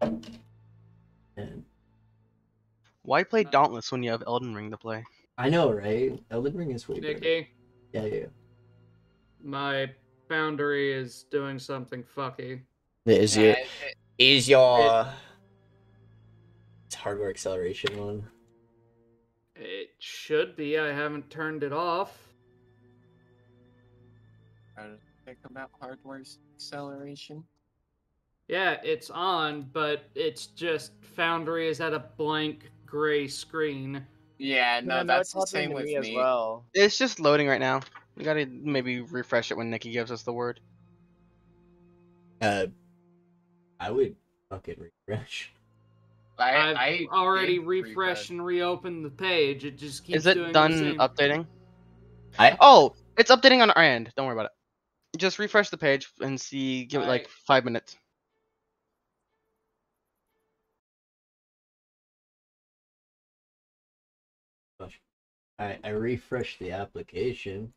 And Why play Dauntless when you have Elden Ring to play? I know, right? Elden Ring is way better. Nikki, Yeah, yeah. my Foundry is doing something fucky. Is Yeah, your it- it- is your it's hardware acceleration one? It should be. I haven't turned it off. Trying to think about hardware acceleration. Yeah, it's on, but it's just Foundry is at a blank gray screen. Yeah, no, Yeah, that's it's the same to with me me. as well. It's just loading right now. We gotta maybe refresh it when Nikki gives us the word. Uh, I would fucking refresh. I, I've I already did refreshed and reopened the page. It just keeps Is it doing done the same. updating? I Oh, it's updating on our end. Don't worry about it. Just refresh the page and see. Give it like Alright. five minutes. I I refreshed the application.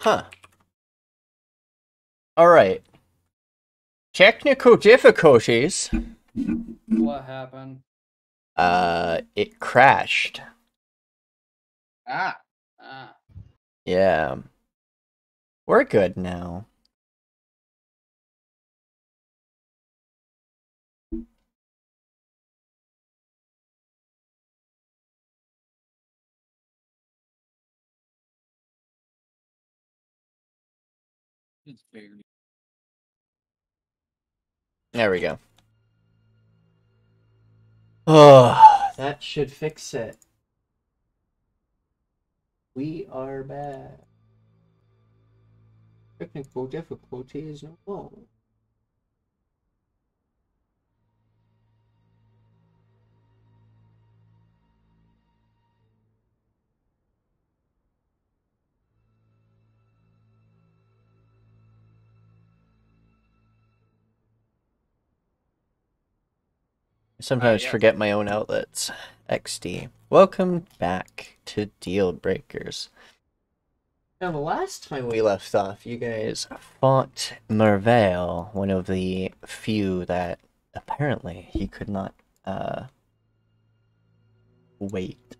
Huh. All right. Technical difficulties. What happened? Uh, it crashed. Ah, Ah. Yeah. We're good now. There we go. Oh, that should fix it. We are back. Technical difficulties no more. Sometimes yeah. forget my own outlets. XD. Welcome back to Deal Breakers. Now, the last time we left off, you guys fought Merveil, one of the few that apparently he could not, uh, wait.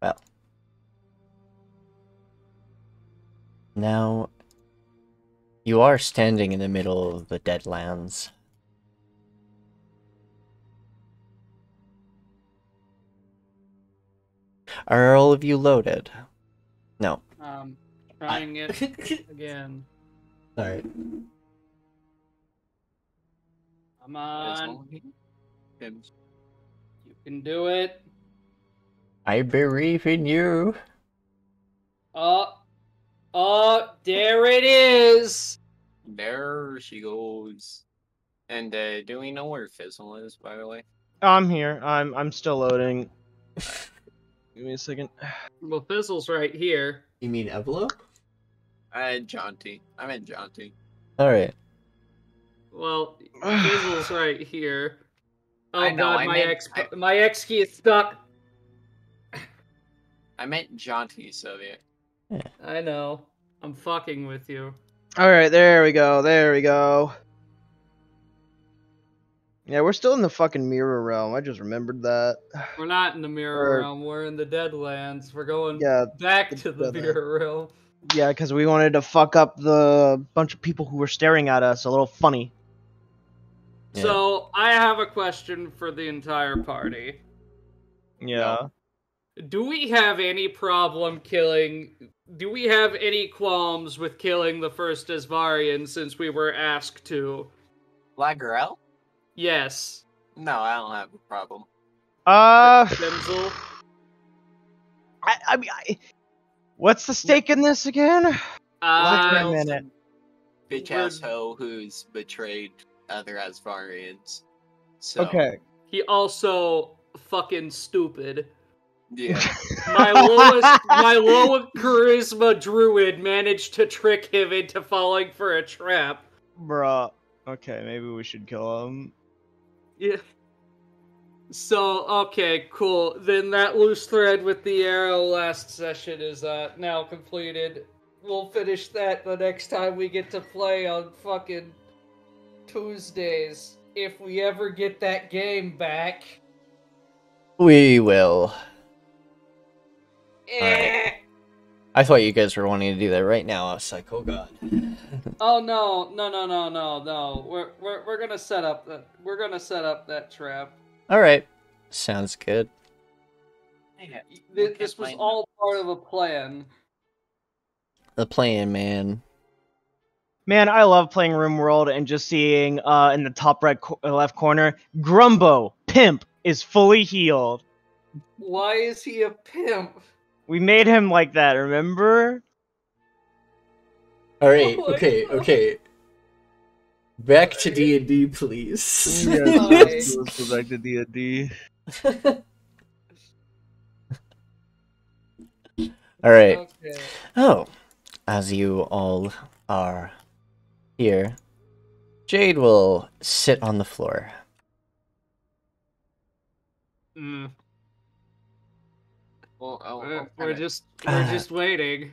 Well. Now, you are standing in the middle of the Deadlands. Are all of you loaded? No. Um, trying it again. Sorry. Come on, Him. you can do it. I believe in you. Oh, oh, there it is. There she goes. And uh, do we know where Fizzle is, by the way? I'm here. I'm I'm still loading. Give me a second. Well, Fizzle's right here. You mean envelope? Uh, Jonty. I meant Jonty. Alright. Well, Fizzle's right here. Oh I know, god, I my meant- X I- my X key is stuck. I meant Jonty, Sylvia. I know. I'm fucking with you. All right, there we go. There we go. Yeah, we're still in the fucking mirror realm. I just remembered that. We're not in the mirror Or- realm. We're in the Deadlands. We're going Yeah, back the to the Deadlands. mirror realm. yeah, because we wanted to fuck up the bunch of people who were staring at us a little funny. Yeah. So I have a question for the entire party. Yeah. Do we have any problem killing? Do we have any qualms with killing the first Asvarian since we were asked to? Lagarel? Yes. No, I don't have a problem. Uh, Denzel? I, I mean, I, what's the stake in this again? Wait a Uh, minute. Bitch We're- ass hoe who's betrayed other Asvarians. So, Okay. he also fucking stupid. Yeah. My lowest, my low charisma druid managed to trick him into falling for a trap. Bruh. Okay, maybe we should kill him. Yeah. So okay, cool. Then that loose thread with the arrow last session is uh now completed. We'll finish that the next time we get to play on fucking Tuesdays. If we ever get that game back. We will. Eh. I thought you guys were wanting to do that right now. I was like, oh god. Oh no, no, no, no, no, no. We're we're we're gonna set up that. We're gonna set up that trap. All right, sounds good. Yeah, This was find all part of a plan. The plan, man. Man, I love playing RimWorld and just seeing uh, in the top right co- uh, left corner, Grumbo, pimp, is fully healed. Why is he a pimp? We made him like that, remember? All right, Oh okay, God. okay. Back to D and D, please. Yes. let's go back to D&D. All right. Okay. Oh, as you all are here, Jade will sit on the floor. Mm, Well, I'll, we're, I'll we're just we're Uh, just waiting.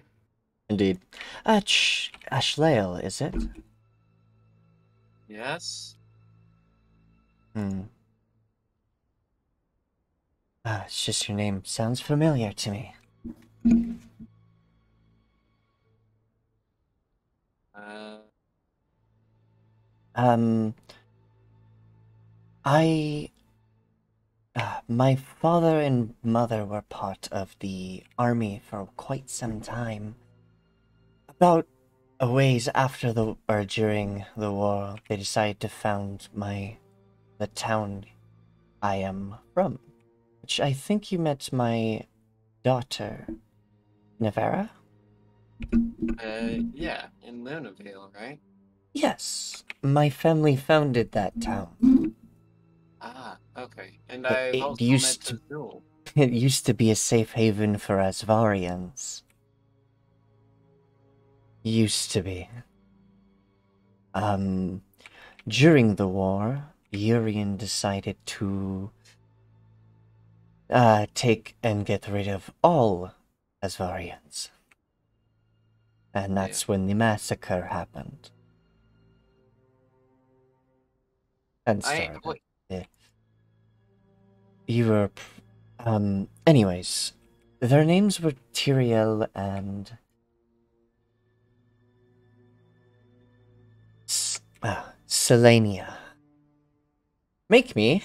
Indeed. Ash Ashliel, is it? Yes. Hmm. Ah, it's just your name sounds familiar to me. Uh, Um, I. Uh, my father and mother were part of the army for quite some time. About a ways after the or during the war, they decided to found my the town I am from, which I think you met my daughter, Navara. uh, yeah, in Lunavale, right? Yes, my family founded that town. Ah, okay. And I it also used Azul. It used to be a safe haven for Asvarians. Used to be. Um, during the war, Urian decided to uh, take and get rid of all Asvarians. And that's when the massacre happened. And I started. wait, You were. Um. Anyways, their names were Tyriel and. S- uh, Selenia. Make me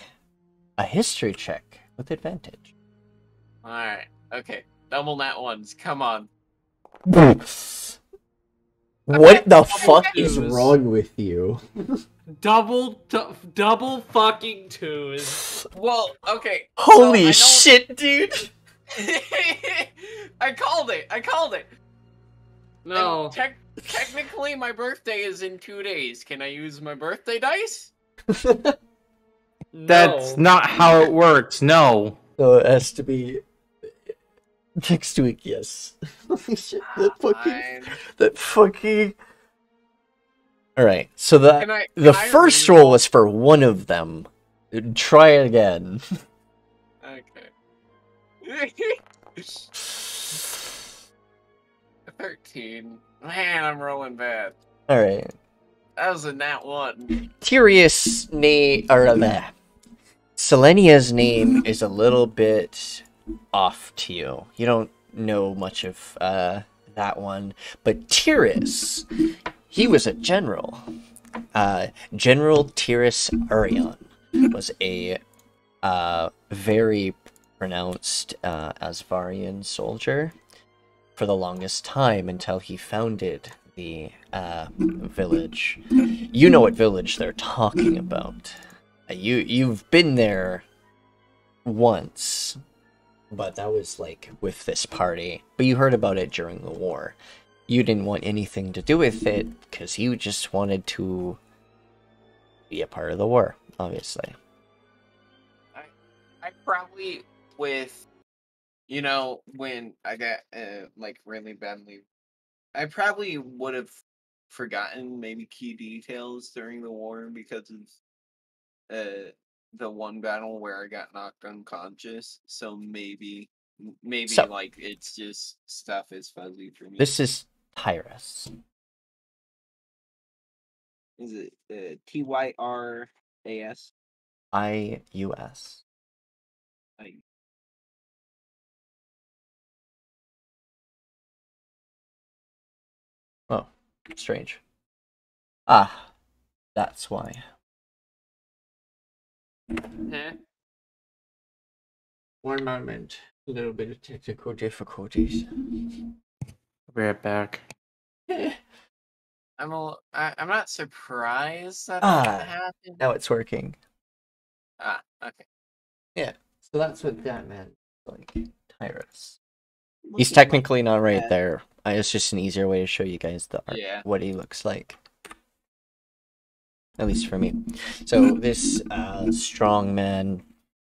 a history check with advantage. all right. Okay. Double nat ones. Come on. what Okay, the fuck is wrong with you? Double du- double fucking twos. Well, okay. Holy I know- shit, dude! I called it. I called it. No. tec- technically, my birthday is in two days. Can I use my birthday dice? That's no. not how it works. No. so it has to be next week. Yes. Holy shit! That fucking. Fine. That fucking. All right. So the Can I, the I first reroll? roll was for one of them. Try it again. Okay. Thirteen. Man, I'm rolling bad. All right. That was a nat one. Tyrius name or uh, Selenia's name is a little bit off to you. You don't know much of uh, that one, but Tyrus, he was a general. Uh, general Tyrus Arion was a uh, very pronounced uh, Asvarian soldier for the longest time until he founded the uh, village. You know what village they're talking about. You you've been there once, but that was like with this party. But you heard about it during the war. You didn't want anything to do with it because you just wanted to be a part of the war, obviously. I I probably with you know when I got uh, like really badly, I probably would have forgotten maybe key details during the war because of uh the one battle where I got knocked unconscious, so maybe maybe So- like it's just stuff is fuzzy for me. This is Tyrus. is it uh, T Y R A S? I U S. I- Oh, strange. Ah, that's why. Eh? One moment. A little bit of technical difficulties. Be right back. I'm a, I, I'm not surprised that Ah. that happened. Now it's working. Ah, okay. Yeah. So that's what that meant. Like Tyrus. He's technically not right there. I, it's just an easier way to show you guys the art, Yeah. what he looks like. At least for me. So this uh, strong man,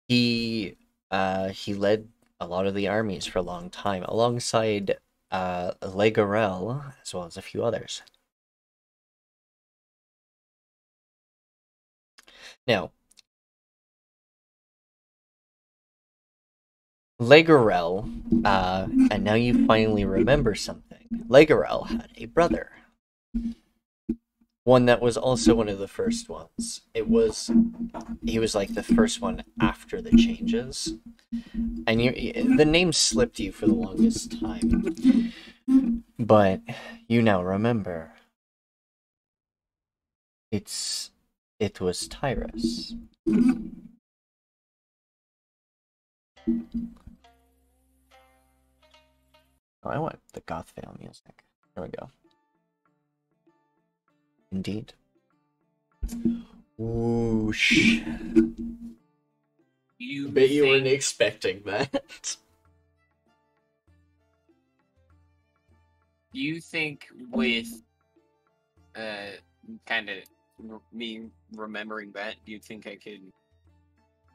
he uh, he led a lot of the armies for a long time, alongside uh, Legorel as well as a few others. Now, Legorel, uh, and now you finally remember something. Legorel had a brother. One that was also one of the first ones. It was, he was like the first one after the changes. And you, the name slipped you for the longest time. But you now remember. It's, it was Tyrus. Oh, I want the goth veil music. There we go. Indeed. Whoosh. You Bet you weren't expecting that. Do you think with uh kind of me remembering that, do you think I could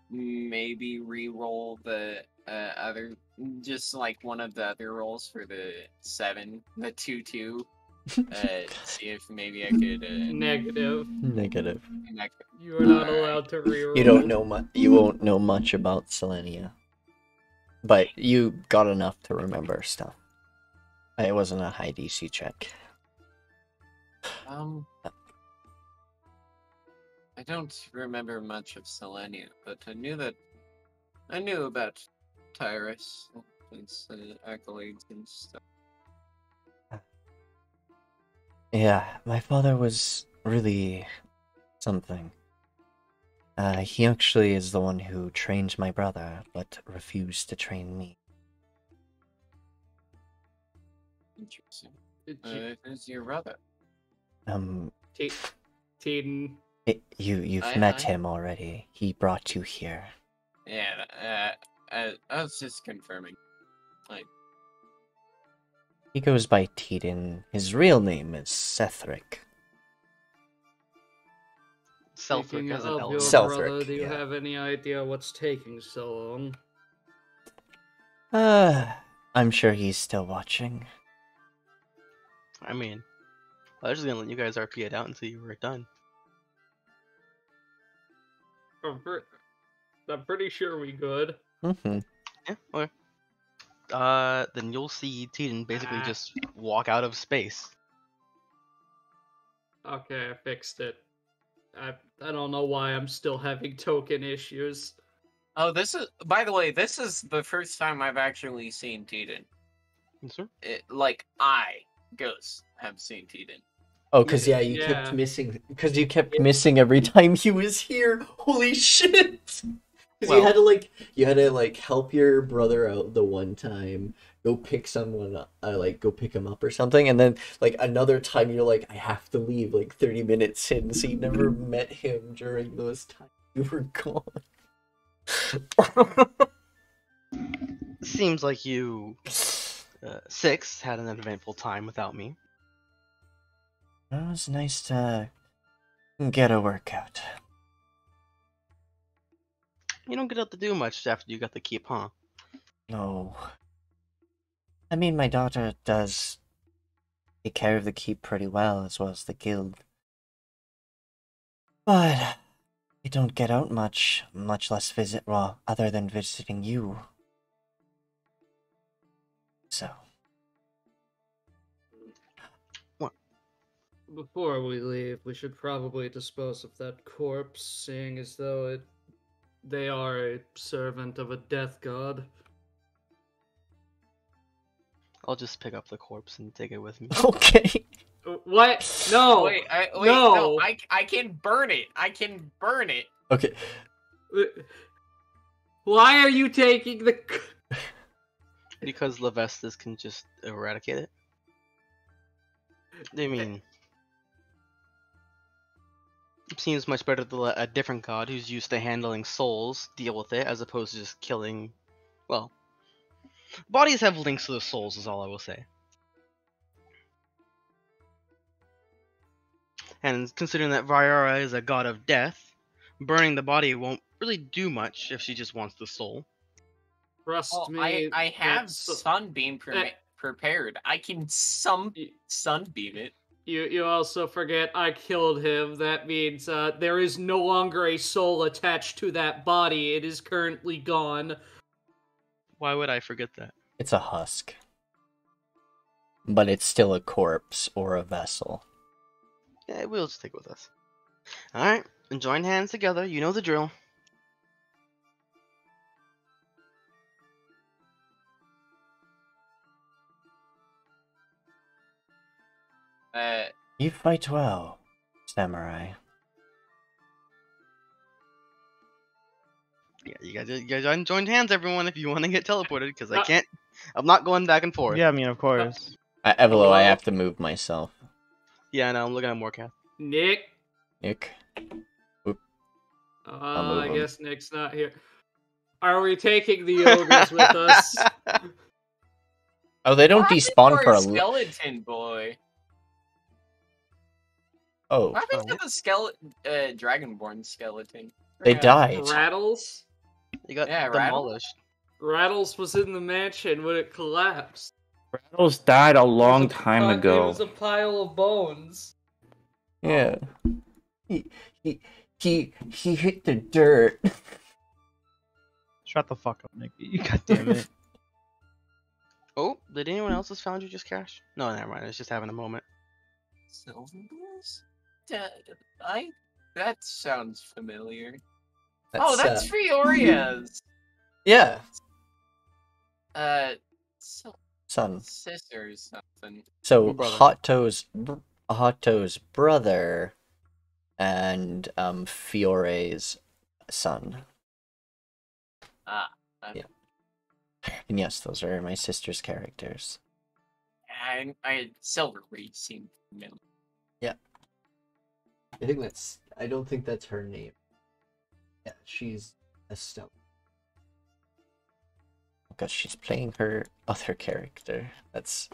maybe re-roll the uh, other, just like one of the other rolls for the seven, the two two, uh, see if maybe I could uh, Negative. Negative. You are not Alright. allowed to reroll. You don't know much. You won't know much about Selenia, but you got enough to remember stuff. It wasn't a high DC check. Um, I don't remember much of Selenia, but I knew that I knew about Tyrus and uh, accolades and stuff. Yeah, my father was really something. Uh, he actually is the one who trained my brother, but refused to train me. Interesting. Did Uh, who's your brother? Um, Te- Teeden. it, you you've I- met I- him already. He brought you here. Yeah, uh, I, I was just confirming. He goes by Teeden. His real name is Sethric. Selfrick Speaking as an of your brother, do you yeah. have any idea what's taking so long? Uh, I'm sure he's still watching. I mean, I was just gonna let you guys RP it out until you were done. I'm, pre- I'm pretty sure we good. Mm-hmm. Yeah. Okay. Uh, then you'll see Teeden basically Ah. just walk out of space. Okay, I fixed it. I I don't know why I'm still having token issues. Oh, this is. By the way, this is the first time I've actually seen Teeden. Yes, sir. It, like I, Ghost, have seen Teeden. Oh, cause yeah, Yeah, you yeah. kept missing. Cause you kept missing every time he was here. Holy shit! Cause you had to like, you had to like help your brother out the one time, go pick someone up, uh, like go pick him up or something, and then like another time you're like, I have to leave like thirty minutes in, so you never met him during those times you were gone. Seems like you uh, six had an eventful time without me. It was nice to get a workout. You don't get out to do much after you got the keep, huh? No. I mean, my daughter does take care of the keep pretty well, as well as the guild. But I I don't get out much, much less visit, well, other than visiting you. So, Before we leave, we should probably dispose of that corpse, seeing as though it they are a servant of a death god. I'll just pick up the corpse and take it with me. okay. Uh, What? No. wait, I, wait, no. no. I, I can burn it. I can burn it. Okay. Uh, Why are you taking the? Because Lavestas can just eradicate it. I mean, it seems much better to let a different god who's used to handling souls deal with it as opposed to just killing. Well, bodies have links to the souls, is all I will say. And considering that Vyara is a god of death, burning the body won't really do much if she just wants the soul. Trust Oh, me. I, I have sunbeam pre- prepared. I can some sunbeam it. You you also forget I killed him. That means uh, there is no longer a soul attached to that body. It is currently gone. Why would I forget that? It's a husk. But it's still a corpse or a vessel. Yeah, we'll just take with us. Alright, and join hands together, you know the drill. Uh, You fight well, samurai. Yeah, you guys, you guys join- join hands, everyone, if you want to get teleported, because I Uh, can't. I'm not going back and forth. Yeah, I mean, of course. I, Evlo, I have to move myself. Yeah, no, I'm looking at Morcath. Nick. Nick. Uh, move I him. guess Nick's not here. Are we taking the ogres with us? Oh, they don't what despawn for our a. Li- skeleton boy. Oh, What happened to the skeleton, uh, dragonborn skeleton? they Uh, died. Rattles. You got Yeah, demolished. Rattles was in the mansion when it collapsed. Rattles died a long a time pi- He ago. was a pile of bones. Yeah. He he he he hit the dirt. Shut the fuck up, Nick. You God damn it. Oh, did anyone else has found you just cash? No, never mind. It's just having a moment. Silver Bulls? Da- I. That sounds familiar. oh, that's uh, Fioria's. yeah, Uh, so, son. sister something. So brother. Hotto's br- Hotto's brother and um Fiore's son. Ah, yeah. And yes, those are my sister's characters. I, I Silver Reed seemed familiar. I think that's. I don't think that's her name. Yeah, she's Estelle. Because she's playing her other character. That's.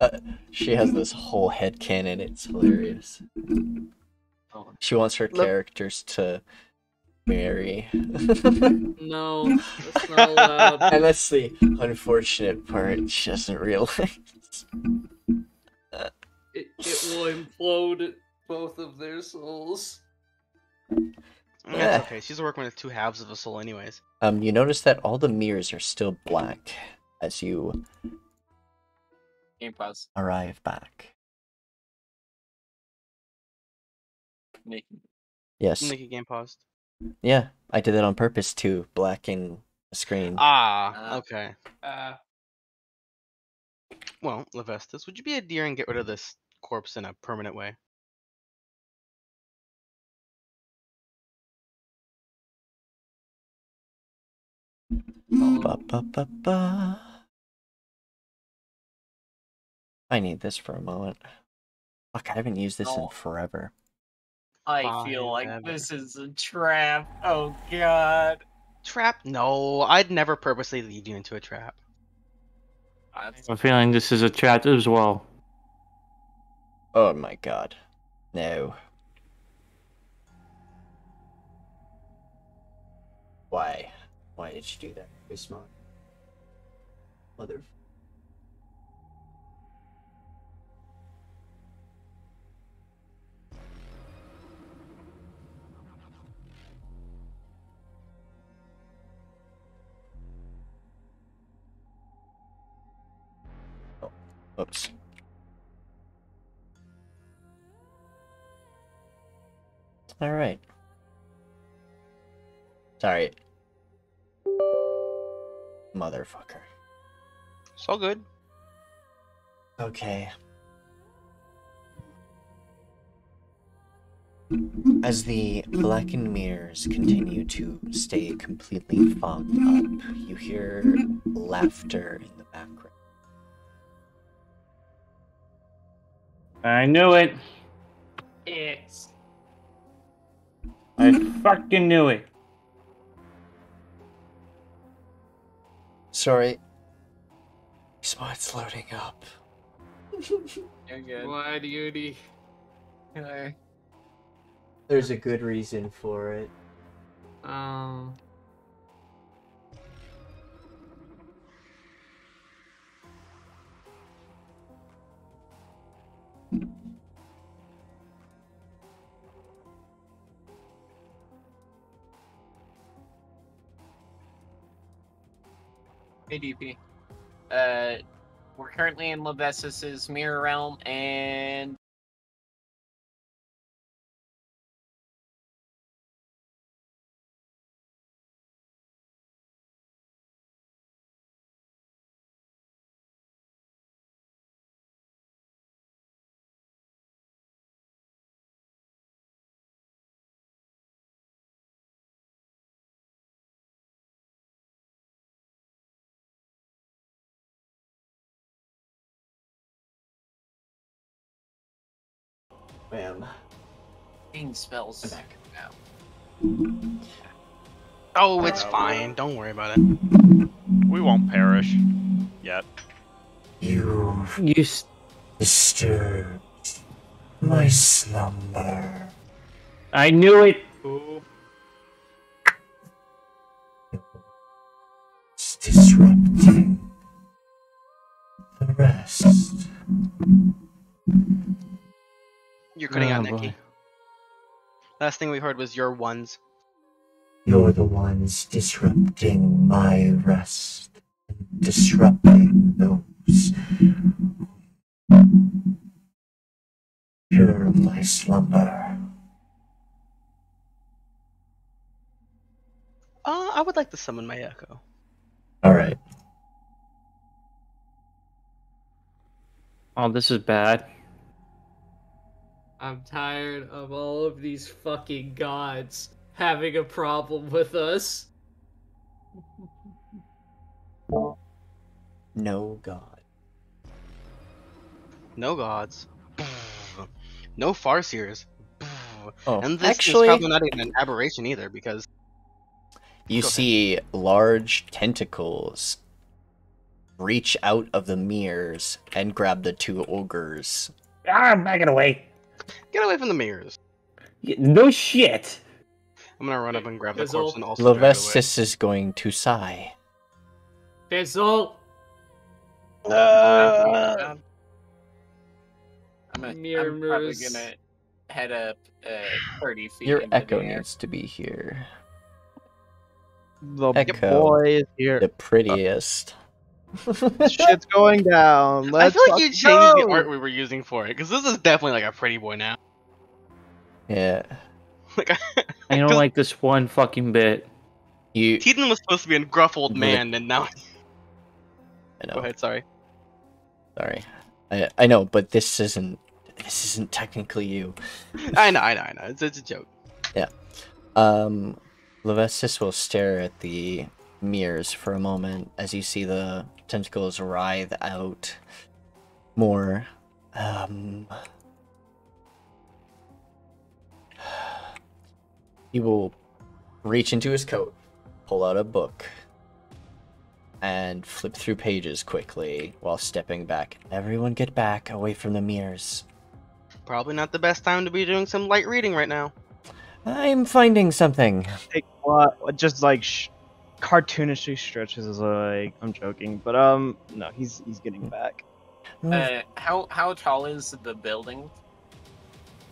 Uh, she has this whole head canon. It's hilarious. Oh, She wants her characters to marry. No, that's not allowed. and that's the unfortunate part. She doesn't realize. It, it will implode both of their souls. Yeah, Yeah. okay. She's working with two halves of a soul, anyways. Um, you notice that all the mirrors are still black as you game pause. arrive back. Making Yes. Make a game paused. Yeah, I did that on purpose to blacken the screen. Ah, Uh, okay. Uh, Well, Lavestus, would you be a dear and get rid of this corpse in a permanent way? Mm. Ba, ba, ba, ba. I need this for a moment. Fuck, I haven't used this in Oh. forever. I Fine, feel like have it. this is a trap. Oh god. Trap? No, I'd never purposely lead you into a trap. That's- I'm feeling this is a trap as well. Oh my god. No. Why? Why did you do that? You're smart. Mother. Oh, oops. All right. Sorry, Motherfucker. It's all good. Okay. As the blackened mirrors continue to stay completely fogged up, you hear laughter in the background. I knew it. It's I fucking knew it. Sorry. Spot's loading up. You're good. why do you need? There's a good reason for it. Um. Hey DP. Uh, we're currently in Levesis' mirror realm, and Bam. King spells. I'm back. now. Oh, it's Uh, fine. Don't worry about it. We won't perish. Yet. You You disturbed my slumber. I knew it. Ooh. It's disrupting the rest. You're cutting out, Oh, Nikki. Last thing we heard was your ones. You're the ones disrupting my rest, disrupting those pure my slumber. Uh, I would like to summon my echo. All right. Oh, this is bad. I'm tired of all of these fucking gods having a problem with us. No god. No gods. No Farseers. Oh, And this actually, is probably not even an aberration either, because you Go ahead. see large tentacles reach out of the mirrors and grab the two ogres. Ah, I'm backing away. Get away from the mirrors. Y- No shit. I'm gonna run up and grab the Fizzle. corpse and also drag it away. Levesis is going to sigh. Fizzle! Uh, I'm, a, I'm probably gonna head up uh, 30 feet. Your into echo the needs to be here. The Echo. boy is here. The prettiest. Shit's going down. I Let's feel like you fucking changed the go. art we were using for it, because this is definitely like a pretty boy now. yeah. Like, I don't like this one fucking bit. You. Teton was supposed to be a gruff old Li- man, and now. I know. Go know. ahead, sorry. Sorry. I I know, but this isn't. This isn't technically you. I know, I know, I know. It's, it's a joke. Yeah. Um, Levesis will stare at the mirrors for a moment as you see the tentacles writhe out more. Um, he will reach into his coat, pull out a book, and flip through pages quickly while stepping back. Everyone get back away from the mirrors. Probably not the best time to be doing some light reading right now. I'm finding something. Like, what? Just like sh- cartoonishly stretches is like I'm joking, but um no, he's he's getting back. Uh, how how tall is the building?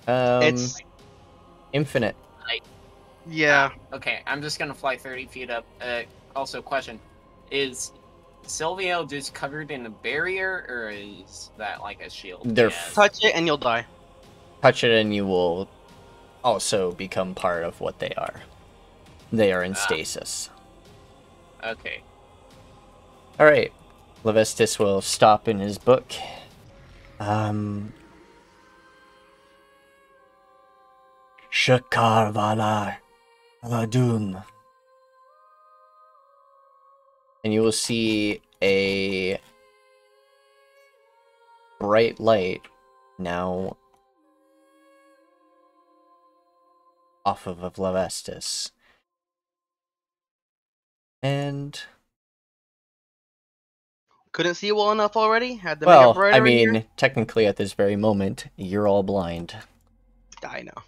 um, it's infinite. yeah. Okay, I'm just gonna fly 30 feet up. Uh, also, question: Is Silvio just covered in a barrier, or is that like a shield? They're Yeah. Touch it and you'll die. Touch it and you will also become part of what they are. They are in Ah. stasis. Okay. Alright. Levestis will stop in his book. Um. Shakar Valar Ladun. And you will see a bright light now off of Levestis. And Couldn't see well enough already. Had the make well, I mean, here? technically at this very moment, you're all blind. I know.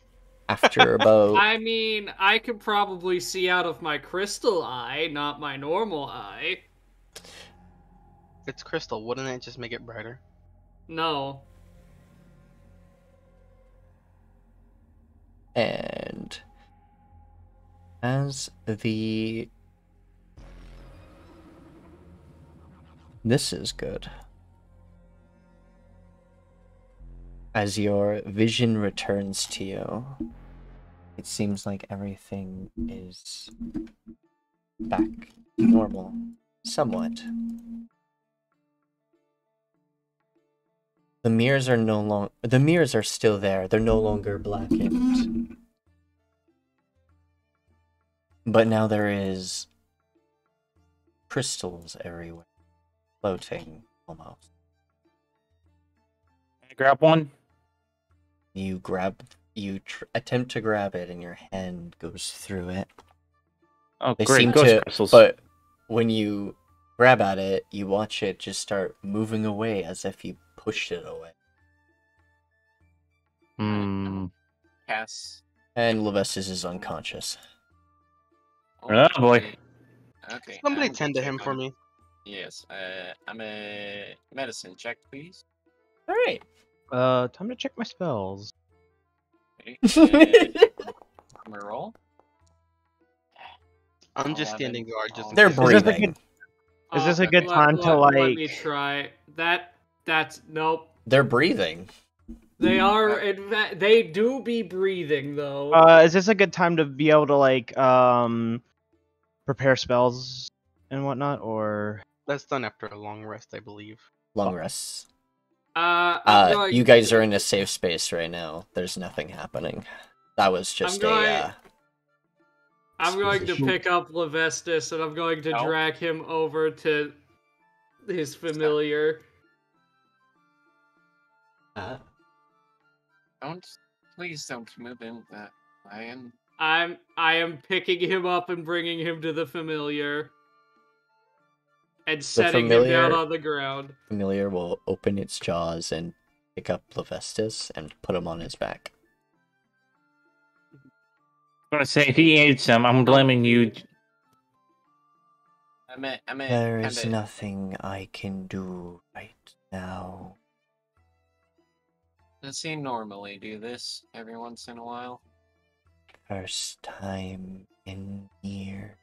After about I mean, I could probably see out of my crystal eye, not my normal eye. It's crystal. Wouldn't it just make it brighter? No. and as the this is good. As your vision returns to you it seems like everything is back to normal somewhat. The mirrors are no longer the mirrors are still there. They're no longer blackened. But now there is crystals everywhere floating almost I grab one. you grab you tr- attempt to grab it and your hand goes through it Oh, They great. seem Ghost to- crystals. but when you grab at it you watch it just start moving away as if you pushed it away Hmm. Pass. and Levestis is unconscious Oh, boy. Okay. Somebody tend to him for me. Yes. Uh, I'm a medicine check, please. all right Uh, time to check my spells. Okay. Uh, I'm gonna roll. I'm just standing guard just they're case. Is this a breathing good- Is this a good let- time to, let- Let like- me try. That that's nope. they're breathing They are in fa- they do be breathing though. Uh, is this a good time to be able to like um prepare spells and whatnot, or That's done after a long rest, I believe. long rests uh, Uh, going- you guys are in a safe space right now. There's nothing happening. That was just going- a. Uh, I'm going to pick up Levestis and I'm going to No. drag him over to his familiar. uh, Don't. Please don't move in that lion. I'm I am picking him up and bringing him to the familiar. And setting him down on the ground. familiar will open its jaws and pick up Levestis and put him on his back. I'm gonna say if he ate some, I'm blaming you. I'm a. I'm a. There is kinda- nothing I can do right now. Does he normally do this every once in a while? First time in here.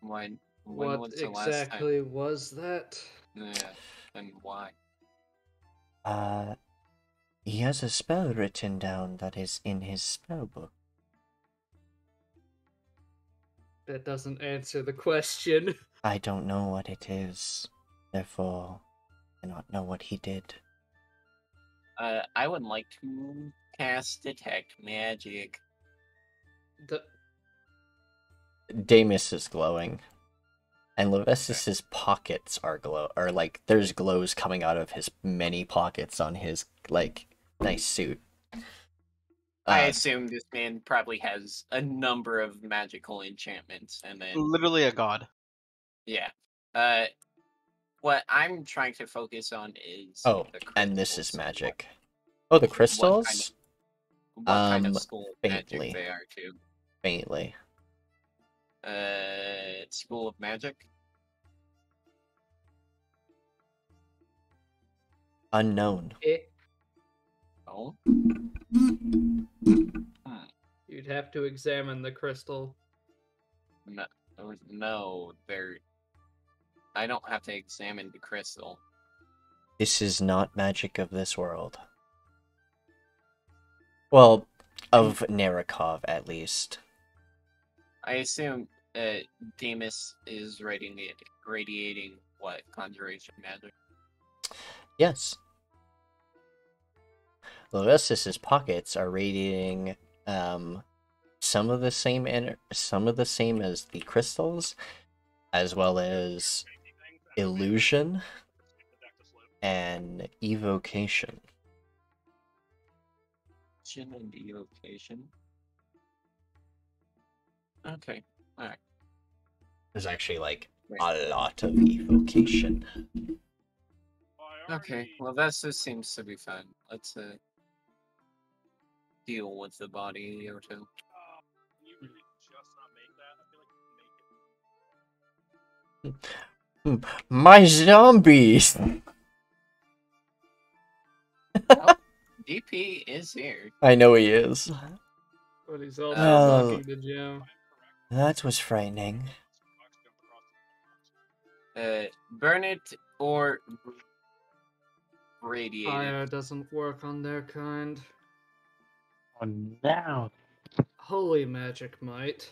Why? When what was the last exactly was that? Yeah. And why? Uh, he has a spell written down that is in his spell book. That doesn't answer the question. I don't know what it is, therefore, I cannot know what he did. Uh, I would like to cast detect magic. The Damus is glowing. And Levestis's pockets are glow are like there's glows coming out of his many pockets on his like nice suit. I Uh, assume this man probably has a number of magical enchantments, and then Literally a god. yeah. Uh, what I'm trying to focus on is oh, and this is crystals. magic. Oh, the What- what kind crystals? What kind Um, of school of magic faintly. they are too? Faintly. Uh, school of magic. Unknown. eh, Oh, You'd have to examine the crystal. no, no, they're I don't have to examine the crystal. This is not magic of this world. Well, of Nerakov at least. I assume uh, Demas is radiating radiating what conjuration magic. Yes. Lovestus's pockets are radiating um, some of the same ener- some of the same as the crystals, as well as illusion and evocation. Action and evocation. Okay. Alright. There's actually like Wait. a lot of evocation. Okay. Well, that just seems to be fun. Let's uh deal with the body or two. Hmm. Hmm. My zombies! Oh, DP is here. I know he is. But he's also Oh. knocking the gym. That was frightening. Uh, burn it or radiate it. Fire doesn't work on their kind. Oh, now. Holy magic might.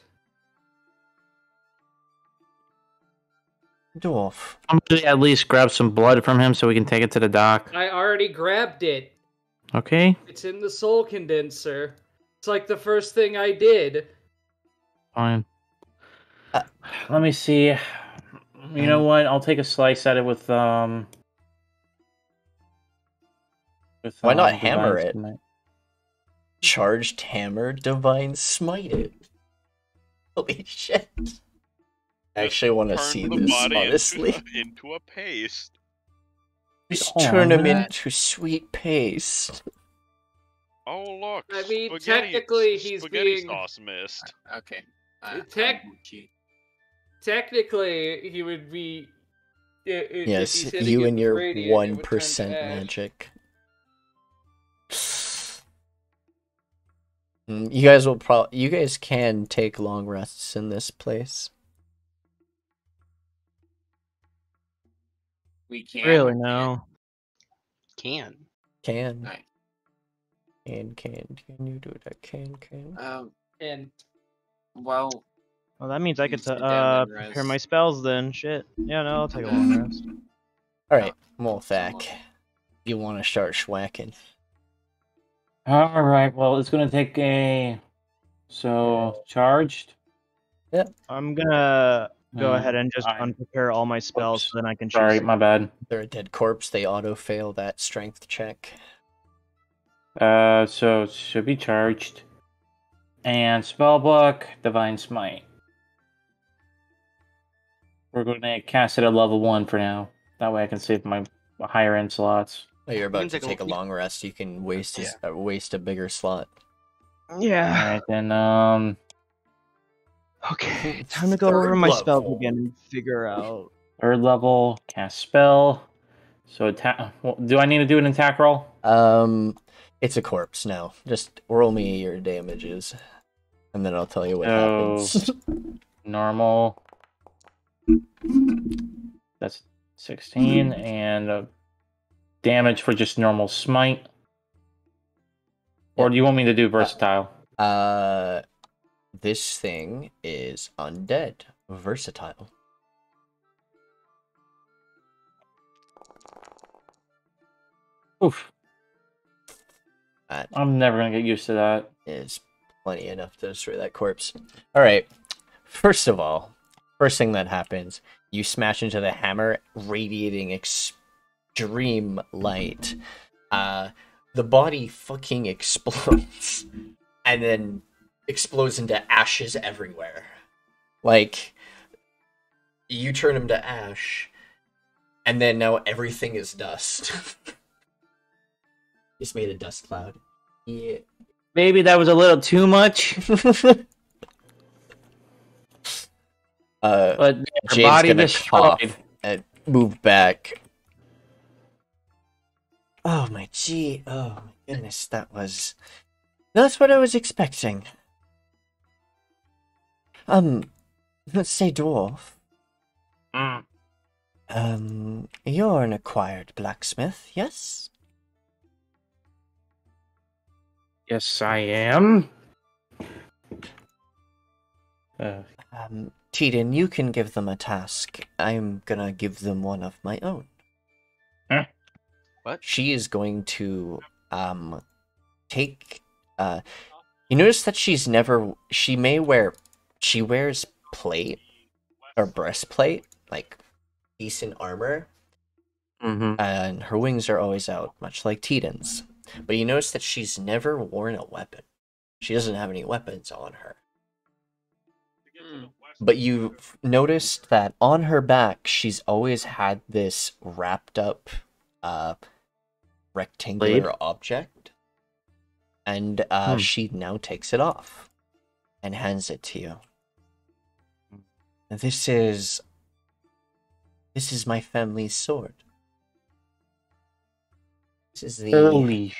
Dwarf. Somebody at least grab some blood from him so we can take it to the dock. I already grabbed it. Okay. It's in the soul condenser. It's like the first thing I did. Fine. Uh, Let me see. You know what? I'll take a slice at it with um. With, Why not um, hammer it? Smite. Charged hammer, divine smite it. Holy shit. I actually want to Turn see the this, body honestly. Into, into a paste. Just Hold turn on. him into sweet paste. Oh look! I mean, spaghetti, technically, he's spaghetti being- sauce missed. Okay. Tech- I'm Technically, he would be. i- i- Yes, he's you and your radiant, it would turn to 1% magic. Mm, You guys will probably. You guys can take long rests in this place. We can't. Really, no. Can. Can. Nice. Can, can. Can you do that? Can, can. Um. And Well, Well, that means I get to uh prepare my spells then. Shit. Yeah, no, I'll take a long rest. Alright, someone. Morthakh. You want to start schwacking. All right. Well, it's gonna take a. So charged. I'm gonna go Uh, ahead and just I- unprepare all my spells Oops. so then I can choose. Sorry, my bad. They're a dead corpse, they auto fail that strength check. Uh, so should be charged. And spellbook, divine smite. We're going to cast it at level one for now. That way I can save my higher end slots. Oh, you're about to take a- take a you- long rest, you can waste, a, uh, waste a bigger slot. Yeah. Alright, then, um, Okay. Time to go Third over my level. spells again and figure out. third level, cast spell. So attack. Well, do I need to do an attack roll? Um, it's a corpse now. Just roll me your damages, and then I'll tell you what Oh. happens. Normal. That's 16. And uh, damage for just normal smite. Or do you want me to do versatile? uh, this thing is undead, versatile. Oof. That I'm never going to get used to that. is plenty enough to destroy that corpse. All right. First of all, first thing that happens, you smash into the hammer, radiating extreme light. Uh, the body fucking explodes, and then explodes into ashes everywhere. Like, you turn him to ash, and then now everything is dust. Just made a dust cloud. Yeah. Maybe that was a little too much. uh, But your Jade's body gonna destroyed. cough and move back. Oh my gee! Oh my goodness, that was. That's what I was expecting. Um, let's say dwarf. Mm. Um, you're an acquired blacksmith, yes? Yes, I am. Uh, Um, Tiden, you can give them a task. I'm gonna give them one of my own. Huh? What? She is going to, um, take, uh, you notice that she's never, she may wear, she wears plate or breastplate, like decent armor, mm-hmm. and her wings are always out, much like Tiden's. But you notice that she's never worn a weapon. She doesn't have any weapons on her. But you've noticed that on her back, she's always had this wrapped up, uh, rectangular Blade? object, and uh, Hmm. she now takes it off and hands it to you. This is, this is my family's sword. This is the Holy.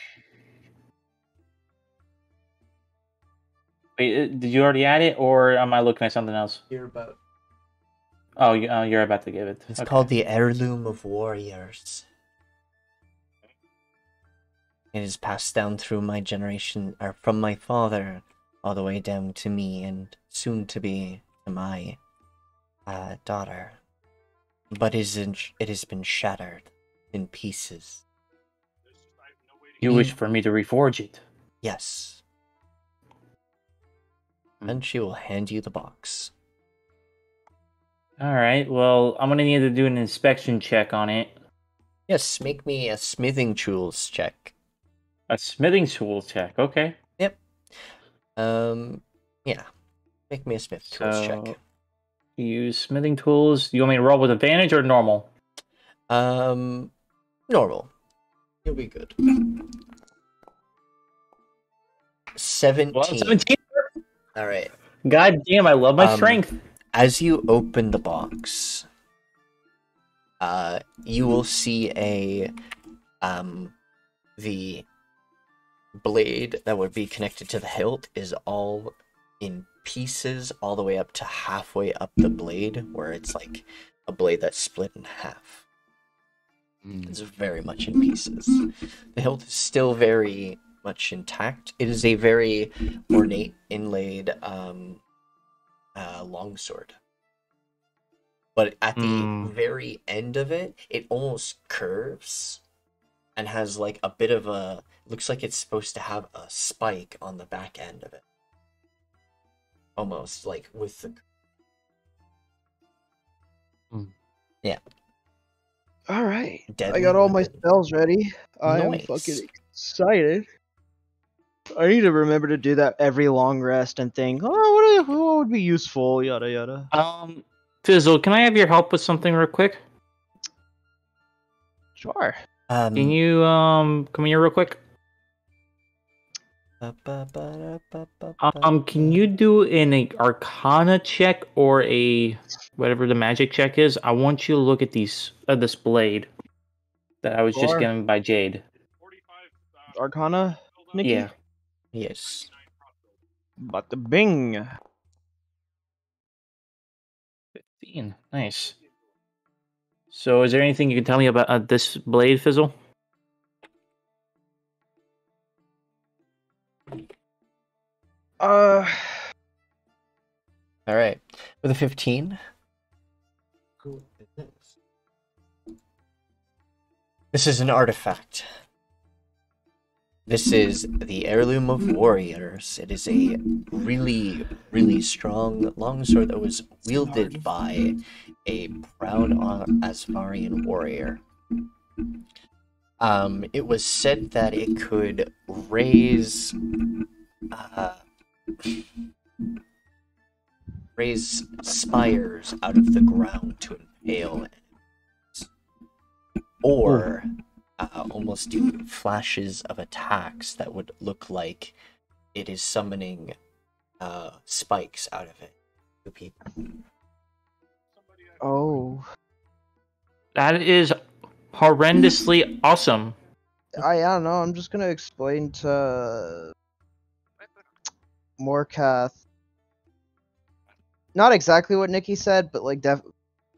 Wait, uh, did you already add it, or am I looking at something else? You're about. Oh, you, uh, you're about to give it. It's Okay. called the Heirloom of Warriors. It is passed down through my generation, or from my father, all the way down to me, and soon to be to my uh, daughter. But it, is in, it has been shattered in pieces. You wish for me to reforge it. Yes. And she will hand you the box. All right. Well, I'm gonna need to do an inspection check on it. Yes, make me a smithing tools check. A smithing tool check. Okay. Yep. Um, yeah. Make me a smith tools So, check. use smithing tools. You want me to roll with advantage or normal? Um, normal. You'll be good. Seventeen. Well, 17. All right. God damn, I love my Um, strength. As you open the box, uh, you will see a um, the blade that would be connected to the hilt is all in pieces, all the way up to halfway up the blade, where it's like a blade that's split in half. It's very much in pieces. The hilt is still very much intact. It is a very ornate inlaid um, uh, longsword. But at the Mm. very end of it, it almost curves and has like a bit of a. Looks like it's supposed to have a spike on the back end of it. Almost like with the. All right. I got all my spells ready. I am Nice. fucking excited. I need to remember to do that every long rest and think, oh, what, what would be useful? Yada yada. Um, Fizzle, can I have your help with something real quick? Sure. Um, Can you um come here real quick? Um, can you do an Arcana check or a whatever the magic check is? I want you to look at these uh, this blade that I was just given by Jade. Arcana, Nikki? Yeah. Yes. But the bing. Fifteen. Nice. So, is there anything you can tell me about uh, this blade, Fizzle? Uh, All right. With a 15. Who is this? This is an artifact. This is the Heirloom of Warriors. It is a really, really strong longsword that was wielded by a proud Ar- Asvarian warrior. Um, it was said that it could raise uh, raise spires out of the ground to impale enemies, or uh, almost do flashes of attacks that would look like it is summoning uh, spikes out of it to people. oh. That is horrendously awesome. I, I don't know. I'm just gonna explain to Morthakh. Not exactly what Nikki said, but like def-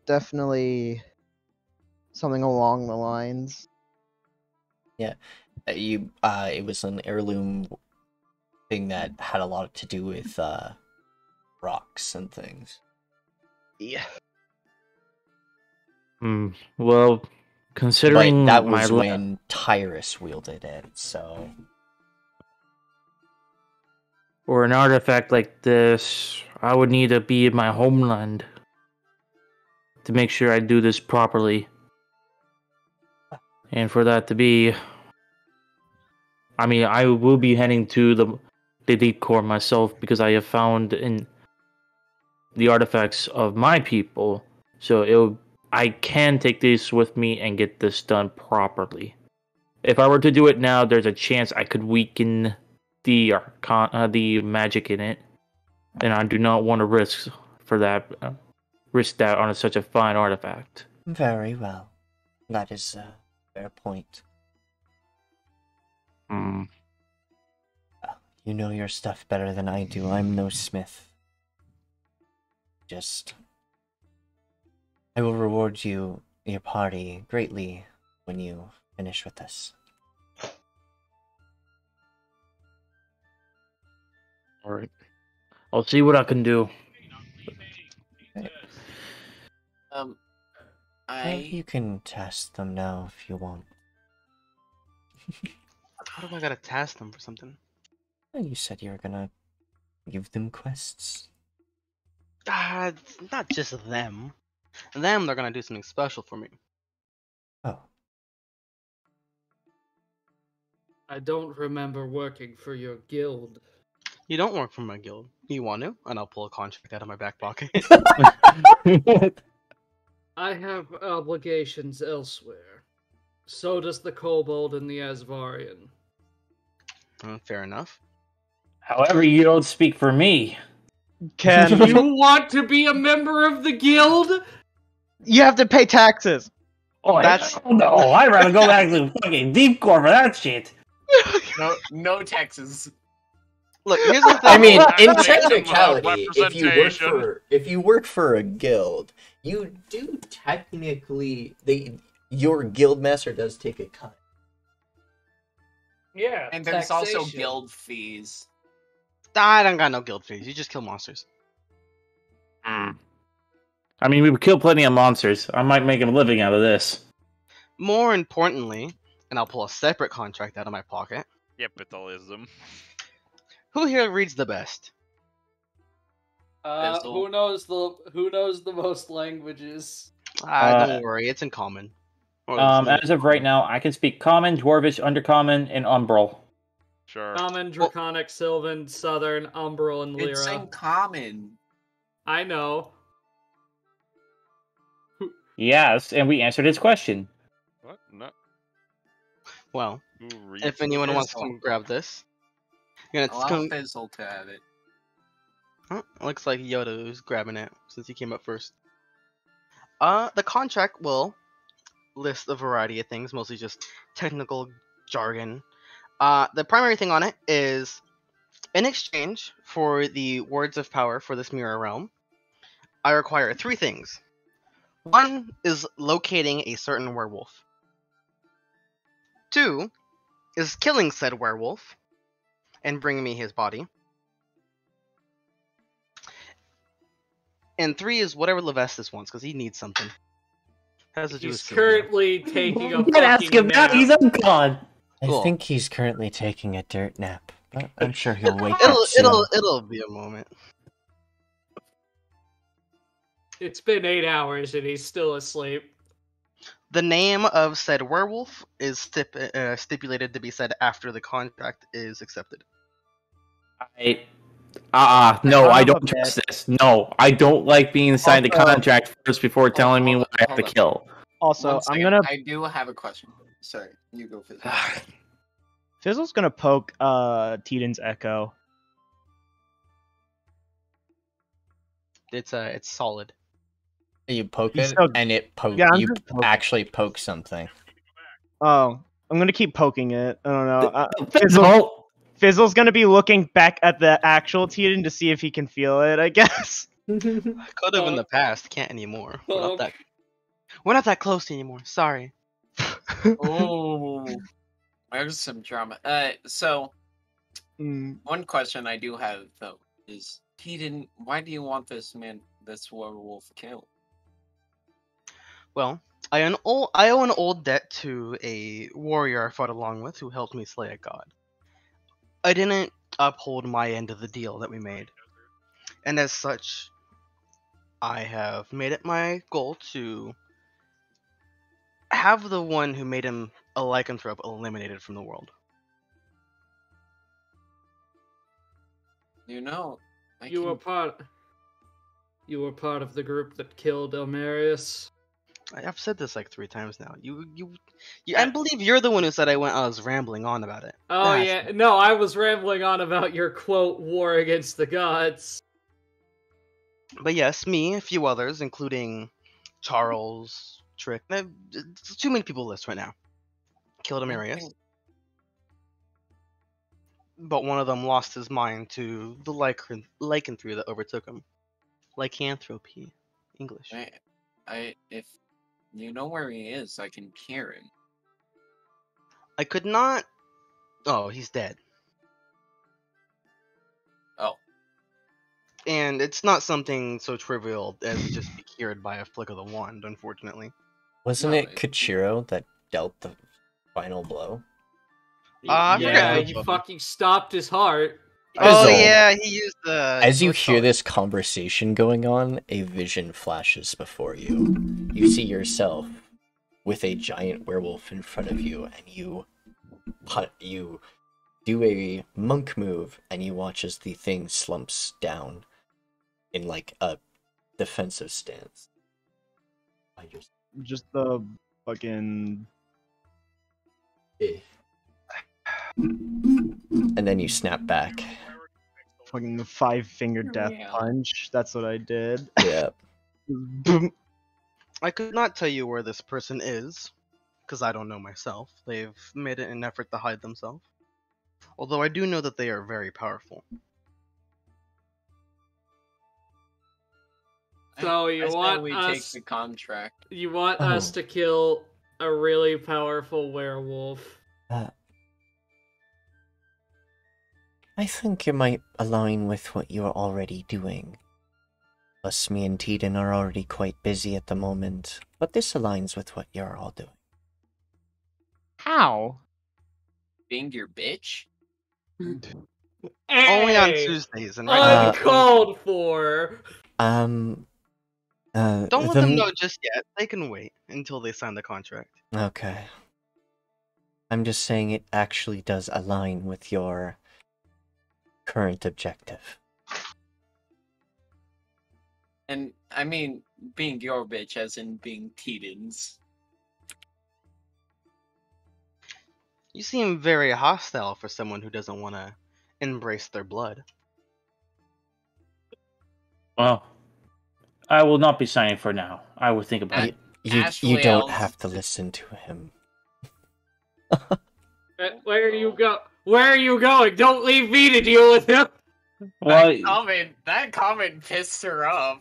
definitely something along the lines. Yeah, you uh it was an heirloom thing that had a lot to do with uh rocks and things Yeah. Hmm. Well, considering but that was la- when tyrus wielded it so or an artifact like this, I would need to be in my homeland to make sure I do this properly. And for that to be, I mean, I will be heading to the the elite core myself because I have found in the artifacts of my people. So it I can take this with me and get this done properly. If I were to do it now, there's a chance I could weaken the arcon- uh, the magic in it, and I do not want to risk for that uh, risk that on such a fine artifact. very well. That is a fair point. Hmm. you know your stuff better than i do. I'm no smith. Just i will reward you your party greatly when you finish with this All right, I'll see what I can do. Um, I you can test them now if you want How do I gotta task them for something? And you said you were gonna give them quests. Ah, not just them. Them, they're gonna do something special for me. Oh, I don't remember working for your guild. You don't work for my guild. You want to? And I'll pull a contract out of my back pocket. I have obligations elsewhere. So does the kobold and the Asvarian. Uh, fair enough. However, you don't speak for me. Can you want to be a member of the guild? you have to pay taxes. Oh, That's- that's no. I'd rather go back to fucking deep core for that shit. no no Texas. Look, here's the thing. I mean, in technicality, if you work for if you work for a guild, you do technically they your guild master does take a cut. Yeah. And there's also guild fees. I don't got no guild fees. You just kill monsters. Mm. I mean, we would kill plenty of monsters. I might make a living out of this. More importantly, and I'll pull a separate contract out of my pocket. Capitalism. Who here reads the best? Uh, who knows the who knows the most languages? Ah, Uh, don't worry, it's in common. Or Um, it's- as of right now, I can speak Common, Dwarvish, Undercommon, and Umbral. Sure. Common, Draconic, Sylvan, Southern, Umbral, and Lyra. It's in common. I know. Yes, and we answered his question. What? No. well, if anyone wants Fizzle. to grab this, you're gonna Allow come. Fizzle to have it. Huh? Looks like Yoto who's grabbing it since he came up first. Uh, the contract will list a variety of things, mostly just technical jargon. Uh, the primary thing on it is in exchange for the words of power for this mirror realm, I require three things. One is locating a certain werewolf. Two is killing said werewolf and bringing me his body. And three is whatever Levestus wants, because he needs something. Has to do with He's Sylvia. currently taking a You can ask fucking him that. nap. He's uncon. I Cool. think he's currently taking a dirt nap, I'm sure he'll wake It'll up soon. it'll it'll be a moment. It's been eight hours and he's still asleep. The name of said werewolf is stip- uh, stipulated to be said after the contract is accepted. I, uh, no, I Son of don't trust this. No, I don't like being signed a contract first before telling me what I on, have to kill. Also, One I'm gonna I do have a question. Sorry, you go Fizzle. Fizzle's gonna poke uh Teeden's echo. It's uh it's solid. You poke He's it, so- and it poke. Yeah, I'm you just poking. actually poke something. Oh, I'm gonna keep poking it. I don't know. Uh, Fizzle, Fizzle. Fizzle's gonna be looking back at the actual Teeden to see if he can feel it. I guess. I Could have in the past, can't anymore. We're not that We're not that close anymore. Sorry. Oh, there's some drama. Uh, so Mm, one question I do have though is, he. Why do you want this man, this werewolf killed? Well, I owe an old I owe an old debt to a warrior I fought along with who helped me slay a god. I didn't uphold my end of the deal that we made, and as such, I have made it my goal to have the one who made him a lycanthrope eliminated from the world. You know, I You were part. You were part of the group that killed Elmarius. I- I've said this like three times now. You, you, you I believe you're the one who said I went. I was rambling on about it. Oh That's- yeah, no, I was rambling on about your quote war against the gods. But yes, me, a few others, including Charles, Trick. Too many people to list right now. Killed Amarius, but one of them lost his mind to the lycan- lycanthropy that overtook him. Lycanthropy, English. I, I, if you know where he is, I can cure him. I could not. Oh, he's dead. Oh. And it's not something so trivial as just be cured by a flick of the wand, unfortunately. Wasn't No, it it- Kachiro that dealt the final blow? Ah, I yeah, which he fucking stopped his heart. Oh um, yeah, he used the. As you hear called? this conversation going on, a vision flashes before you. You see yourself with a giant werewolf in front of you, and you put you do a monk move, and you watch as the thing slumps down in like a defensive stance. I just just the fucking. Eh. And then you snap back. Fucking five finger death Yeah. punch. That's what I did. Yeah. Boom. I could not tell you where this person is, because I don't know myself. They've made it an effort to hide themselves. Although I do know that they are very powerful. So you I want we us- take the contract? You want us Oh. to kill a really powerful werewolf? I think it might align with what you're already doing. Plus, me and Teeden are already quite busy at the moment, but this aligns with what you're all doing. How? Being your bitch? Only on Tuesdays and right Uncalled for. Um. Uh, Don't let the them know just yet. They can wait until they sign the contract. Okay. I'm just saying it actually does align with your current objective. And I mean, being your bitch as in being Teeden's. You seem very hostile for someone who doesn't want to embrace their blood. Well, I will not be signing for now. I will think about Uh, it. You, you don't Elves- have to listen to him. Where are you go? Where are you going? Don't leave me to deal with him. Well, that comment, that comment pissed her off.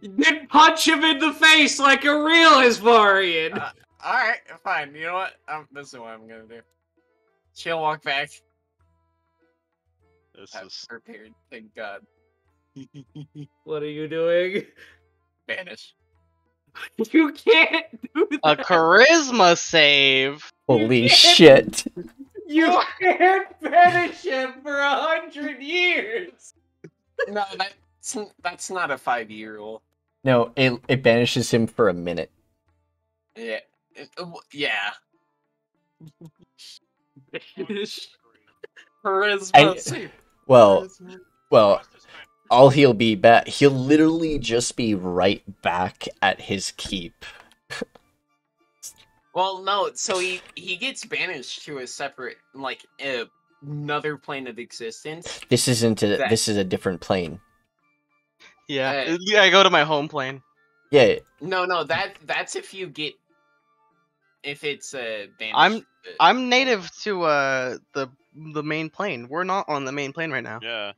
Then punch him in the face like a real Isvarian. Uh, All right, fine. You know what? Um, this is what I'm gonna do. She'll walk back. This I'm is prepared. Thank God. what are you doing? Vanish. You can't do A that. charisma save. Holy shit! You can't banish him for a hundred years. No, that's that's not a five year rule. No, it, it banishes him for a minute. Yeah. It- w- yeah. Charisma. I- Well, well, all he'll be back. He'll literally just be right back at his keep. Well, no. So he he gets banished to a separate, like, uh, another plane of existence. This isn't a. That- This is a different plane. Yeah, Hey. yeah. I go to my home plane. Yeah, No, no. That that's if you get. If it's uh, banished. I'm- uh, I'm native to uh the the main plane. We're not on the main plane right now. yeah.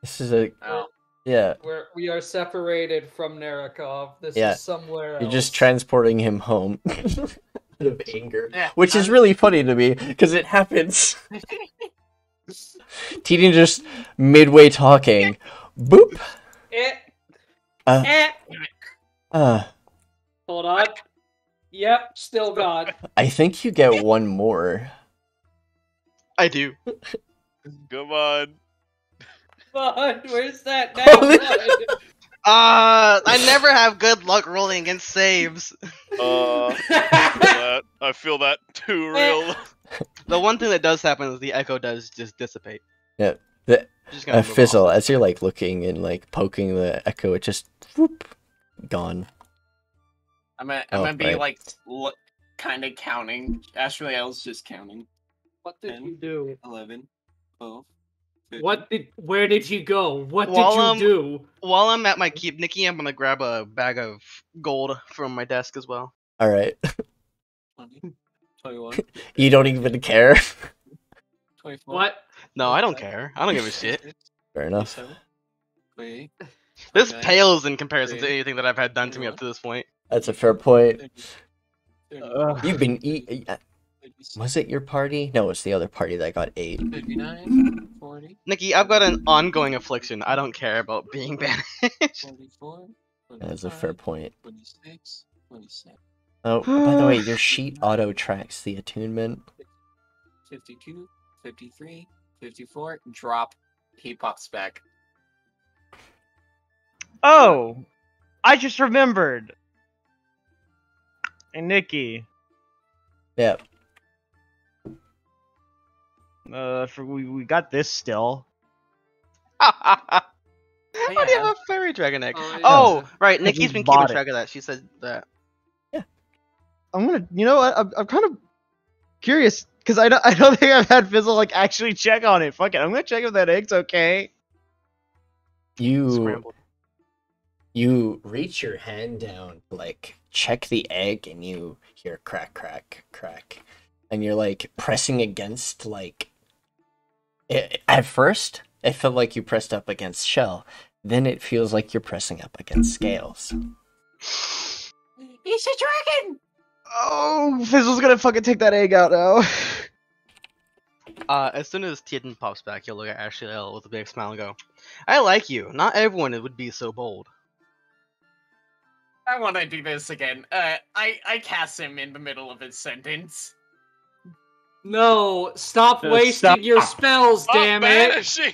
this is a. oh. Yeah, We're, we are separated from Nerakov. This Yeah. is somewhere else. you're just transporting him home out of anger, Yeah, which is I'm- really funny to me because it happens. Teeding just midway talking, boop. Eh, Uh, eh. uh, Hold on. Yep, still gone. I think you get one more. I do. Come on. Come on, where's that now? Holy- Uh, I never have good luck rolling against saves. Uh, I feel that. I feel that too real. The one thing that does happen is the echo does just dissipate. Yeah, the- Just gonna A move off fizzle that. as you're like looking and like poking the echo. It just whoop, gone. I'm gonna, I'm Oh, gonna be right. like lo- kind of counting. Actually, I was just counting. What did Ten. you do? 11, 12, 13. What did? Where did you go? What While did you I'm- do? While I'm at my keep, Nikki, I'm gonna grab a bag of gold from my desk as well. All right, 20, 21, you don't even care. 24. What? No, I don't care. I don't give a shit. Fair enough. 27, 28, This 29, pales in comparison to anything that I've had done to me up to this point. That's a fair point. 30, 30, You've been eat. 36, Was it your party? No, it's the other party that got eight. 59, 40, Nikki, I've got an ongoing affliction. I don't care about being banished. 44, That's a fair point. 26, 27, Oh, by the way, your sheet auto tracks the attunement. 52, 53, 54. Drop. He pops back. Oh, I just remembered. And Nikki. Yeah, Uh, for, we we got this still. How do you have a fairy dragon egg? Oh, yeah. Oh, right. I Nikki's been keeping it. track of that. She said that. Yeah. I'm gonna, you know, what? I'm, I'm kind of curious because I don't, I don't think I've had Fizzle like actually check on it. Fuck it, I'm gonna check if that egg's okay. you Scrambled. you reach your hand down to like check the egg, and you hear crack, crack, crack, and you're like pressing against like. It, at first, it felt like you pressed up against shell. Then it feels like you're pressing up against scales. He's a dragon! Oh, Fizzle's gonna fucking take that egg out now. Uh, as soon as Tien pops back, you'll look at Ashliel with a big smile and go, "I like you. Not everyone would be so bold." I want to do this again. Uh, I I cast him in the middle of his sentence. No, stop Uh, wasting stop. your spells, damn it! banishing!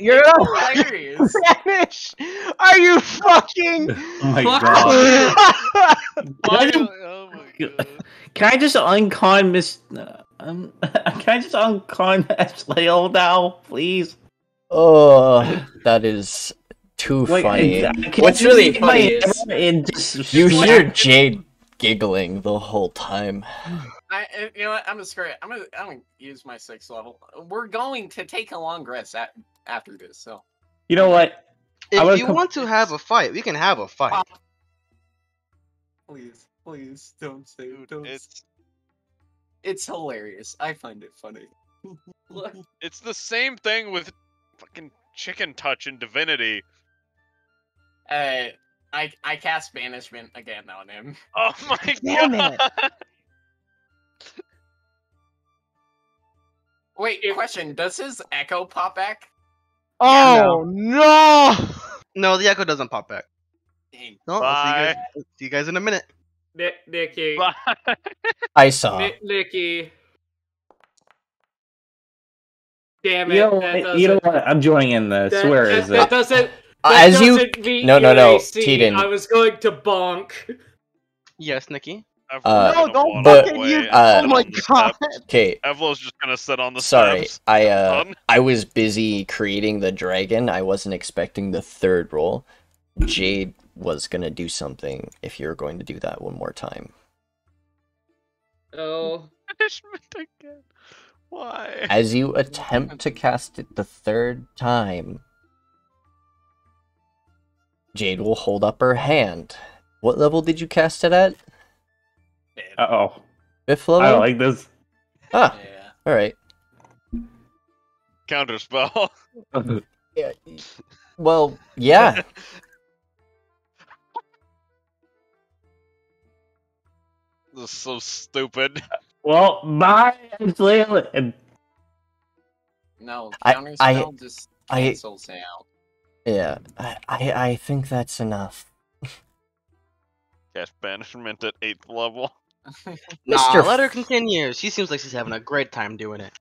You're not Hilarious. Spanish. Are you fucking? Oh my Fuck. god. Why- Can oh my god. Can I just uncon Miss? uh, Um, can I just uncon Ashley now, please? Oh, that is too Like, funny. I- I What's really funny is hammer and just you hear Jade giggling the whole time. I, uh, you know what? I'm gonna screw it. I'm gonna, I'm gonna use my sixth level. We're going to take a long rest at, after this, so. You know what? If you want to have a fight, we can have a fight. Please, please don't say Dude, don't. it's It's hilarious. I find it funny. it's the same thing with fucking chicken touch in Divinity. Uh, I I cast banishment again on him. Oh my Damn god! Wait, question: Does his echo pop back? Oh no! No, the echo doesn't pop back. Dang. No, I'll see you, Bye. guys, see you guys in a minute. Ni- Nikki, Bye. I saw. Ni- Nikki. Damn it! You know, that what? you know what? I'm joining in this. that- Where that- is that it? doesn't. Uh, that as you doesn't meet No, no, no, AC. Teeden. I was going to bonk. Yes, Nikki. Evlo's Uh, gonna No, don't waddle but- fucking use. uh, oh my god! steps. Okay, Evlo's just gonna sit on the sorry. steps. I uh Done. I was busy creating the dragon. I wasn't expecting the third roll. Jade was gonna do something if you're going to do that one more time. Oh, Punishment again. Why? As you attempt to cast it the third time, Jade will hold up her hand. What level did you cast it at? Uh oh. Fifth I level? don't like this. ah, Yeah. alright. Counter spell. Yeah. Well, yeah. This is so stupid. Well, bye, Angela. And No, counter I- spell just I- cancels out. Yeah. I, I, I think that's enough. Cast banishment at eighth level. Nah, Mr. let her continue. She seems like she's having a great time doing it.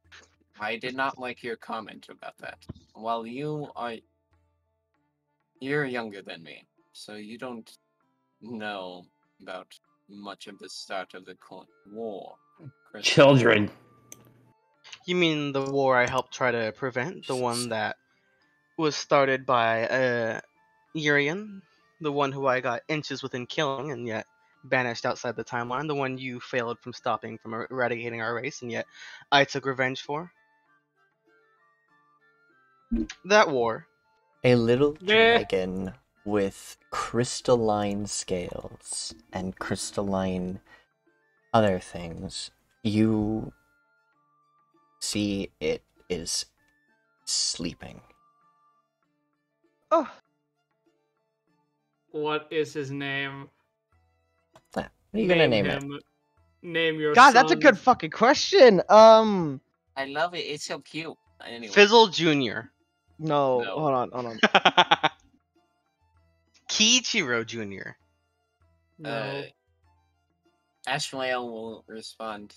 I did not like your comment about that. While you are, you're younger than me, so you don't know about much of the start of the Cold War. Chris. children. You mean the war I helped try to prevent? The one that was started by uh, Urian? The one who I got inches within killing and yet banished outside the timeline? The one you failed from stopping from er- eradicating our race and yet I took revenge for? That war. A little Meh. dragon with crystalline scales and crystalline other things. You see it is sleeping. Oh, What is his name? What are you gonna name it? Name your God, that's a good fucking question. Um, I love it. It's so cute. Anyway, Fizzle Jr. no, No. hold on, hold on. Kiichiro Jr. No. uh, Ashliel will respond.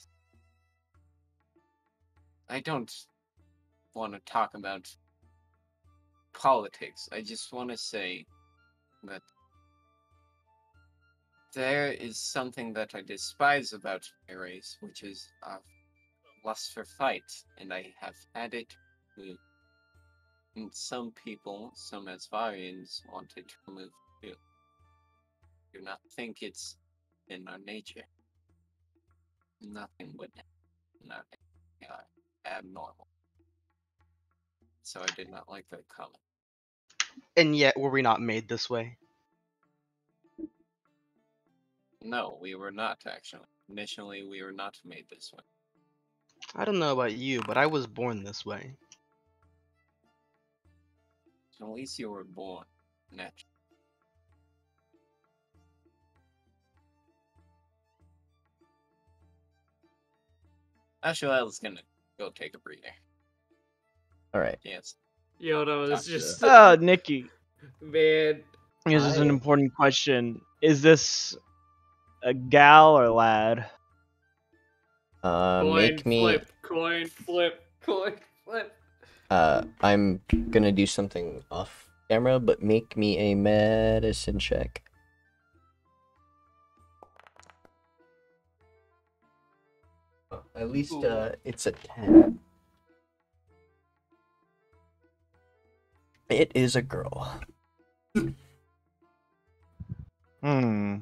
I don't want to talk about politics. I just want to say that there is something that I despise about my race, which is uh, lust for fight, and I have had it and some people, some Asvarians, wanted to remove too. Do not think it's in our nature. Nothing would not uh, abnormal. So I did not like that comment. And yet, were we not made this way? No, we were not actually. Initially, we were not made this way. I don't know about you, but I was born this way. At least you were born natural. I was gonna go take a breather. Alright. Yes. Yoto is Gotcha. just Uh, Nikki, man. this is an important question. Is this a gal or lad? Uh, coin make me. flip, coin flip, coin flip. Uh, I'm gonna do something off camera, but make me a medicine check. At least uh, it's a 10. It is a girl. Hmm.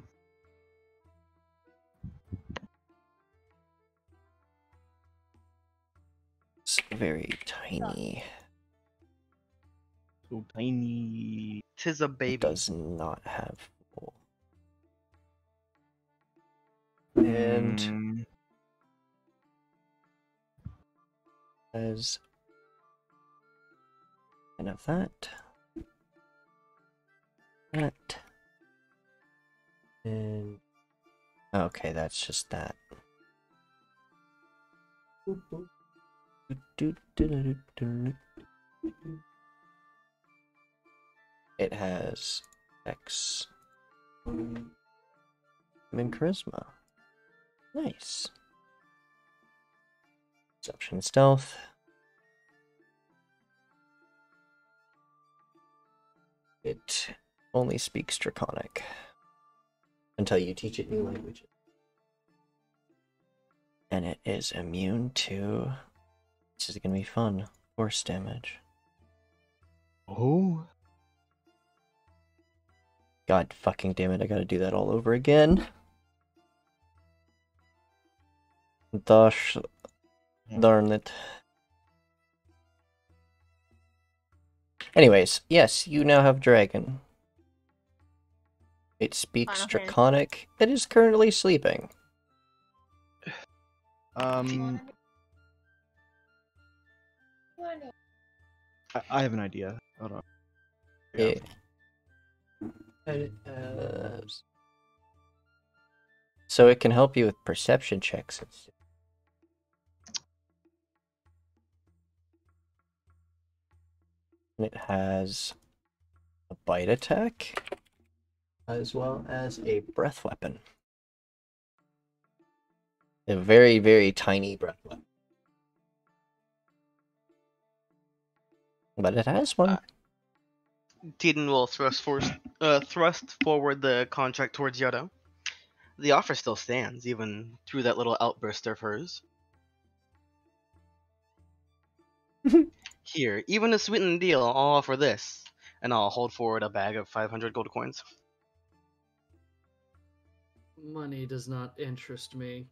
It's very tiny. So tiny. Tis a It baby. does not have wool. And Hmm. as and of that. That. And okay, that's just that. It has X and charisma. Nice. Perception stealth. It only speaks Draconic until you teach it new languages. And it is immune to. This is gonna be fun. Force damage. Oh. God fucking damn it, I gotta do that all over again. Gosh darn it. Anyways, yes, you now have dragon. It speaks Final Fantasy. Draconic. It is currently sleeping. Um, I, I have an idea. Hold on. Yeah. Uh, so it can help you with perception checks. It's- It has a bite attack as well as a breath weapon. A very, very tiny breath weapon. But it has one. Uh, Tiden will thrust force, uh, thrust forward the contract towards Yoto. The offer still stands, even through that little outburst of hers. Here, even a sweetened deal, I'll offer this, and I'll hold forward a bag of 500 gold coins. Money does not interest me.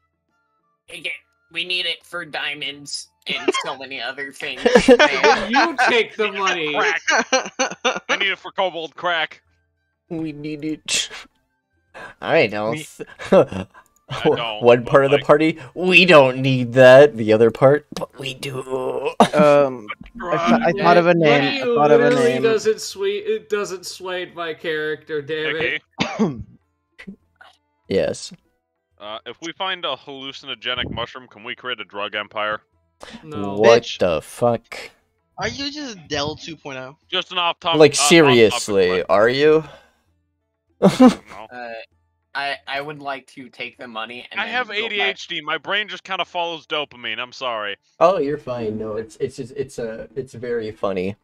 Take it. We need it for diamonds and so many other things. you take the money. Crack. I need it for cobalt crack. We need it. I don't. We- don't, One part of the like- party, we don't need that. The other part, but we do. Um, I, th- I thought of a name. Money I thought of a name. doesn't sweet. It doesn't sway my character. Damn it. Okay. yes. Uh, if we find a hallucinogenic mushroom, can we create a drug empire? No. What Bitch. the fuck? Are you just Dell oh? 2.0? Just an off topic. like seriously, are you? No. Uh, I I would like to take the money and I have go back- ADHD. My brain just kind of follows dopamine. I'm sorry. oh, you're fine. No, it's it's just, it's a it's very funny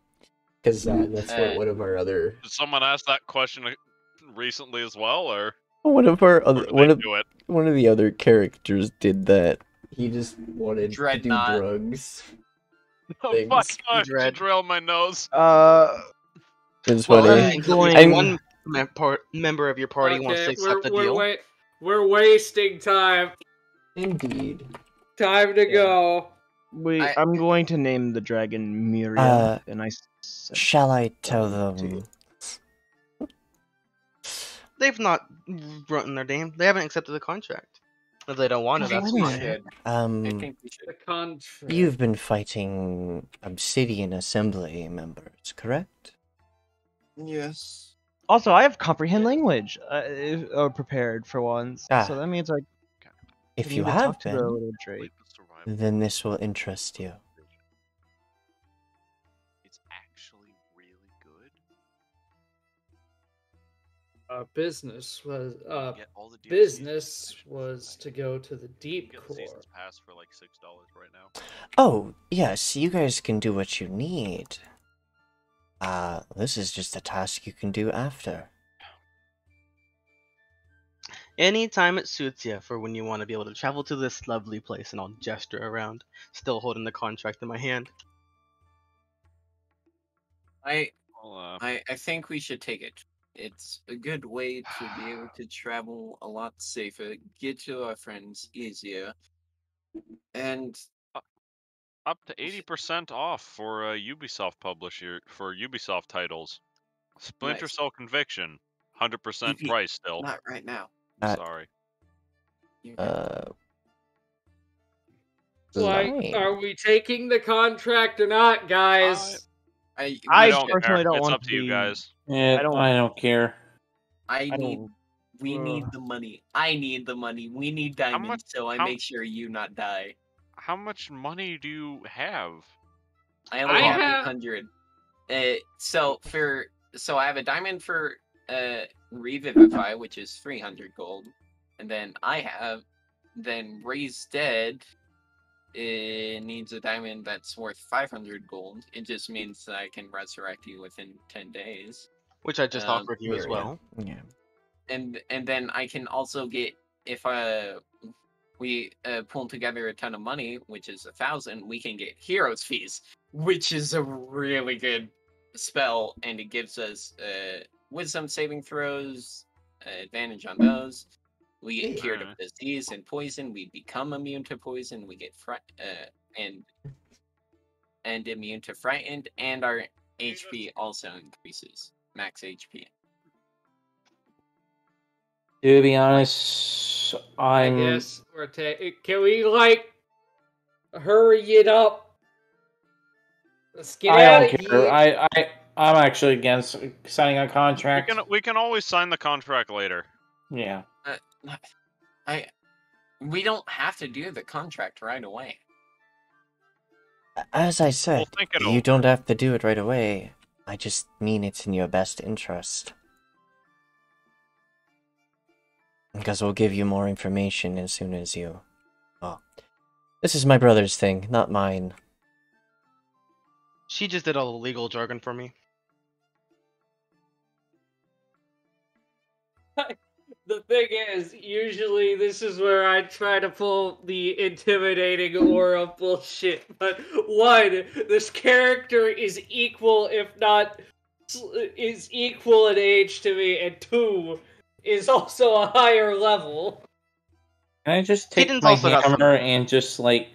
because uh, that's what Uh, one of our other Did someone ask that question uh, recently as well, or, one of our or other did one of do it? one of the other characters did that. He just wanted to Dreadnought. do drugs. Oh things. fuck! I Dread. drill my nose. uh, It's Well, funny. that means at one mem- part, member of your party wants to accept the deal. We're, wa- we're wasting time. Indeed. Time to Yeah. go. we. I- I'm going to name the dragon Miria, Uh, and I. Shall I tell them? They've not written their name. They haven't accepted the contract. If they don't want it, that's we fine. should. Um, I think we should. you've been fighting Obsidian Assembly members, correct? Yes. Also, I have comprehend language uh, uh, prepared for once, Ah. so that means I If you have to been, then this will interest you. Our business was uh all the business was to go to the deep Get the core. seasons pass for like six dollars right now. Oh, yes, you guys can do what you need. Uh, this is just a task you can do after. Anytime it suits you for when you want to be able to travel to this lovely place, and I'll gesture around, still holding the contract in my hand. I Well, uh, I I think we should take it. It's a good way to be able to travel a lot safer, get to our friends easier, and up to eighty percent off for uh, Ubisoft publisher for Ubisoft titles. Splinter Nice. Cell Conviction, hundred percent price still. not right now. Uh, Sorry. You Uh, Like, are we taking the contract or not, guys? I I don't should- personally care. don't it's want up to to you guys. Yeah, I don't- I don't care. I I need. don't. We need the money. I need the money. We need diamonds, much- so I how- make sure you not die. How much money do you have? I only I have have- eight hundred. Uh, so for so I have a diamond for uh revivify, which is three hundred gold, and then I have then raise dead. It needs a diamond that's worth five hundred gold. It just means that I can resurrect you within ten days, Which I just Um, offered you as well. yeah. and and then I can also get if uh we uh, pull together a ton of money, which is a thousand, we can get heroes' feast, which is a really good spell, and it gives us uh, wisdom saving throws, uh, advantage on those. We get cured of disease and poison. We become immune to poison. We get fri- uh, and and immune to frightened, and our HP also increases max HP. To be honest, I I'm. guess we're taking. Can we like hurry it up? Let's get I out don't of care. here. I, I I'm actually against signing a We contract. can we can always sign the contract later. Yeah. I. We don't have to do the contract right away. As I said, We'll you over. don't have to do it right away. I just mean it's in your best interest. Because we'll give you more information as soon as you. Oh. This is my brother's thing, not mine. She just did all the legal jargon for me. The thing is, usually this is where I try to pull the intimidating aura bullshit. But one, this character is equal, if not is equal in age to me, and two, is also a higher level. Can I just take Hayden's my also hammer and just like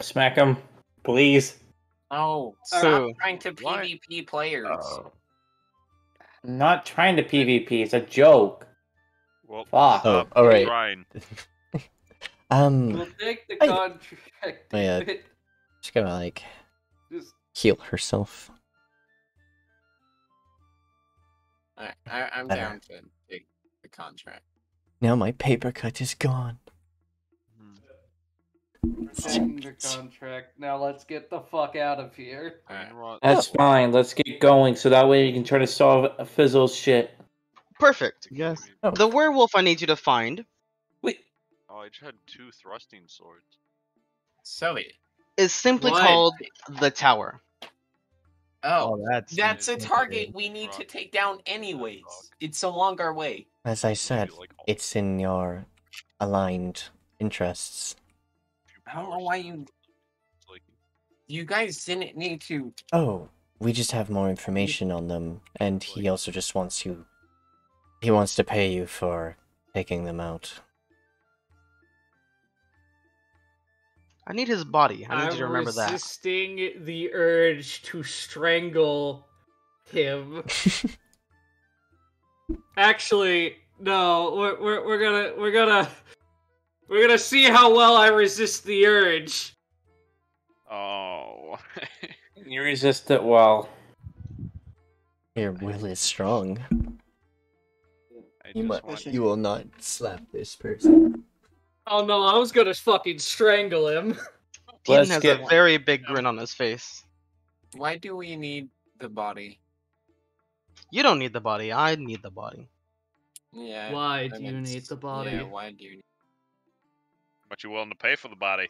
smack him, please? Oh, So- stop trying to Why? PvP players. Oh. I'm not trying to PvP. It's a joke. Well, Fuck. Oh, stop alright. trying. Um, We'll take the I- contract. Oh, yeah. David. she's gonna like Just heal herself. I, I, I'm down to take the contract. Now my paper cut is gone. Sign the contract. Now let's get the fuck out of here. Alright. Right. That's fine. Let's get going so that way you can try to solve Fizzle's shit. Perfect. Yes. The oh. werewolf I need you to find Wait. Oh, I just had two thrusting swords. So it. is simply What? called the tower. Oh, Oh, that's that's a target we need to take down anyways. It's along our way. As I said, Maybe, like, all it's in your aligned interests. Few I don't know why you like, you guys didn't need to. Oh, we just have more information on them, and he also just wants you. He wants to pay you for taking them out. I need his body. I need I'm you to remember that. resisting the urge to strangle him. Actually, no. We're, we're we're gonna we're gonna we're gonna see how well I resist the urge. Oh. You resist it well. Your will is strong. You, just might, you will not slap this person. Oh no, I was gonna fucking strangle him. Eden Let's has get- a very big grin on his face. Why do we need the body? You don't need the body. I need the body. Yeah. Why that do you need the body? Yeah, why do you? But you're willing to pay for the body.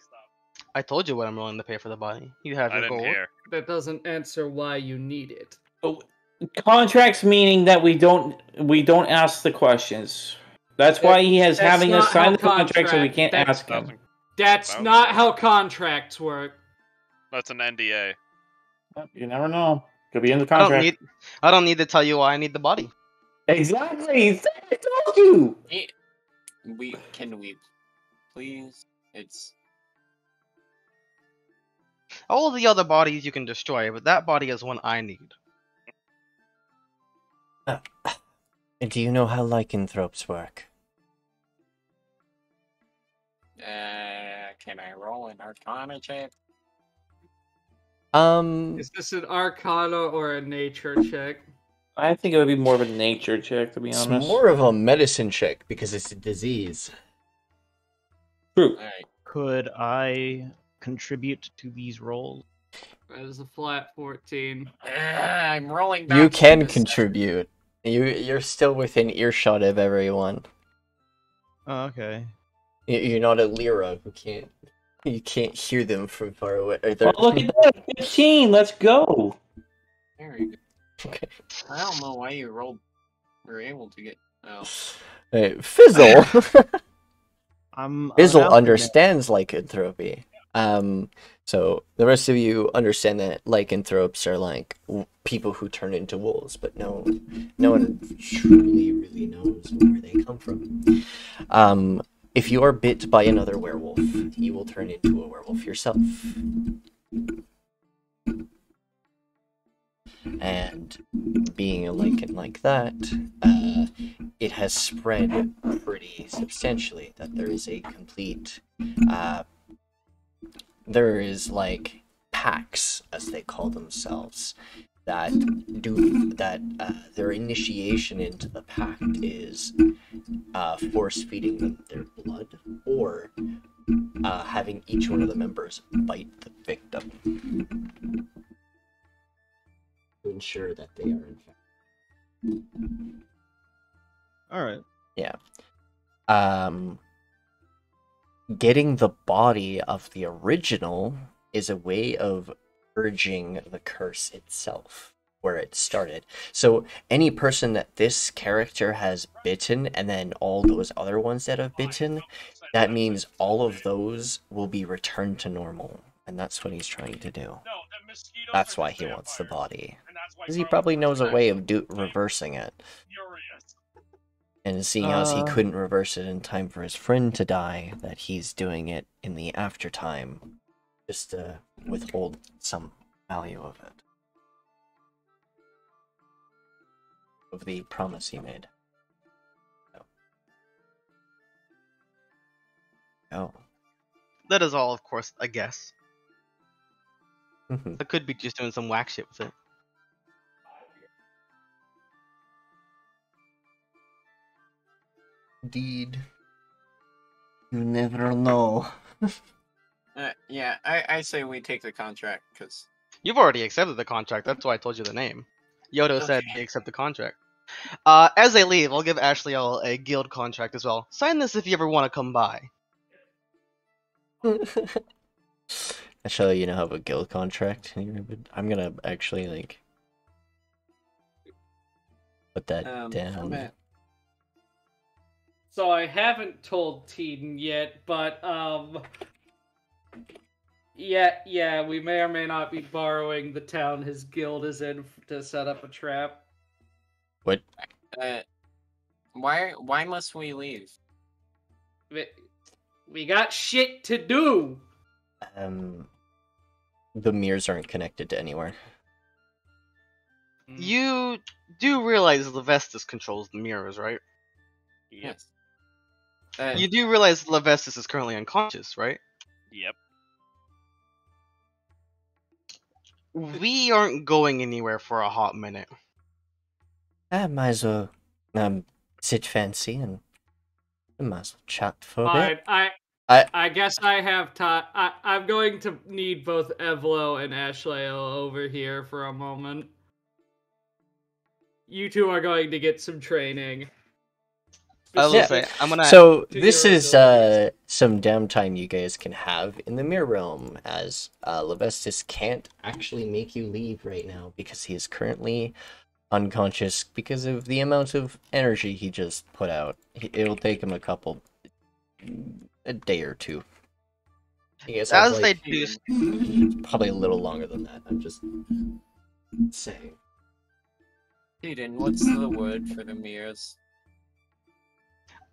I told you what I'm willing to pay for the body. You have I your didn't gold. hear. That doesn't answer why you need it. Oh, contracts meaning that we don't we don't ask the questions. That's why he has That's having us not sign how the contract so we contract- can't that's- ask him. Doesn't- That's Well- not how contracts work. That's an NDA. You never know. Could be in the I don't contract. need. I don't need to tell you why I need the body. Exactly. I told you. We can we, please? It's All the other bodies you can destroy, but that body is one I need. Do you know how lycanthropes work? uh. Can I roll an Arcana check? Um, Is this an arcana or a nature check? I think it would be more of a nature check to be it's honest. more of a medicine check because it's a disease. True. All right. Could I contribute to these rolls? That is a flat 14. Uh, I'm rolling. You can to the contribute. You you're still within earshot of everyone. Oh, okay. You- You're not a Lyra who can't. You can't hear them from far away. Or Well, look at that. 15. Let's go. Very good. Okay. I don't know why you rolled. Were able to get. Oh. Hey, Fizzle. I'm Fizzle understands lycanthropy. Um, so the rest of you understand that lycanthropes are like w- people who turn into wolves, but no, no one truly really knows where they come from. Um, if you are bit by another werewolf, you will turn into a werewolf yourself. And being a lichen like that, uh, it has spread pretty substantially. That there is a complete, uh, there is like packs, as they call themselves, that do that uh, their initiation into the pact is uh, force feeding them their blood or uh, having each one of the members bite the victim to ensure that they are infected. All right. Yeah. Um getting the body of the original is a way of purging the curse itself where it started so any person that this character has bitten and then all those other ones that have bitten that means all of those will be returned to normal and that's what he's trying to do that's why he wants the body because he probably knows a way of do- reversing it and seeing as he Uh. couldn't reverse it in time for his friend to die, that he's doing it in the after time, just to withhold some value of it. Of the promise he made. Oh. That is all, of course, a guess. I could be just doing some whack shit with it. Indeed. You never know. Uh, yeah, I, I say we take the contract because You've already accepted the contract. That's why I told you the name. Yoto said Okay. they accept the contract. Uh, as they leave, I'll give Ashliel a guild contract as well. Sign this if you ever want to come by. Actually, you know, have a guild contract. I'm gonna actually like put that um, down. Matt, So I haven't told Teeden yet, but um yeah, yeah, we may or may not be borrowing the town his guild is in to set up a trap. What? uh, why why must we leave? We, we got shit to do. Um, the mirrors aren't connected to anywhere. You do realize Levestus controls the mirrors, right? Yes. Uh, You do realize Levestus is currently unconscious, right? Yep. We aren't going anywhere for a hot minute. I might as well um sit fancy and I might as well chat for a Fine, bit. I I- I guess I have time. I I'm going to need both Evlo and Ashliel over here for a moment. You two are going to get some training. I will Yeah. say, I'm gonna. So this is uh some downtime you guys can have in the mirror realm, as uh, Levestus can't actually make you leave right now because he is currently unconscious because of the amount of energy he just put out. It'll take him a couple, a day or two. You guys have, as they like, do, probably a little longer than that. I'm just saying. Eden, what's the word for the mirrors?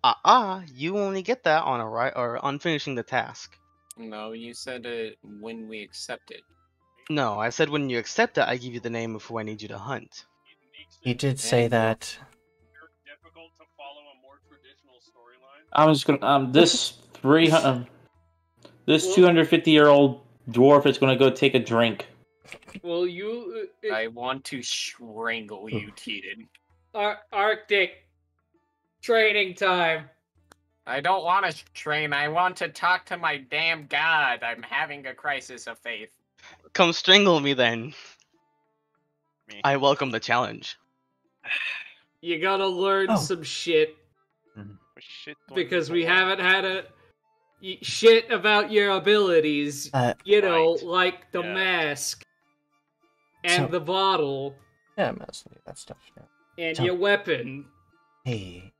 Uh uh, you only get that on a right or on finishing the task. No, you said it when we accept it. No, I said when you accept it, I give you the name of who I need you to hunt. He did say And- that. difficult to follow a more traditional storyline. I'm just gonna um this three hundred this two hundred fifty year old dwarf is gonna go take a drink. Well, you uh, I want to strangle you, Eden. Ar- Arctic training time. I don't want to train. I want to talk to my damn god. I'm having a crisis of faith. Come strangle me then. Me. I welcome the challenge. You gotta learn Oh. some shit What shit because we to haven't had a shit about your abilities. Uh, You know, Right. like the Yeah. mask and So- the bottle yeah, mostly that stuff. Yeah. and So- your weapon. Hey,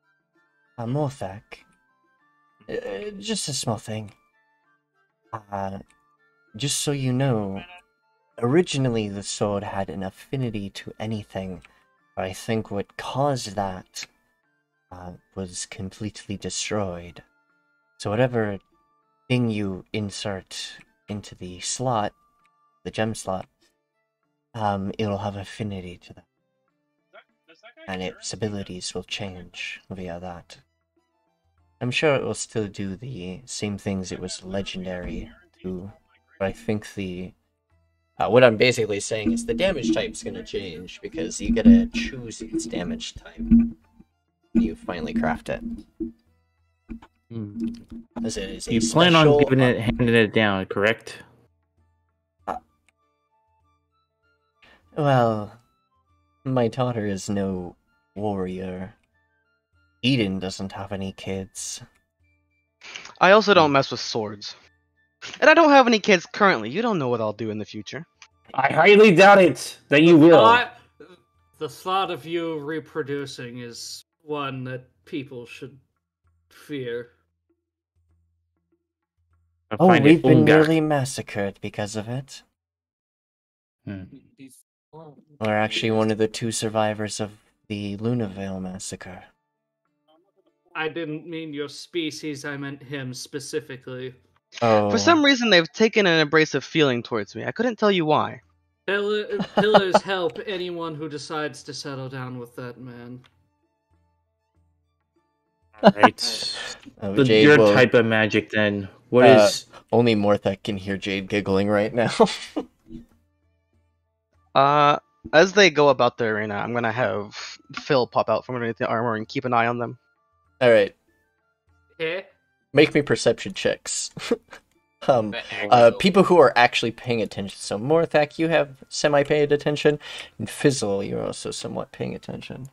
uh, Morthakh. Uh, just a small thing. Uh, just so you know, originally the sword had an affinity to anything, but I think what caused that uh, was completely destroyed. So whatever thing you insert into the slot, the gem slot, um, it'll have affinity to that and its abilities will change via that. I'm sure it will still do the same things it was legendary to, but I think the Uh, what I'm basically saying is the damage type's gonna change because you gotta choose its damage type. when You finally craft it. Hmm. As it is You plan on giving it, uh, handing it down, correct? Uh, well, my daughter is no warrior. Eden doesn't have any kids. I also don't mess with swords. And I don't have any kids currently. You don't know what I'll do in the future. I highly doubt it that you will. Thought- the thought of you reproducing is one that people should fear. I Oh, we've been ungar. nearly massacred because of it. Hmm. We're actually one of the two survivors of the Lunavale massacre. I didn't mean your species, I meant him specifically. Oh, For some reason, they've taken an abrasive feeling towards me. I couldn't tell you why. Pill- Pillars help anyone who decides to settle down with that man. Right. oh, The- Jade your will- type of magic, then. What Uh, is? Only Morthakh can hear Jade giggling right now. Uh, as they go about the arena, I'm gonna have Phil pop out from underneath the armor and keep an eye on them. All right, Eh? make me perception checks. um, uh, people who are actually paying attention. So Morthakh, you have semi-paid attention, and Fizzle, you're also somewhat paying attention.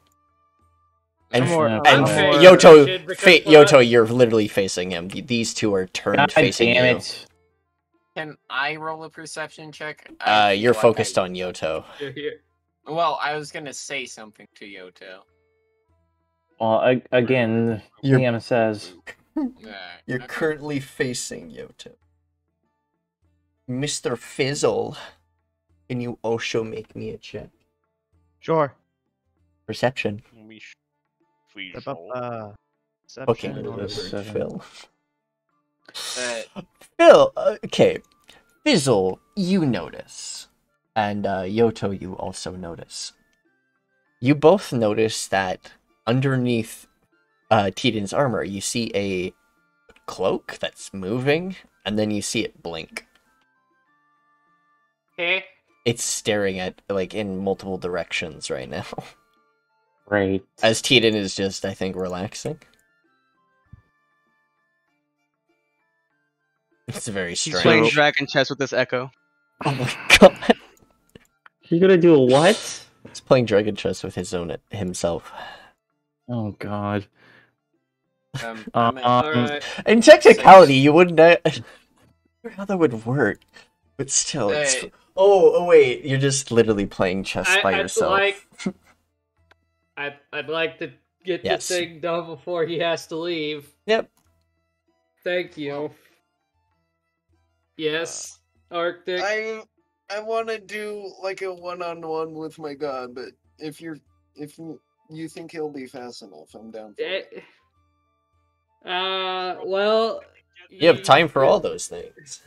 And, more- and I'm f- paying Yoto, fa- Yoto, you're literally facing him. These two are turned God facing damn you. it! Can I roll a perception check? Uh, you're focused on Yoto. You're here. Well, I was gonna say something to Yoto. Well, a- again, You're- DM says You're currently facing Yoto. Mr. Fizzle, can you also make me a check? Sure. Perception. We sh- we Step uh, Fucking perception. It was whatever, seven. Phil. Uh, Phil, uh, okay. Fizzle, you notice. And uh, Yoto, you also notice. You both notice that underneath uh, Titan's armor, you see a cloak that's moving, and then you see it blink. Eh? It's staring at, like, in multiple directions right now. Right. As Titan is just, I think, relaxing. It's very He's strange. playing Dragon Chess with this Echo. Oh my god. You're gonna do a what? He's playing Dragon Chess with his own himself. Oh god. um, um, Alright. In technicality, you wouldn't. know how that would work, but still, it's. Hey. Oh, oh wait, you're just literally playing chess I- by I'd yourself. like- I'd, I'd like to get Yes. the thing done before he has to leave. Yep. Thank you. Yes, Arctic. I I want to do like a one-on-one with my god, but if you're if you you think he'll be fast enough, I'm down for Eh, it. Uh, well, You have time for all those things.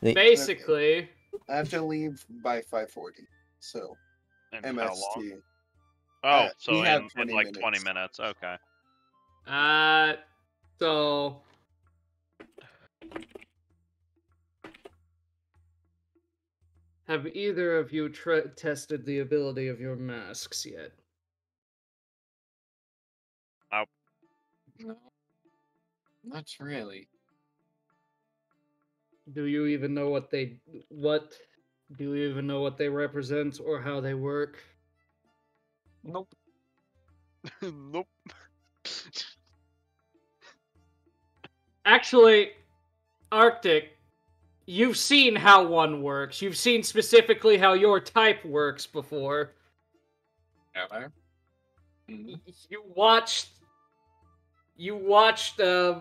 The- Basically, I have to leave by 5:40, so And how long? MST. Oh, Uh, so we have in, in 20 like 20 minutes. minutes. Okay. uh, so have either of you tr- tested the ability of your masks yet? No, not really. Do you even know what they what? Do you even know what they represent or how they work? Nope. nope. Actually, Arctic, you've seen how one works. You've seen specifically how your type works before. Have I? Mhm. You watched. You watched uh,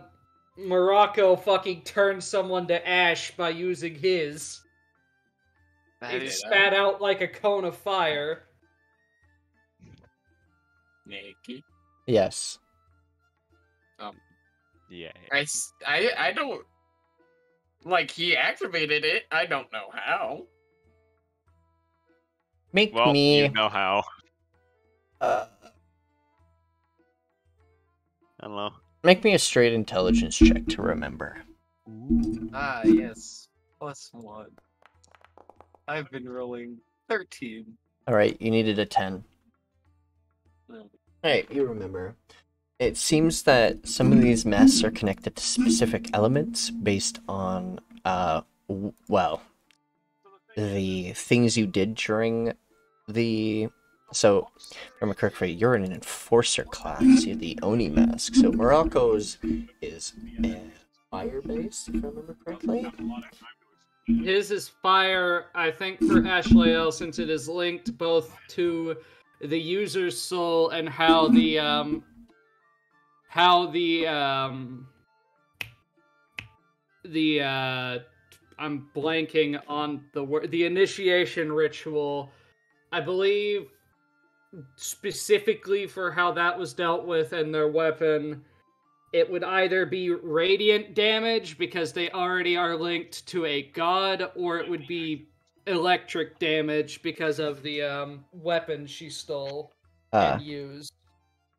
Morocco fucking turn someone to ash by using his. That It is spat out like a cone of fire. Nikki. yes. Yeah. I, s- I, I don't. Like, he activated it. I don't know how. Make Well, me. you know how. Uh, I don't know. make me a straight intelligence check to remember. Ah, yes. Plus one. I've been rolling 13. Alright, you needed a 10. No. Alright, you remember. It seems that some of these masks are connected to specific elements based on, uh, well, the things you did during the. So, remember correctly, you're in an enforcer class. You have the Oni mask. So, Morocco's is fire based, if I remember correctly. His is fire, I think, for Ashliel, since it is linked both to the user's soul and how the um how the um the uh I'm blanking on the word the initiation ritual. I believe specifically for how that was dealt with and their weapon it would either be radiant damage because they already are linked to a god, or it would be electric damage because of the um, weapon she stole Uh, and used.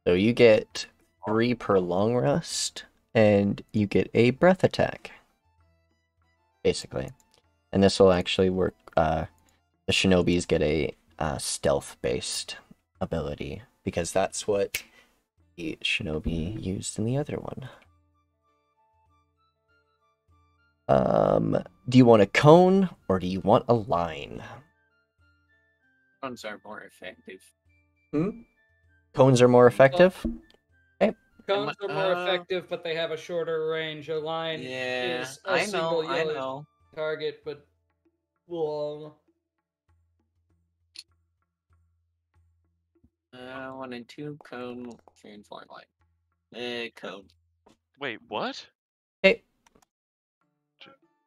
so, you get three per long rest, and you get a breath attack. Basically. And this will actually work. Uh, the shinobis get a uh, stealth based ability because that's what the shinobi used in the other one. Um, do you want a cone or do you want a line? Ones are more effective. Hmm? Cones are more effective. Cones are more uh, effective, but they have a shorter range. A line Yeah, is a I single know, I yellow know. target, but long. Uh, one and two, cone, three and four, light. Uh, cone. Wait, what? Hey.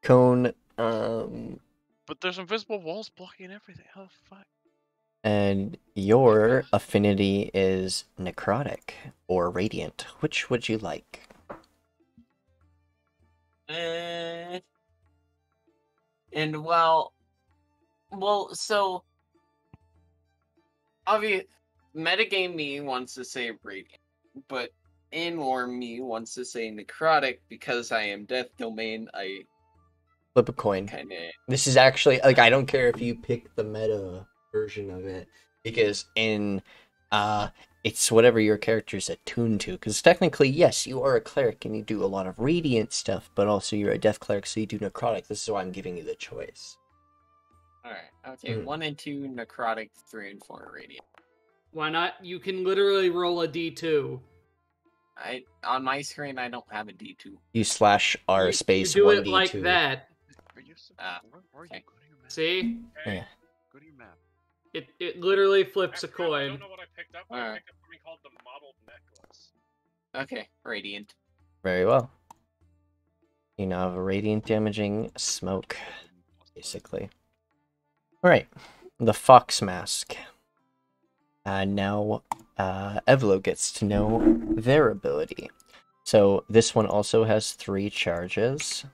Cone, um, But there's invisible walls blocking everything. How the fuck? and your affinity is necrotic or radiant. Which would you like? Uh, and well, well, so obvious metagame me wants to say radiant, but in lore me wants to say necrotic because I am death domain. I Flip a coin. kind of This is actually like I don't care if you pick the meta version of it because in uh it's whatever your character's attuned to because technically yes you are a cleric and you do a lot of radiant stuff but also you're a death cleric so you do necrotic this is why i'm giving you the choice all right. Okay, Mm. one and two necrotic, three and four radiant. Why not? You can literally roll a d2. I on my screen I don't have a D two. you slash r You- space You do 1d2 it like that. Are you uh, so... Where are okay. you? Go to your map. See? Yeah. Go to your map. It it literally flips a Crap, I coin. don't know what I picked up. but I Alright. picked up something called the mottled necklace. Okay, radiant. very well you now have a radiant damaging smoke basically all right the fox mask and now uh, Evlo gets to know their ability. So this one also has three charges.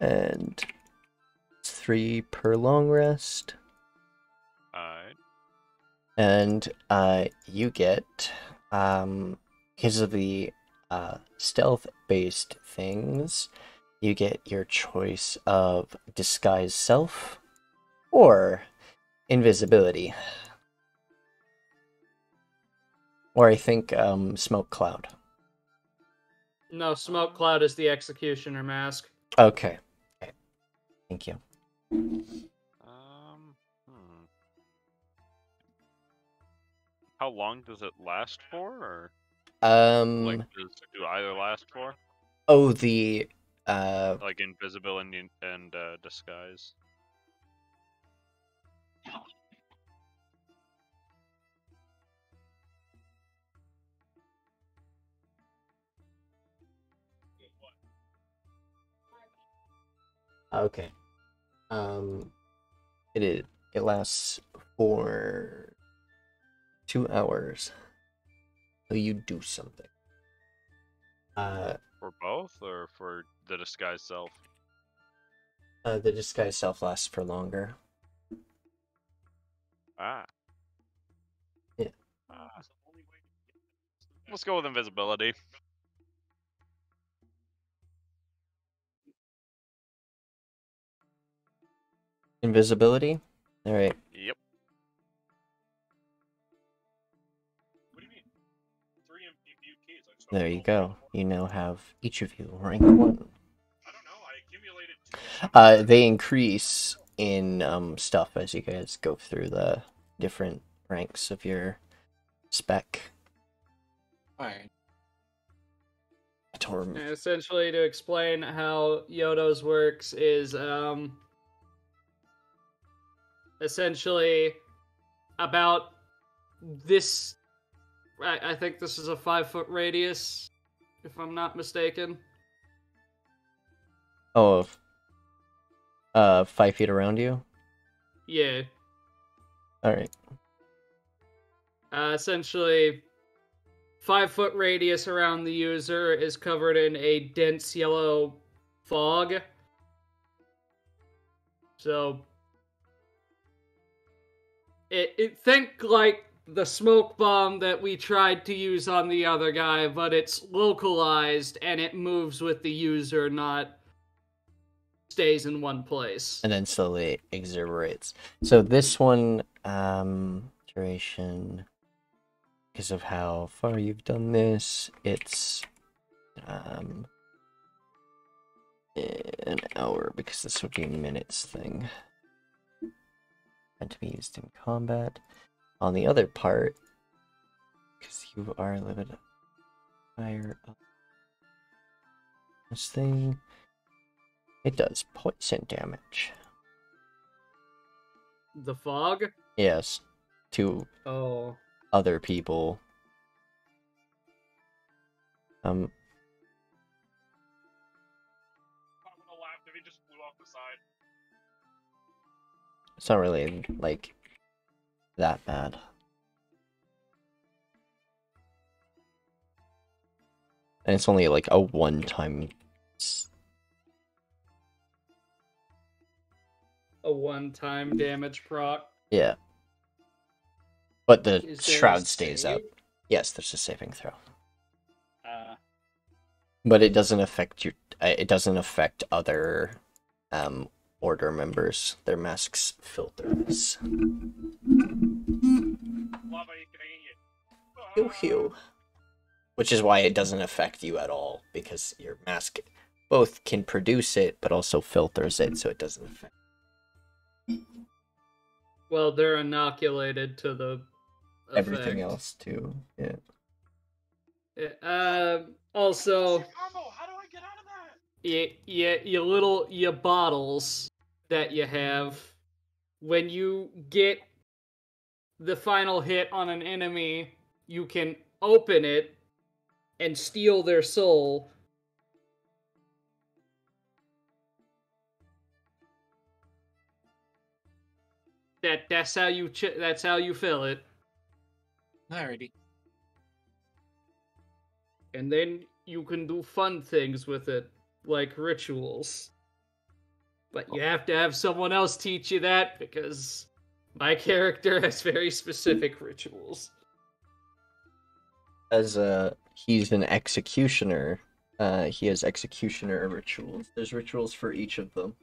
And three per long rest. Alright. And uh, you get, um, because of the uh, stealth based things, you get your choice of disguise self or invisibility. Or I think um, smoke cloud. No, smoke cloud is the executioner mask. Okay. okay. Thank you. Um. Hmm. How long does it last for, or Um. like does do either last for? Oh, the uh. Like invisibility and, and uh, disguise. Okay. Um. It is. It lasts for two hours. So you do something. Uh. For both, or for the disguise self? uh the disguise self lasts for longer. Ah. Yeah. Ah. Let's go with invisibility. invisibility. All right. Yep. What do you mean? Three MPU keys. I just There you go. You now have each of you rank one. I don't know. I accumulated. Uh, they increase in um stuff as you guys go through the different ranks of your spec. Alright. I don't remember. And essentially, to explain how Yoto's works is um, essentially about this. I, I think this is a five foot radius, if I'm not mistaken. Oh, f- uh, five feet around you. Yeah. All right. Uh, essentially, five foot radius around the user is covered in a dense yellow fog. So, it, it think like the smoke bomb that we tried to use on the other guy, but it's localized and it moves with the user, not stays in one place. and then slowly exuberates. So this one, um, duration, because of how far you've done this, it's um an hour because this would be a minutes thing. And to be used in combat. On the other part, because you are limited higher up this thing, it does poison damage. The fog? Yes, to Oh. other people. Um, I would have laughed if he just flew off the side. it's not really like that bad. And it's only like a one-time. A one time damage proc. Yeah. But the Is there a shroud stays up. Yes, there's a saving throw. Uh, But it doesn't affect your. uh, It doesn't affect other, um, order members. Their masks filters. Lava, you can eat Hew hew. Which is why it doesn't affect you at all, because your mask both can produce it, but also filters it, so it doesn't affect. Well, they're inoculated to the Everything else too. Yeah. Yeah, Um. Also, Combo, how do I get out of that? yeah, yeah, your little your bottles that you have when you get the final hit on an enemy, you can open it and steal their soul. That that's how you ch- that's how you fill it. Alrighty. and then you can do fun things with it, like rituals. But you have to have someone else teach you that because my character has very specific rituals. As a he's an executioner, uh, he has executioner rituals. There's rituals for each of them,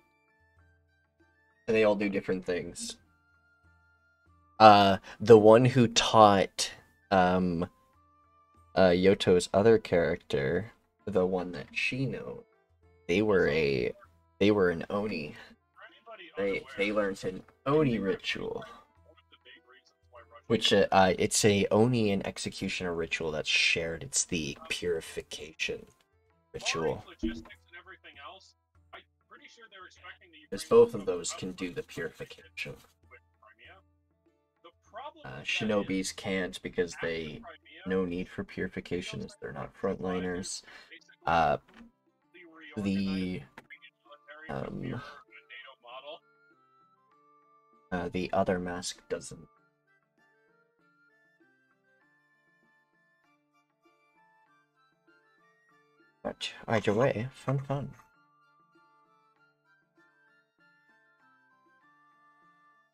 and they all do different things. Uh, the one who taught um, uh, Yoto's other character, the one that she knows, they were a they were an oni. They they learned an oni ritual. one of the big reasons why Russian Which uh, uh, it's a Oni and Executioner ritual that's shared. It's the purification ritual. barring logistics and everything else, I'm pretty sure they're expecting the Because both of those can do the purification. Uh, Shinobis can't because they no need for purification as they're not frontliners. Uh, the the Ukrainian military would um, mirror a NATO model. uh, the other mask doesn't. But either way, fun, fun.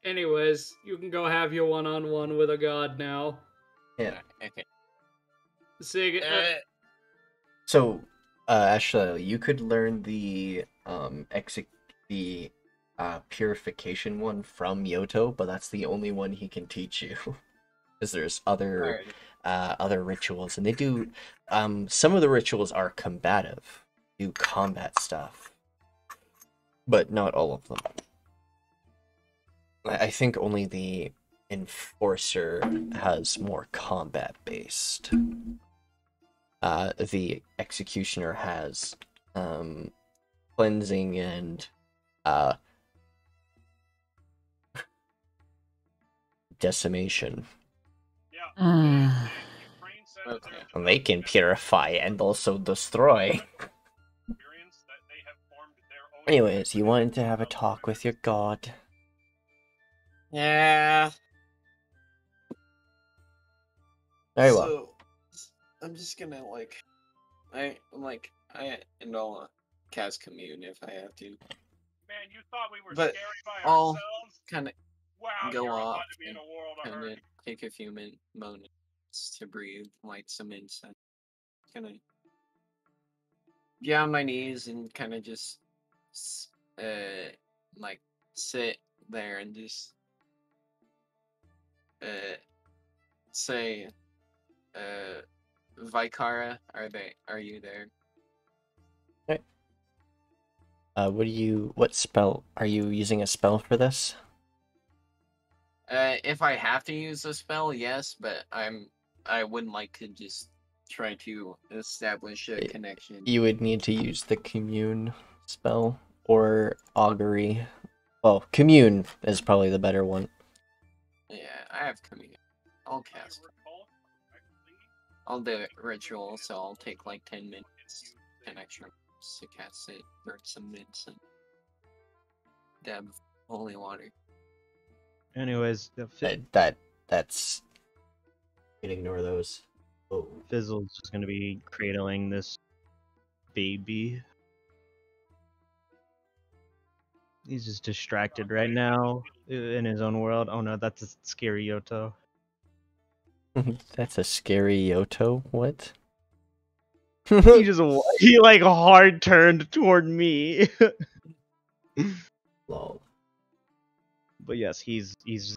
Anyways, you can go have your one on one with a god now. Yeah. Okay. Sig- uh, So, uh, Ashla, you could learn the um exec the uh, purification one from Yoto, but that's the only one he can teach you. Because there's other Alright. uh, other rituals, and they do. Um, some of the rituals are combative, do combat stuff, but not all of them. I, I think only the enforcer has more combat based. Uh, the executioner has um, cleansing and uh, decimation. Yeah. Ukraine Okay. And they can purify and also destroy. experience that they have formed their own Anyways, you wanted to have a talk with your god. Yeah. Very well. So, I'm just gonna like. I'm like I and I'll uh, cast commune if I have to. Man, you thought we were But scary by I'll ourselves? kind of Wow, go off to be in and a world kind of hurt. take a few min- moments to breathe, light some incense. Gonna get on my knees and kind of just uh like sit there and just uh say uh Vikara, are they are you there? Uh, what do you? What spell are you using? A spell for this? Uh, if I have to use a spell, yes, but I'm I wouldn't like to just try to establish a connection. You would need to use the commune spell or augury. Well, commune is probably the better one. Yeah, I have coming. I'll cast. recall correctly, I'll do it ritual, so I'll take like ten minutes, ten extra minutes to cast it, burn some mints and dab holy water. Anyways, the fi- That that that's. You can ignore those. Oh. Fizzle's just gonna be cradling this baby. He's just distracted right now in his own world. Oh no, that's a scary Yoto. that's a scary Yoto. What? he just he like hard turned toward me. Lol. but yes, he's he's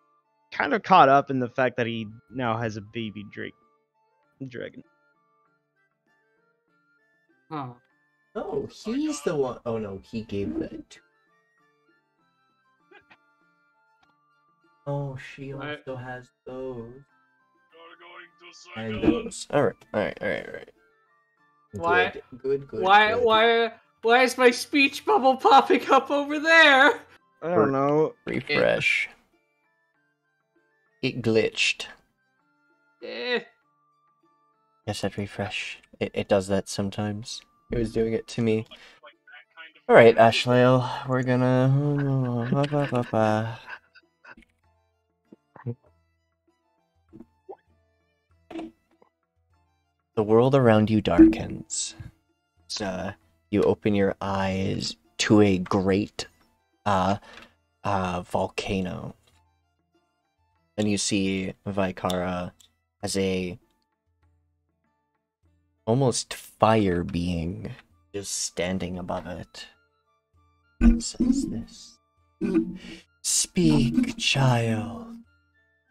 kind of caught up in the fact that he now has a baby Drake dragon. Huh. Oh, he's the one oh no, he gave that. to- Oh, she I- also has those. You're going to And those. Alright, alright, alright, alright. Why- Good, good, good. Why? good. Why? Why is my speech bubble popping up over there? I don't know. Refresh. It glitched. Eh. I said refresh. It, it does that sometimes. It was doing it to me. Like that kind of Alright, Ashliel, we're gonna. The world around you darkens. So, uh, you open your eyes to a great uh, uh, volcano. And you see Vikara as a almost fire being just standing above it. And says this Speak, child.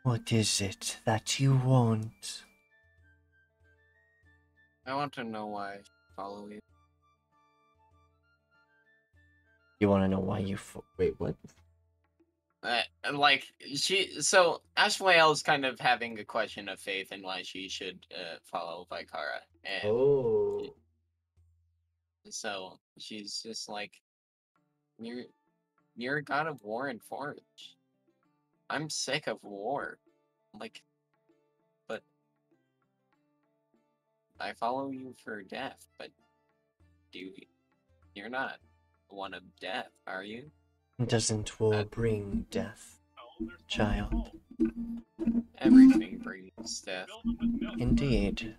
What is it that you want? I want to know why I follow you. You want to know why you. Fo- Wait, what? Uh, like she, so Ashliel is kind of having a question of faith in why she should uh, follow Vikara, and Oh. so she's just like, "You're, you're a god of war and forge. I'm sick of war, like, I follow you for death. But do you, you're not one of death, are you? Doesn't war uh, bring death, child? Everything brings death. Indeed.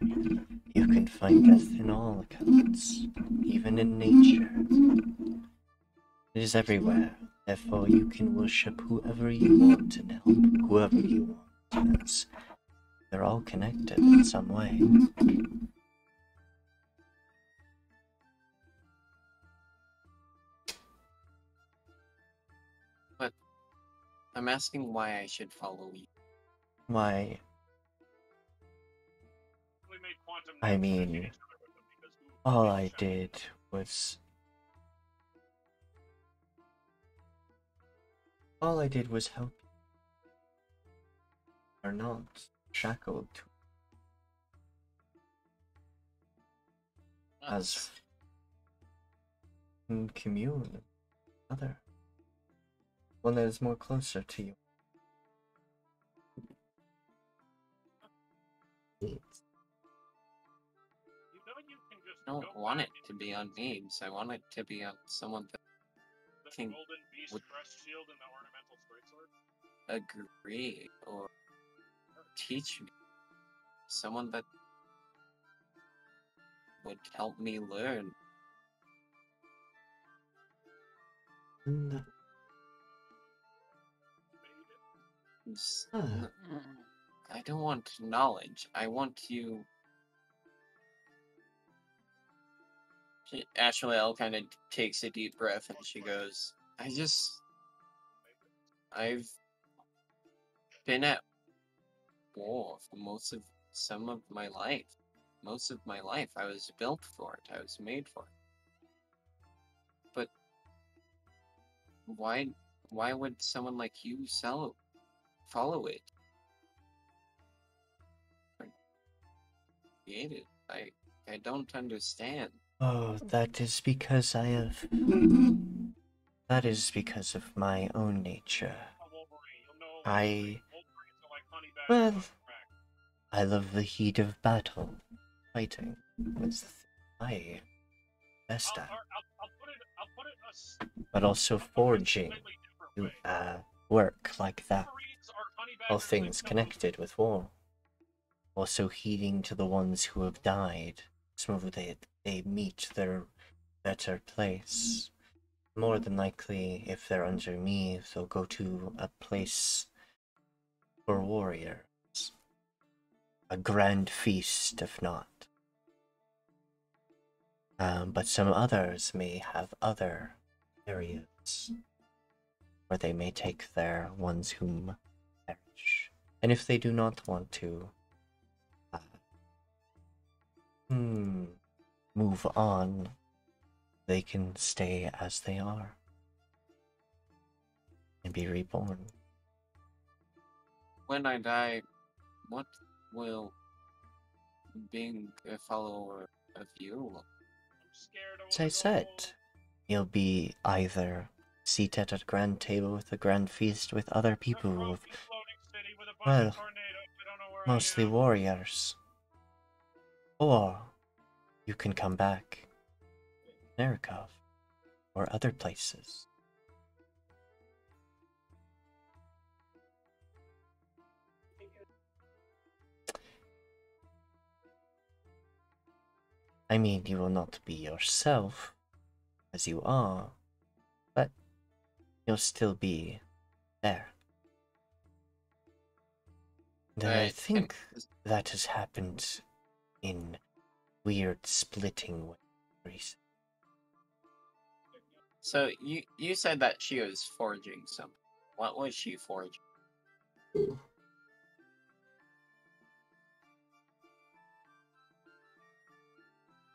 You can find death in all accounts, even in nature. It is everywhere. Therefore, you can worship whoever you want and help whoever you want. As they're all connected in some way. I'm asking why I should follow you. Why? We made quantum I mean, against each other with them because who all I did was. All I did was help you. Are not shackled to as commune other. One that is more closer to you. Needs. You know you can just I don't want it to be on memes. I want it to be on someone that can- golden beast would- crest shield and the ornamental agree or teach me. Someone that would help me learn. And, I don't want knowledge. I want you. She, L kind of takes a deep breath and she goes, I just. I've been at war for most of some of my life. Most of my life. I was built for it. I was made for it. But why why would someone like you sell follow it? Created. I I don't understand. Oh, that is because I have. That is because of my own nature. I. Well. I love the heat of battle. Fighting was I best at. But also forging uh, work like that. All things connected with war. Also heeding to the ones who have died, so that they meet their better place. More than likely, if they're under me, they'll go to a place for warriors. A grand feast, if not. Um, but some others may have other areas where they may take their ones whom. And if they do not want to uh, hmm, move on, they can stay as they are and be reborn. When I die, what will being a follower of you look? I'm scared I As I said, you'll be either seated at a grand table with a grand feast with other people who well, mostly warriors. Or you can come back to Nerakov or other places. I mean, you will not be yourself as you are, but you'll still be there. And I Right, think and- that has happened in weird splitting ways. So you you said that she was forging something. What was she forging?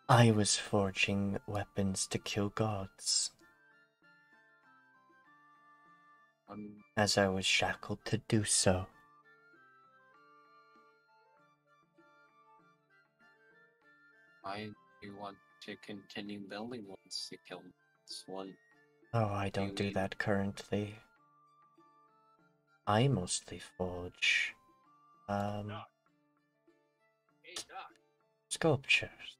I was forging weapons to kill gods, Um, as I was shackled to do so. Why do you want to continue building ones to kill this one? Oh, I don't do mean- that currently. I mostly forge um Hey, Doc. sculptures.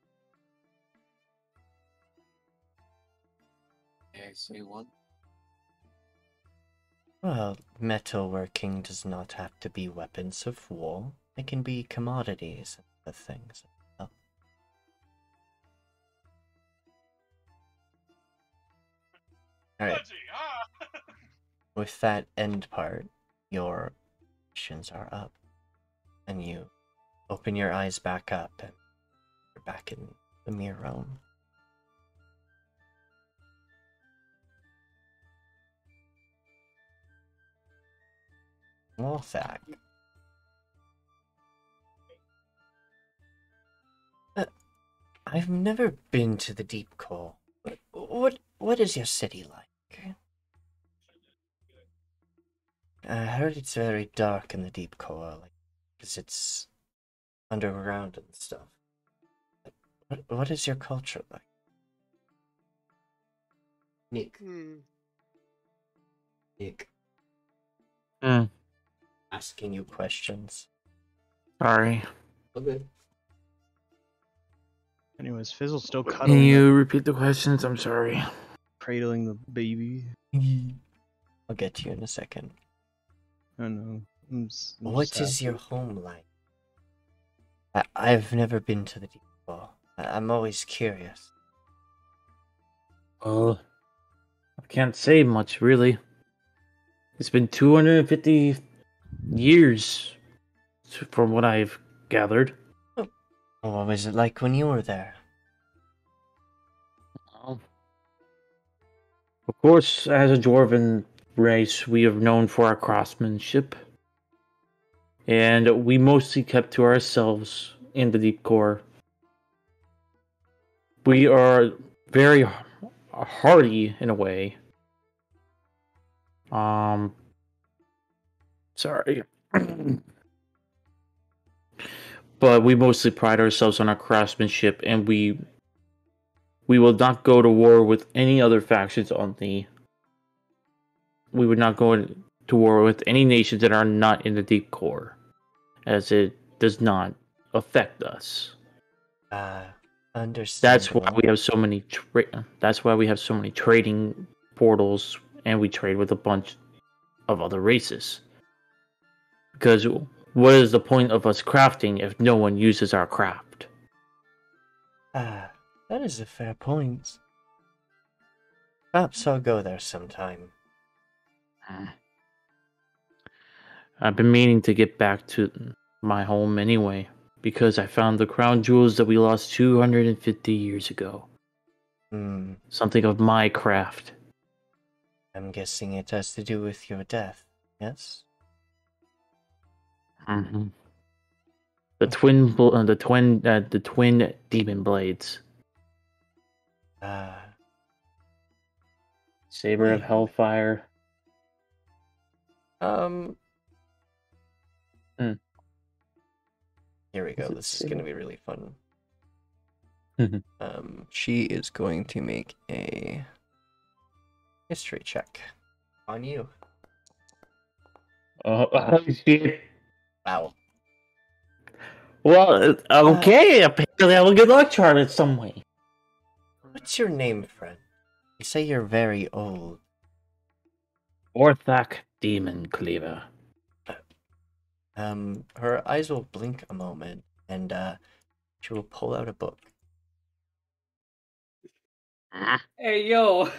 I see one. Well, metalworking does not have to be weapons of war. It can be commodities and other things. Oh, Alright, ah! with that end part, your options are up. And you open your eyes back up and you're back in the mirror realm. Lothak. Uh, I've never been to the Deep Core. What, what, what is your city like? I heard it's very dark in the Deep Core, like, because it's underground and stuff. What, what is your culture like? Nick. Hmm. Nick. Hmm. Asking you questions. Sorry. Okay. Anyways, Fizzle's still Can you repeat the questions? I'm sorry. Cradling the baby. I'll get to you in a second. I know. I'm s- I'm What sad. is your home like? I, I've never been to the Deep Core. I, I'm always curious. Well, I can't say much really. It's been 250 years from what I've gathered. Oh, what was it like when you were there? Of course, as a dwarven race, we are known for our craftsmanship. And we mostly kept to ourselves in the deep core. We are very hardy in a way. Um, sorry. but we mostly pride ourselves on our craftsmanship and we we will not go to war with any other factions on the we would not go to war with any nations that are not in the deep core as it does not affect us. Uh, understand. that's why we have so many tra- that's why we have so many trading portals and we trade with a bunch of other races. Because what is the point of us crafting if no one uses our craft? Ah, that is a fair point. Perhaps I'll go there sometime. I've been meaning to get back to my home anyway, because I found the crown jewels that we lost 250 years ago. Hmm, Something of my craft. I'm guessing it has to do with your death, yes? hmm The twin, bl- uh, the twin, uh, the twin demon blades. Ah, Saber of Hellfire. um. Hmm. Here we go. Is This is going to be really fun. Mhm. um, she is going to make a history check on you. Oh, shit. Wow. Well, uh, okay. Apparently, I will get luck charted some way. What's your name, friend? You say you're very old. Morthakh Demon Cleaver. Um, her eyes will blink a moment, and uh, she will pull out a book. Hey, yo.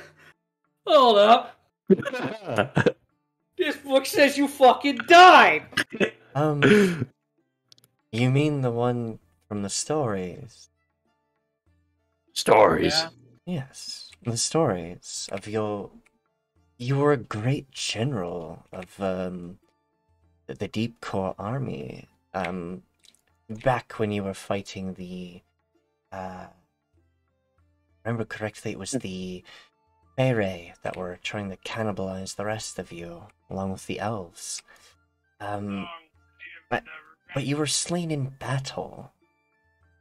Hold up. This book says you fucking died. Um, you mean the one from the stories? Stories. Yeah. Yes, the stories of your. You were a great general of um, the- Deep Core Army. Um, back when you were fighting the. Uh, remember correctly, it was the Feyre that were trying to cannibalize the rest of you, along with the elves. Um, but, but you were slain in battle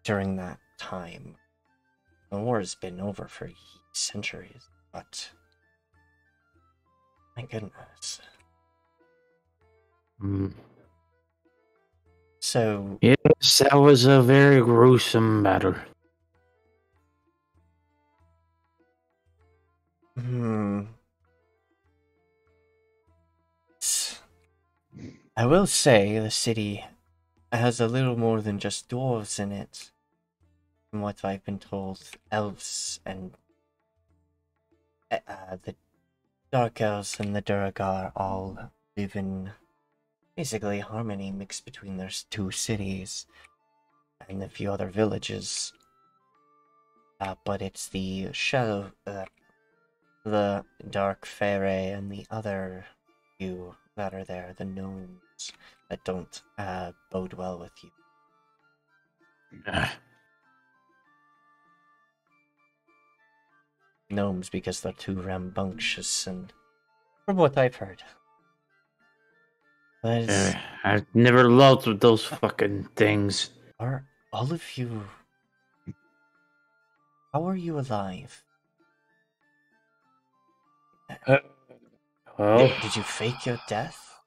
during that time. The war has been over for centuries, but my goodness. Mm. So, Yes, that was a very gruesome battle. hmm. I will say the city has a little more than just dwarves in it. From what I've been told, elves and uh, uh, the Dark Elves and the Duergar all live in basically harmony mixed between their two cities and a few other villages. Uh, but it's the Shadow, uh, the Dark Fairy, and the other few that are there, the gnome that don't uh, bode well with you. Gnomes because they're too rambunctious and from what I've heard. But Uh, I've never loved with those fucking things. are all of you how are you alive? Uh, Well, Did you fake your death?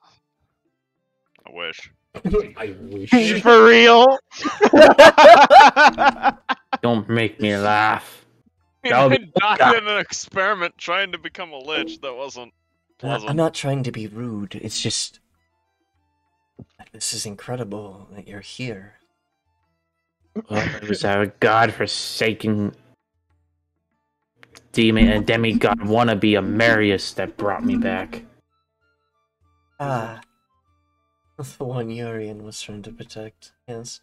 I wish. I wish. For real? Don't make me laugh. I That would be- died in an experiment trying to become a lich. That wasn't. Wasn't. I'm not trying to be rude. It's just this is incredible that you're here. Well, it was a godforsaken demon and demigod wannabe of Marius that brought me back. Ah, the one Urian was trying to protect. Yes.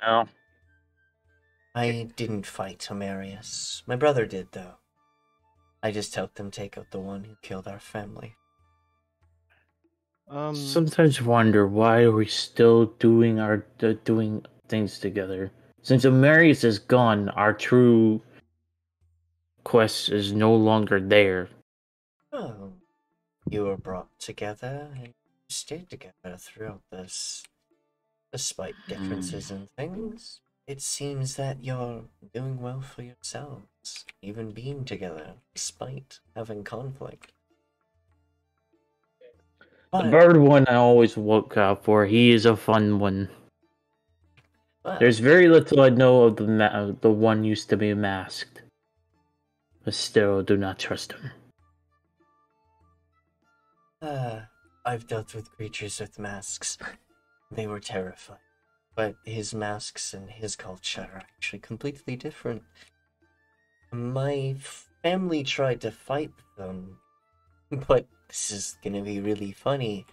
Well, I didn't fight Homerius. My brother did, though. I just helped him take out the one who killed our family. um, sometimes wonder why we are we still doing our uh, doing things together. Since Marius is gone, our true quest is no longer there. Oh, you were brought together and stayed together throughout this. Despite differences in things, it seems that you're doing well for yourselves, even being together, despite having conflict. The bird one I always look out for. He is a fun one. but There's very little I know of the ma- the one used to be masked, but still do not trust him. Uh, I've dealt with creatures with masks. They were terrifying. But his masks and his culture are actually completely different. My family tried to fight them, but this is gonna be really funny.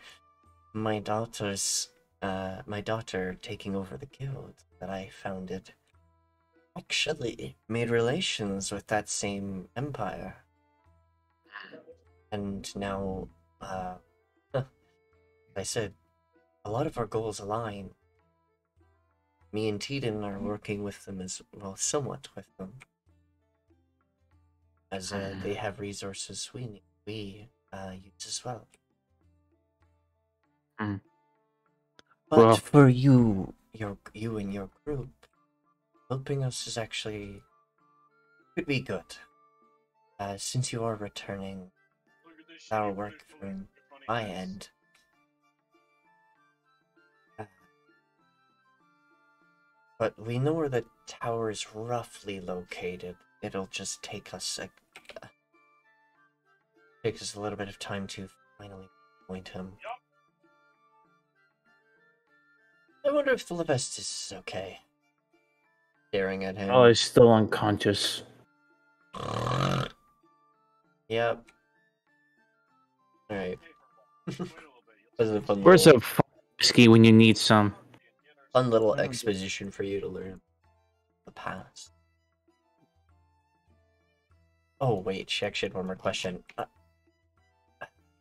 My daughter's, uh, my daughter taking over the guild that I founded actually made relations with that same empire. And now uh, I said, a lot of our goals align. Me and Teden are working with them as well, somewhat with them, as uh, they have resources we need, we uh, use as well. Mm. But Well- for you, your you and your group, helping us is actually could be good. Uh, since you are returning, that'll work from my end. But we know where the tower is roughly located. It'll just take us a take us a little bit of time to finally point him. I wonder if the Levestis is okay. Staring at him. Oh, he's still unconscious. Yep. Alright. was a fun Where's little, a whiskey when you need some? Fun little exposition for you to learn the past. Oh wait, she actually had one more question. Uh,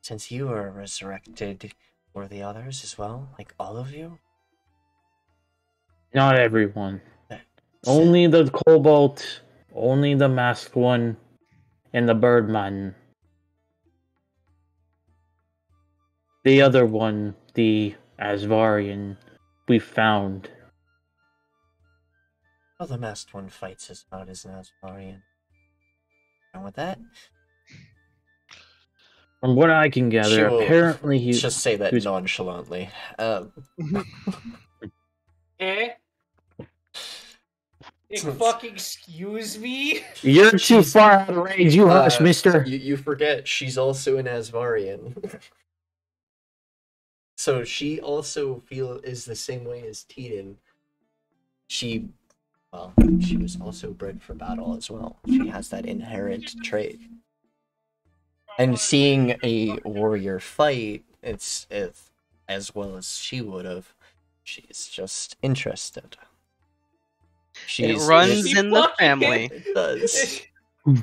since you were resurrected, were the others as well? Like all of you? Not everyone. Uh, Only the cobalt, only the masked one, and the birdman. The other one, the Asvarian, we found. Well, the masked one fights as hard as an Asmarian. And with that, From what I can gather, She will apparently he. just say that who's- nonchalantly. Um, Eh? You fucking excuse me? You're too far out of range. You hush, uh, Mister. You, you forget she's also an Asvarian. so she also feel is the same way as Teden. She, well, she was also bred for battle as well. She has that inherent trait. And seeing a warrior fight, it's if as well as she would have. She's just interested. She's runs in the family. It does.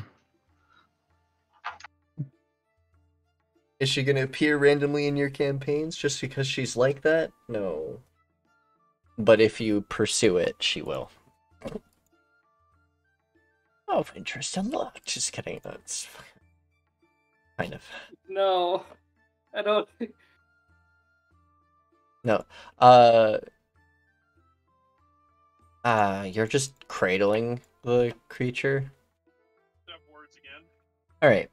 Is she gonna appear randomly in your campaigns just because she's like that? No. But if you pursue it, she will. Of interest and luck. Just kidding. That's kind of No, I don't. think- no. Uh. Uh, you're just cradling the creature. Words again. All right.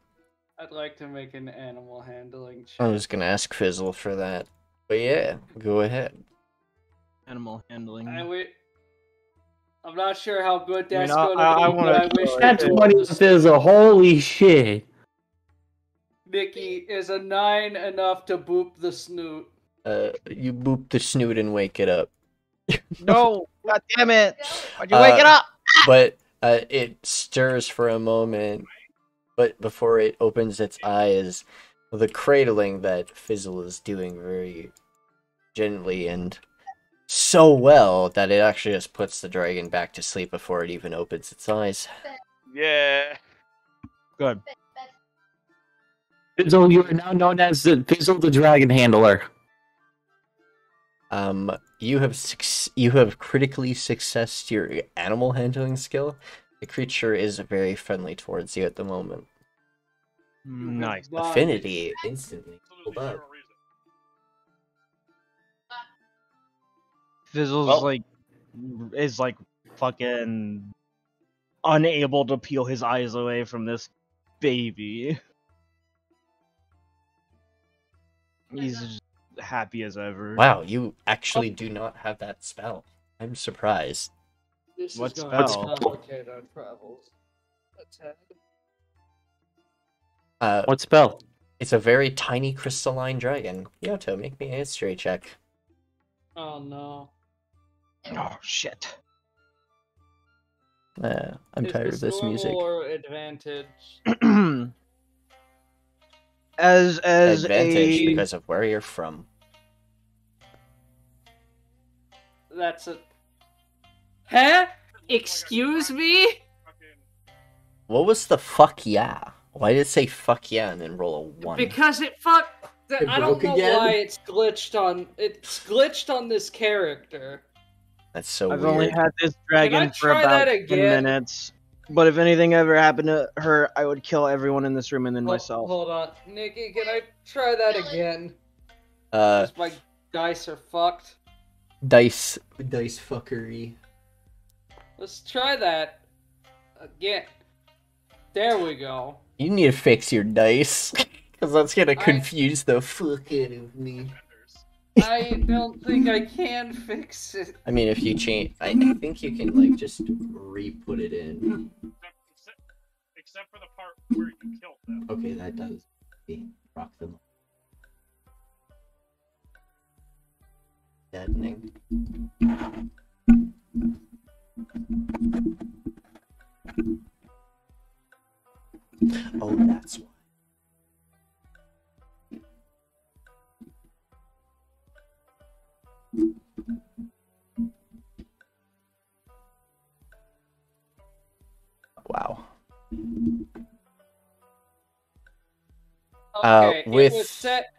I'd like to make an animal handling check. I was gonna ask Fizzle for that, but yeah, go ahead. Animal handling. I wi- I'm not sure how good I mean, that's going to I- I be, wanna but I wish. That's that what he says. Holy shit. Nikki is a nine enough to boop the snoot. Uh, you boop the snoot and wake it up. No, god damn it! Why'd you Uh, wake it up? but uh, it stirs for a moment, but before it opens its eyes, the cradling that Fizzle is doing very gently and so well that it actually just puts the dragon back to sleep before it even opens its eyes. Yeah. Good. Fizzle, you are now known as the Fizzle the Dragon Handler. Um, you have suc- you have critically successed your animal handling skill. The creature is very friendly towards you at the moment. Mm, nice. Affinity instantly. Absolutely Hold up. Fizzle's Well- like is like fucking unable to peel his eyes away from this baby. He's happy as ever. Wow, you actually do not have that spell. I'm surprised. This What is going to spell? complicate our travels. a. Uh, What spell? it's a very tiny crystalline dragon. Yoto, make me a history check. Oh no. Oh shit. Uh, I'm Is tired of this music. Or advantage. as as Advantage a because of where you're from. That's a. Huh? Excuse me? What was the fuck yeah? Why did it say fuck yeah and then roll a one? Because it fuck. It I don't know again? why it's glitched on. It's glitched on this character. That's so I've weird. only had this dragon for about that 10 minutes. But if anything ever happened to her, I would kill everyone in this room and then Hol- myself. Hold on, Nikki. Can I try that again? Uh, my dice are fucked. dice, dice fuckery. Let's try that again. There we go. You need to fix your dice, because that's gonna I- confuse the fuck out of me. I don't think I can fix it. I mean, if you change, I, I think you can like just re-put it in. Except, except, except for the part where you killed them. Okay, that does. See, rock them. Deadening. Oh, that's why. Wow. Uh, Okay, with- it was set.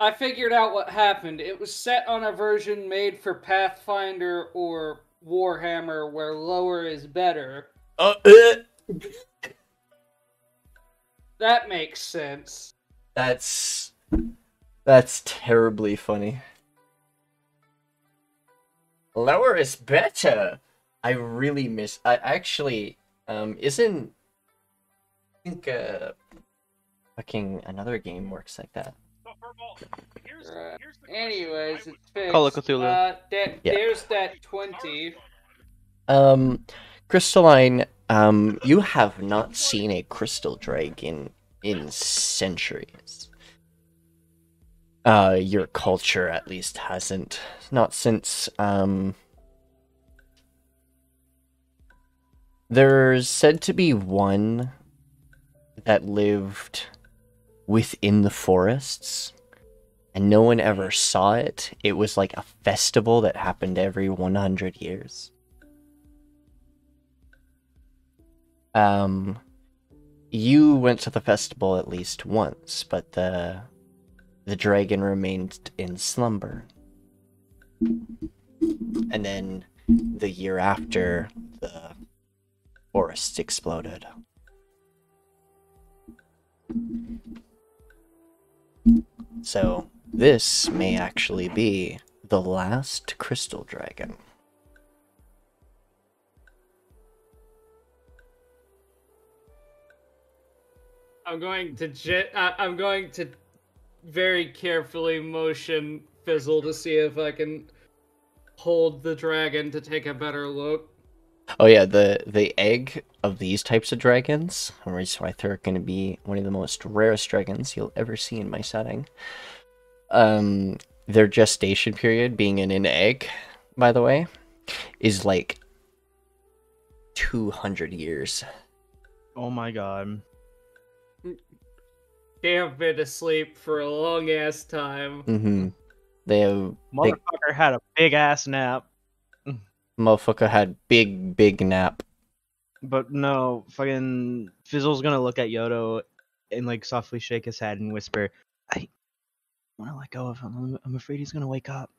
I figured out what happened. It was set on a version made for Pathfinder or Warhammer, where lower is better. Uh, uh, That makes sense. that's that's terribly funny. Lower is better. I really miss. I actually um isn't. I think uh, fucking another game works like that. So, Furball, here's, Right. here's Anyways, it's fixed. Call of Cthulhu. Uh, that, Yeah. There's that 20. Um, Crystalline, um, you have not seen a crystal dragon in centuries. Uh, your culture at least hasn't. Not since, um. There's said to be one that lived within the forests, and no one ever saw it. It was like a festival that happened every 100 years. Um, you went to the festival at least once, but the the dragon remained in slumber. And then the year after, the forest exploded. So, this may actually be the last crystal dragon. I'm going to jet. I uh, I'm going to very carefully motion Fizzle to see if I can hold the dragon to take a better look. Oh yeah, the the egg of these types of dragons, the reason why they're going to be one of the most rarest dragons you'll ever see in my setting. Um, their gestation period, being in an egg, by the way, is like two hundred years. Oh my god. They have been asleep for a long ass time. Mm-hmm. They have they, Motherfucker had a big ass nap. motherfucker had big big nap. But no, fucking Fizzle's gonna look at Yoto and like softly shake his head and whisper, I wanna let go of him. I'm, I'm afraid he's gonna wake up.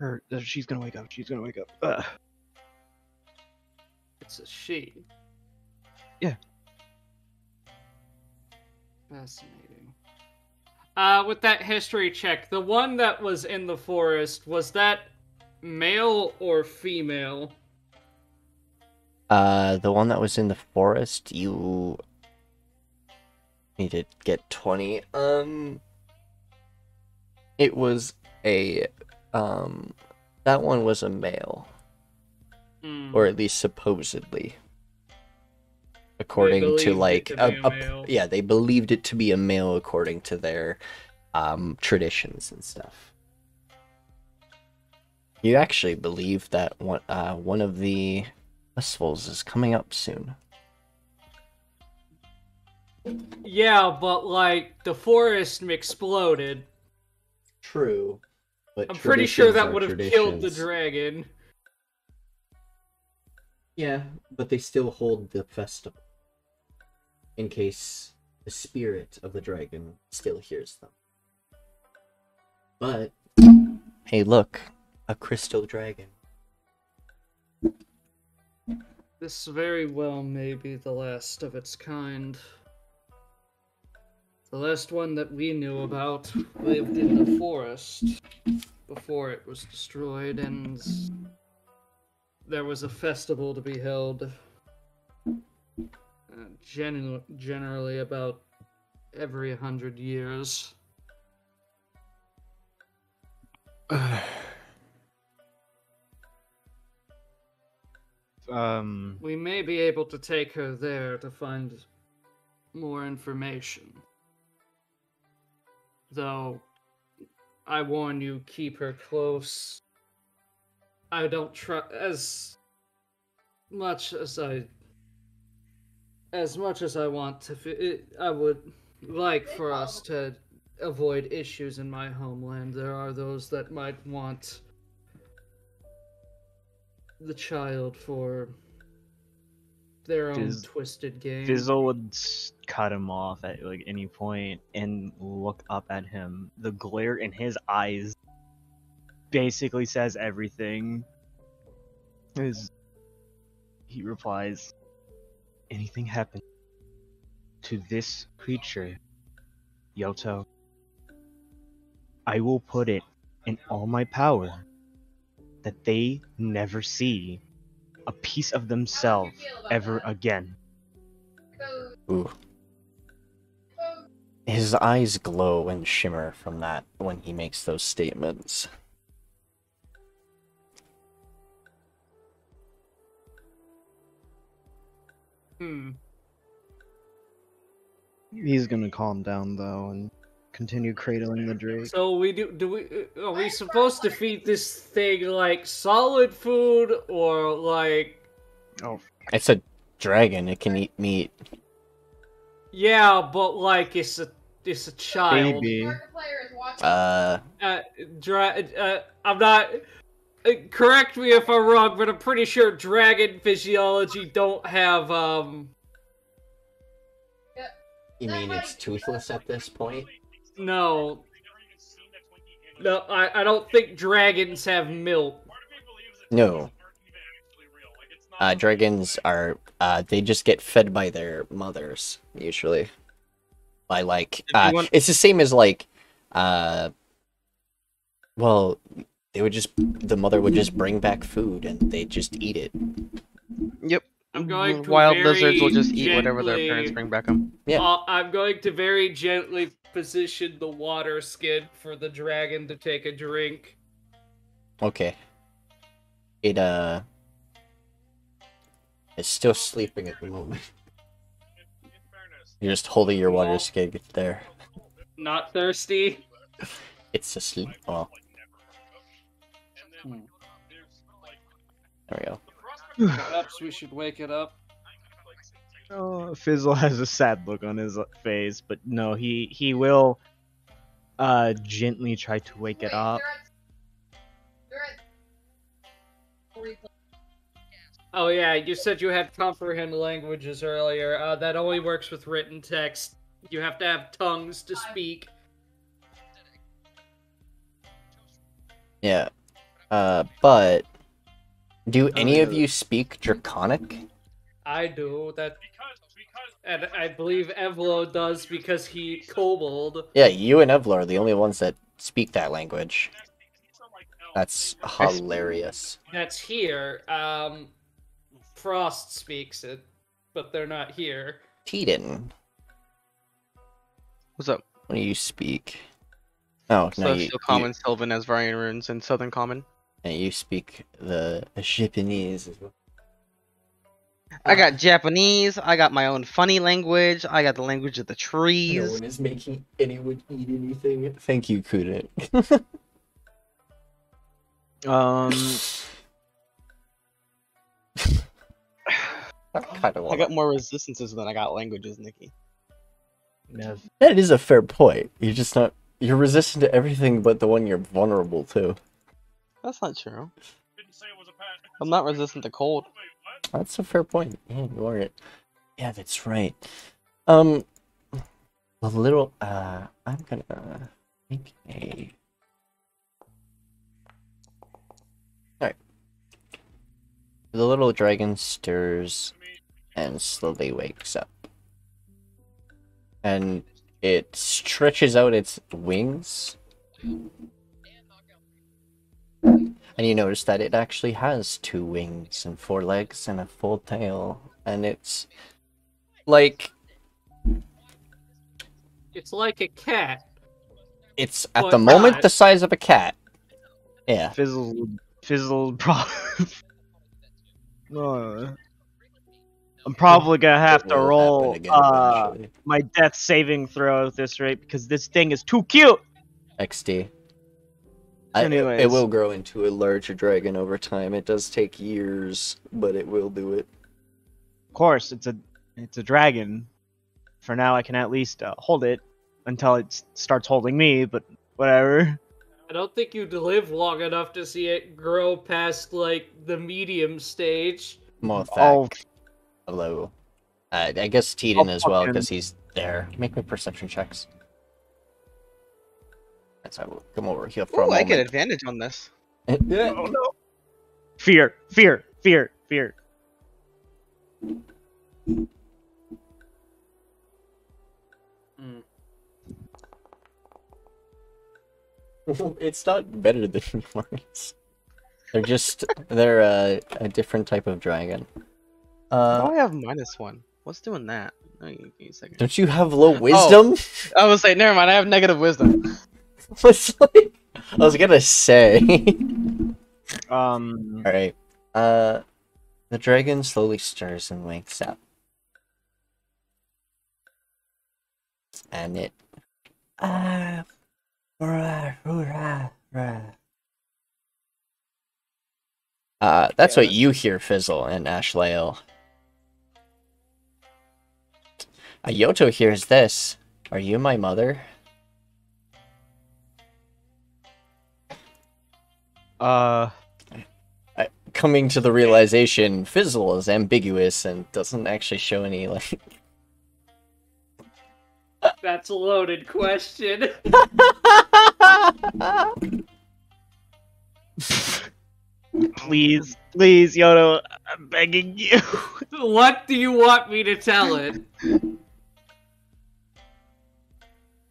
Or uh, she's gonna wake up. She's gonna wake up. Ugh. It's a she. Yeah. Fascinating. Uh, with that history check, the one that was in the forest was that male or female? Uh, the one that was in the forest, you need to get 20. Um, it was a, um, that one was a male, Hmm. or at least supposedly. According to like, to a, a a- yeah, they believed it to be a male according to their, um, traditions and stuff. You actually believe that one, uh, one of the festivals is coming up soon. Yeah, but like the forest exploded. True, but I'm pretty sure that would have killed the dragon. Yeah, but they still hold the festival in case the spirit of the dragon still hears them. But hey, look, a crystal dragon. This very well may be the last of its kind. The last one that we knew about lived in the forest before it was destroyed, and there was a festival to be held. Uh, gen- generally, about every hundred years. um, We may be able to take her there to find more information. Though, I warn you, keep her close. I don't trust as much as I as much as I want to. It, I would like for us to avoid issues in my homeland. There are those that might want the child for their own twisted game. Fizzle would cut him off at like any point and look up at him. The glare in his eyes basically says everything. As he replies, "Anything happen to this creature, Yoto, I will put it in all my power that they never see a piece of themselves ever again." Ooh. His eyes glow and shimmer from that when he makes those statements. Hmm. He's gonna calm down though and continue cradling the Drake. So we do. Do we? uh, Are we supposed to feed this thing like solid food or like? Oh, It's a dragon, it can eat meat. Yeah, but like it's a it's a child. baby. Uh, Uh, dra- uh, I'm not. Uh, correct me if I'm wrong, but I'm pretty sure dragon physiology don't have um. you mean it's toothless at this point? No. No, I, I don't think dragons have milk. No. Uh, dragons are uh, they just get fed by their mothers usually. By like, If uh, want- it's the same as like, uh, well, they would just the mother would just bring back food and they just eat it. Yep. I'm going to Wild lizards will very just eat whatever their parents bring back them. Yeah. Uh, I'm going to very gently position the water skin for the dragon to take a drink. Okay. It uh, is still sleeping at the moment. You're just holding your water skin there. Not thirsty. It's asleep. Oh, there we go. Perhaps we should wake it up. Oh, Fizzle has a sad look on his face, but no, he he will uh gently try to wake it up. Oh yeah, you said you had comprehend languages earlier. Uh, that only works with written text. You have to have tongues to speak. Yeah. Uh, but do any of you speak Draconic? I do that, because and I believe Evlo does because he kobold. Yeah, you and Evlo are the only ones that speak that language. That's hilarious. That's here. Um, Frost speaks it, but they're not here. Teden, What's up? what do you speak? Oh, no, you, Celestial Common, Sylvan, Asvarian Runes, and Southern Common. And you speak the Japanese as well. I got Japanese. I got my own funny language. I got the language of the trees. No one is making anyone eat anything. Thank you, Kudin. Um, I kind of I got more resistances than I got languages, Nikki. Nev. That is a fair point. You're just not. You're resistant to everything but the one you're vulnerable to. That's not true. I'm not resistant to cold. That's a fair point. You are it. Yeah, that's right. Um, a little. Uh, I'm gonna make a. Alright. The little dragon stirs and slowly wakes up. And it stretches out its wings. And you notice that it actually has two wings and four legs and a full tail. And it's like It's like a cat. it's at But the moment not. the size of a cat. Yeah. Fizzle, Fizzle, pro- Uh, I'm probably gonna have to roll again uh, my death saving throw at this rate because this thing is too cute. XD. I, it will grow into a larger dragon over time. It does take years, but it will do it. Of course, it's a it's a dragon. For now, I can at least uh, hold it until it starts holding me. But whatever. I don't think you'd live long enough to see it grow past like the medium stage. Morthakh. Oh, Hello. Uh, I guess Teden I'll as well because he's there. Make me perception checks. That's I will come over here for a Ooh, I get advantage on this. Yeah. oh no! Fear, fear, fear, fear. it's not better than yours. They're just they're uh, a different type of dragon. Why do Uh, I have minus one? What's doing that? Oh, give a second. don't you have low wisdom? I was say, never mind. I have negative wisdom. It's like- I was gonna say. Um, All right. Uh, the dragon slowly stirs and wakes up, and it. Ah, rah, rah, rah. Uh, that's what you hear, Fizzle and Ashliel. Ayoto hears this. Are you my mother? Uh, Coming to the realization, Fizzle is ambiguous and doesn't actually show any like. That's a loaded question. Please, please, Yoto, I'm begging you. what do you want me to tell it?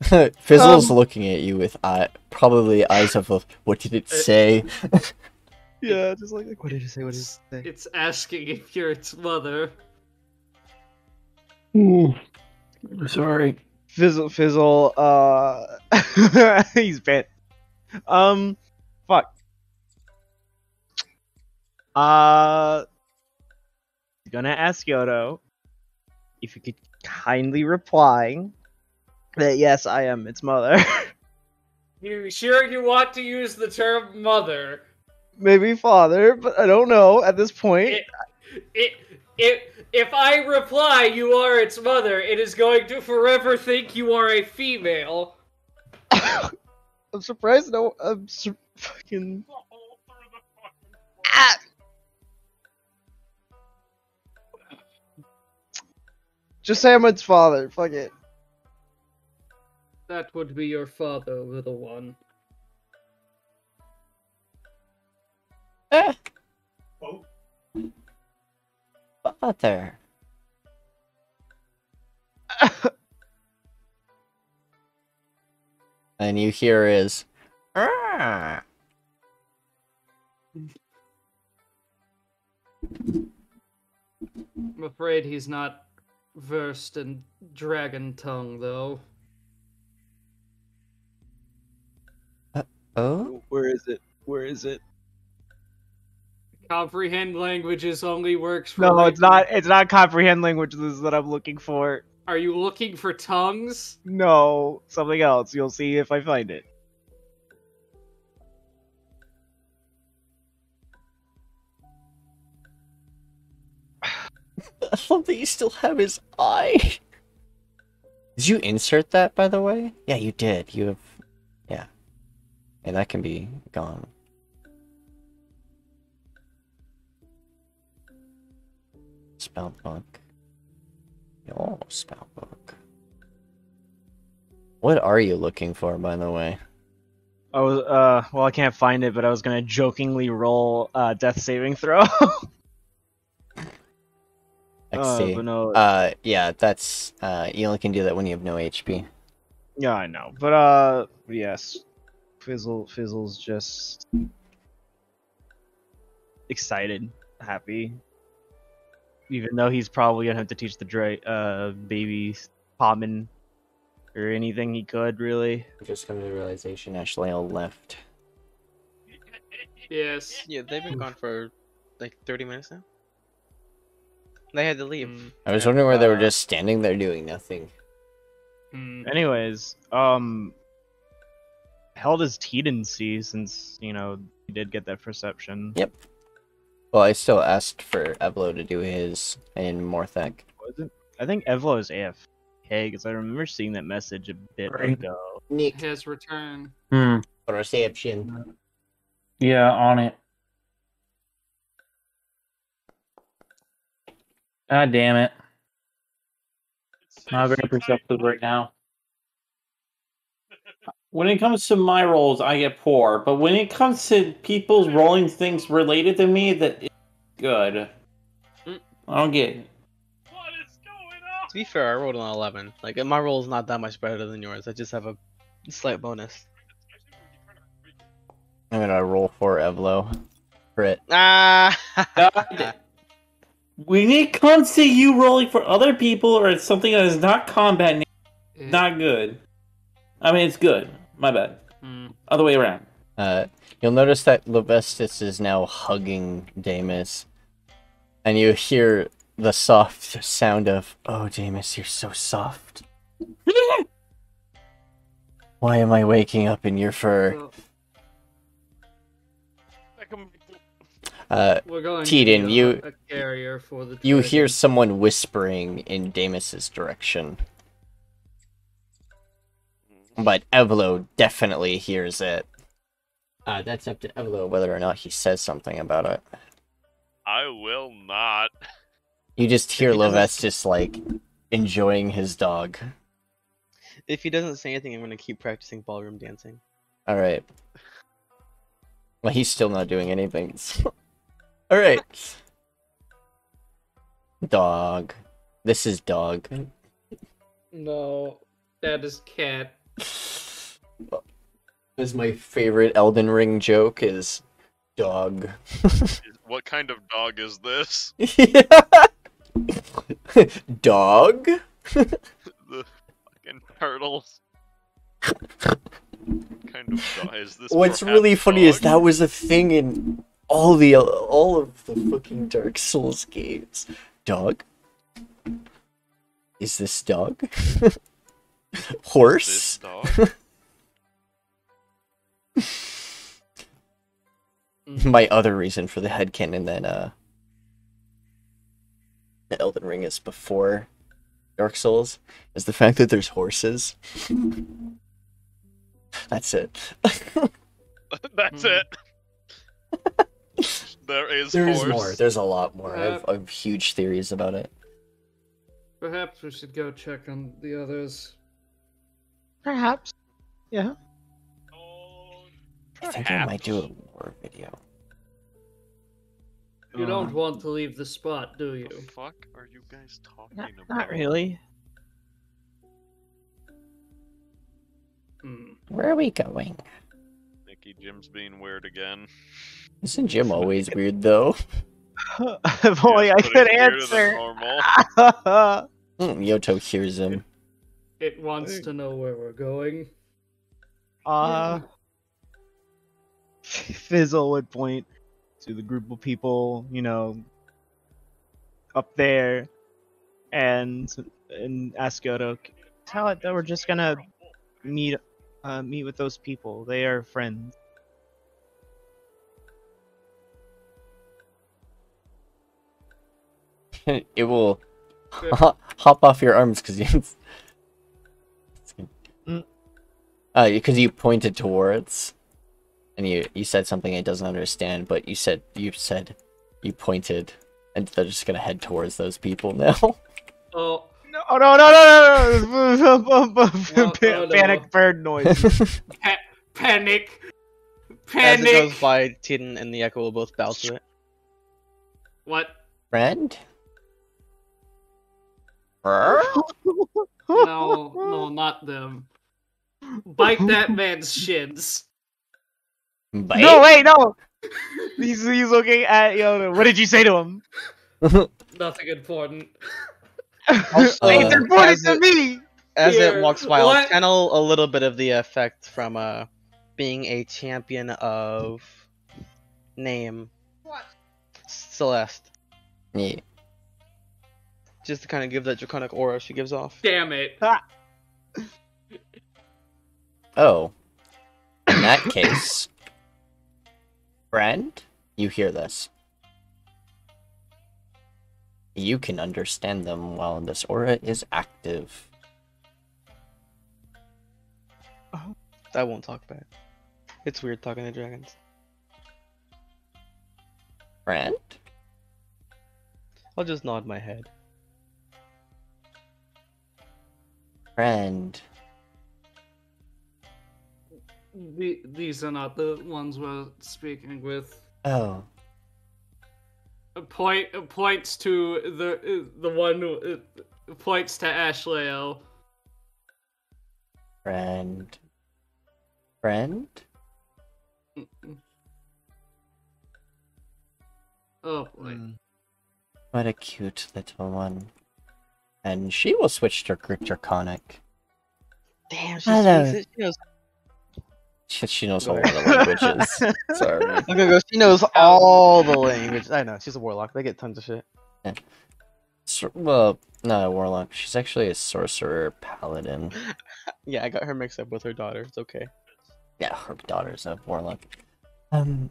Fizzle's Um, looking at you with eye, probably eyes of a, what did it say? yeah, just like, like what did you say? What did you say? It's asking if you're its mother. Sorry. Fizzle, fizzle. Uh, he's bent. Um, fuck. Uh, gonna ask Yoto if you could kindly reply that yes, I am its mother. You sure you want to use the term mother? Maybe father, but I don't know at this point. It, it, it, if I reply you are its mother, it is going to forever think you are a female. I'm surprised. No, I'm fucking. Ah! Just say I'm its father. Fuck it. That would be your father, little one. Eh. Father. and you hear is, "Ah." I'm afraid he's not versed in dragon tongue, though. Oh, Where is it? Where is it? Comprehend languages only works for. No, like- it's not. It's not comprehend languages that I'm looking for. Are you looking for tongues? No, something else. You'll see if I find it. I love that you still have his eye. Did you insert that, by the way? Yeah, you did. You have, yeah, and that can be gone. Spell book. Oh, spell book. What are you looking for, by the way? I was uh well I can't find it, but I was gonna jokingly roll uh death saving throw. Uh, XC. but no, Uh, yeah, that's uh, you only can do that when you have no HP. yeah, I know. But uh yes. Fizzle Fizzle's just excited, happy. Even though he's probably gonna have to teach the dra- uh baby common or anything he could really. Just come to the realization Ashley left. Yes. Yeah, they've been gone for like 30 minutes now. They had to leave. Mm, I was wondering where they were Uh, just standing there doing nothing. mm. Anyways, um held his tendency since, you know, he did get that perception. Yep. Well, I still asked for Evlo to do his in Morthakh. Wasn't I think Evlo is AFK because I remember seeing that message a bit Right. ago. Nick, His return. Hmm. reception. Yeah, on it. God damn it. Not very perceptive right now. When it comes to my rolls, I get poor, but when it comes to people's rolling things related to me, that is good. I don't get it. What is going on? To be fair, I rolled an 11. Like, my roll is not that much better than yours. I just have a slight bonus. I'm gonna roll for Evlo. Crit. Ah! God. When it comes to you rolling for other people or it's something that is not combat, Eh, not good. I mean, it's good. My bad. mm. Other way around. Uh, you'll notice that Levestus is now hugging Damus, and you hear the soft sound of, "Oh, Damus, you're so soft. Why am I waking up in your fur?" Well, Uh, we're going to be you- a, a carrier for the. you hear someone whispering in Damus's direction, but Evlo definitely hears it. Uh, that's up to Evlo whether or not he says something about it. I will not. You just hear he doesn't- Levestus like enjoying his dog. If he doesn't say anything, I'm gonna keep practicing ballroom dancing. All right. Well, he's still not doing anything. so- All right. Dog. This is dog. No, that is cat. Is my favorite Elden Ring joke is dog. What kind of dog is this? dog? the fucking turtles. kind of dog is this? What's really funny is that was a thing in all the all of the fucking Dark Souls games. Dog? Is this dog? This Horse? dog. My other reason for the headcanon that uh the Elden Ring is before Dark Souls is the fact that there's horses. That's it. That's Mm. it. there is There's horse. more. There's a lot more. I have, Uh, I have huge theories about it. Perhaps we should go check on the others. Perhaps. Yeah. Oh, I think I might do a perhaps. lore video. You Uh, don't want to leave the spot, do you? The fuck are you guys talking Not, about? not really. Hmm. Where are we going? Nicky Jim's being weird again. Isn't Jim always weird though? Boy, Yes, I but could he's weirder than answer. normal. Hmm, Yoto hears him. It wants to know where we're going. uh, Fizzle would point to the group of people, you know, up there, and and ask Yoto, tell it that we're just gonna meet, uh, meet with those people. They are friends. it will hop off your arms because you. Uh, because you pointed towards, and you you said something it doesn't understand, but you said you said you pointed, and they're just gonna head towards those people now. Oh, No, no, no, no, no, no! Oh, Pa- oh, no. Panic bird noise. pa- panic! As it Panic! goes by, Tidden and the Echo will both bow to it. What? Friend. No, no, not them. Bite that man's shins. Bite? No, wait, no. He's he's looking at Yoto. What did you say to him? Nothing important. Also, Hey, they're as to it- me. As Here, it walks by, I'll channel a little bit of the effect from uh, being a champion of name Celeste, Yeah. just to kind of give that draconic aura she gives off. Damn it. Oh. In that case, friend, you hear this. You can understand them while this aura is active. Oh, I won't talk back. It's weird talking to dragons. Friend? I'll just nod my head. Friend. The, these are not the ones we're speaking with. Oh. A point points to the the one uh, points to Ashliel. Friend. Friend? Oh boy. Hmm. What a cute little one. And she will switch to Gr- Draconic. Damn, she Hello. speaks. She knows. She, knows a lot of languages. Sorry. I'm gonna go. She knows all the languages. I know. She's a warlock. They get tons of shit. Sor- well, not a warlock. She's actually a sorcerer paladin. Yeah, I got her mixed up with her daughter. It's okay. Yeah, her daughter's a warlock. Um,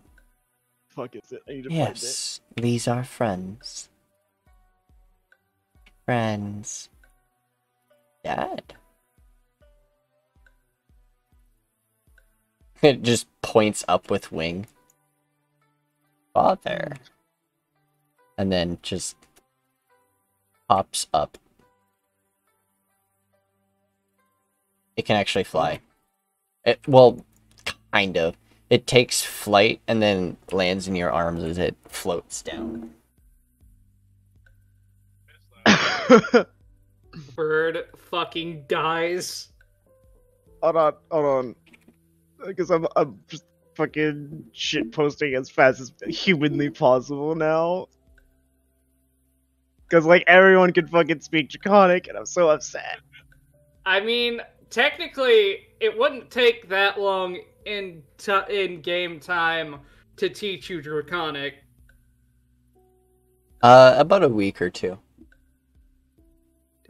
Fuck is it? I need to yes, these are friends. Friends. Dad. It just points up with wing. Father. Hmm. And then just pops up. It can actually fly. It well, kind of. It takes flight and then lands in your arms as it floats down. Bird fucking dies. hold on, hold on. Because I'm, I'm just fucking shit posting as fast as humanly possible now. Because, like, everyone can fucking speak Draconic, and I'm so upset. I mean, technically, it wouldn't take that long in t- in game time to teach you Draconic. Uh, about a week or two.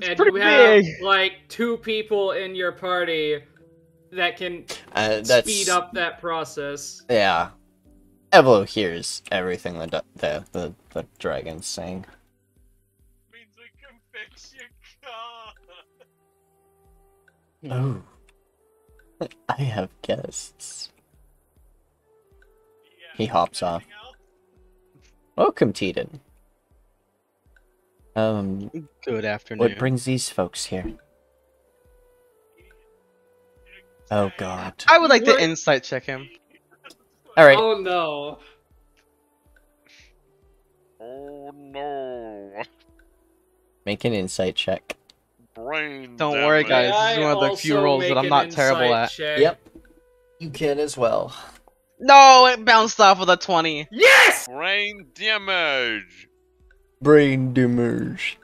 and pretty you have big. like two people in your party that can Uh, that's speed up that process. Yeah. Evlo hears everything the the the, the dragon's saying. Means we can fix your car. Oh. I have guests. Yeah, He hops off. else? Welcome, Teeden. Um, Good afternoon. what brings these folks here? Oh God! I would like What? to insight check him. All right, Oh no. Oh no. make an insight check. Brain Don't worry, guys. this is one of the few also rolls that I'm not terrible insight at. check? Yep, you can as well. No, it bounced off with a 20. Yes! Brain damage. Brain damage.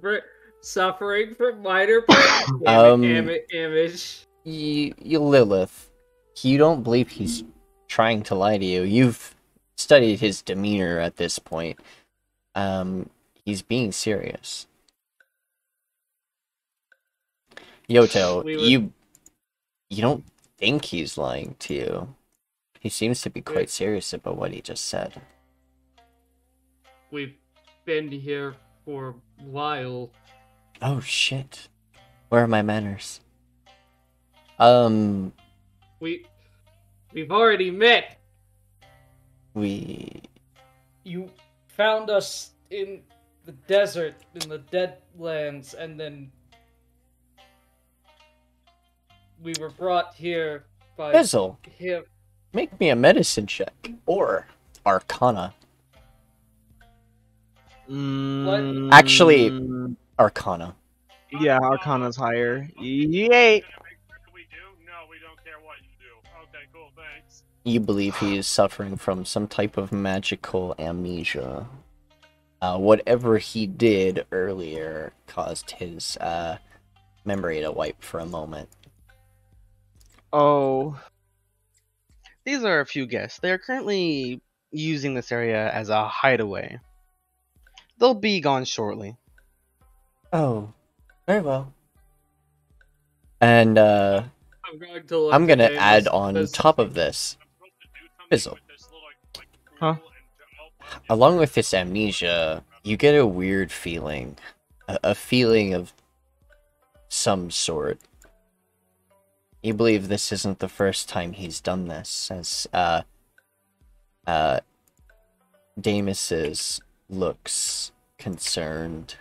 Br- Suffering from minor brain Um, damage. You, you Lilith. You don't believe he's trying to lie to you. You've studied his demeanor at this point. Um, he's being serious. Yoto, We would- you you don't think he's lying to you. He seems to be quite serious about what he just said. We've been here for a while. Oh shit. Where are my manners? Um, We we've already met. we You found us in the desert, in the Deadlands, and then we were brought here by Bizzle, him. make me a medicine check or arcana. Mm, Actually- Arcana. yeah, Arcana's higher. Yay! What do we do? No, we don't care what you do. Okay, cool, thanks. You believe he is suffering from some type of magical amnesia. Uh, whatever he did earlier caused his uh, memory to wipe for a moment. Oh, These are a few guests. They are currently using this area as a hideaway. They'll be gone shortly. Oh, very well. And uh, I'm going to I'm gonna add on top of this, I'm supposed to do something Bizzle. with this little, like, Huh? tool and- along with this amnesia, you get a weird feeling, a, a feeling of some sort. You believe this isn't the first time he's done this, as uh, uh, Damus's looks concerned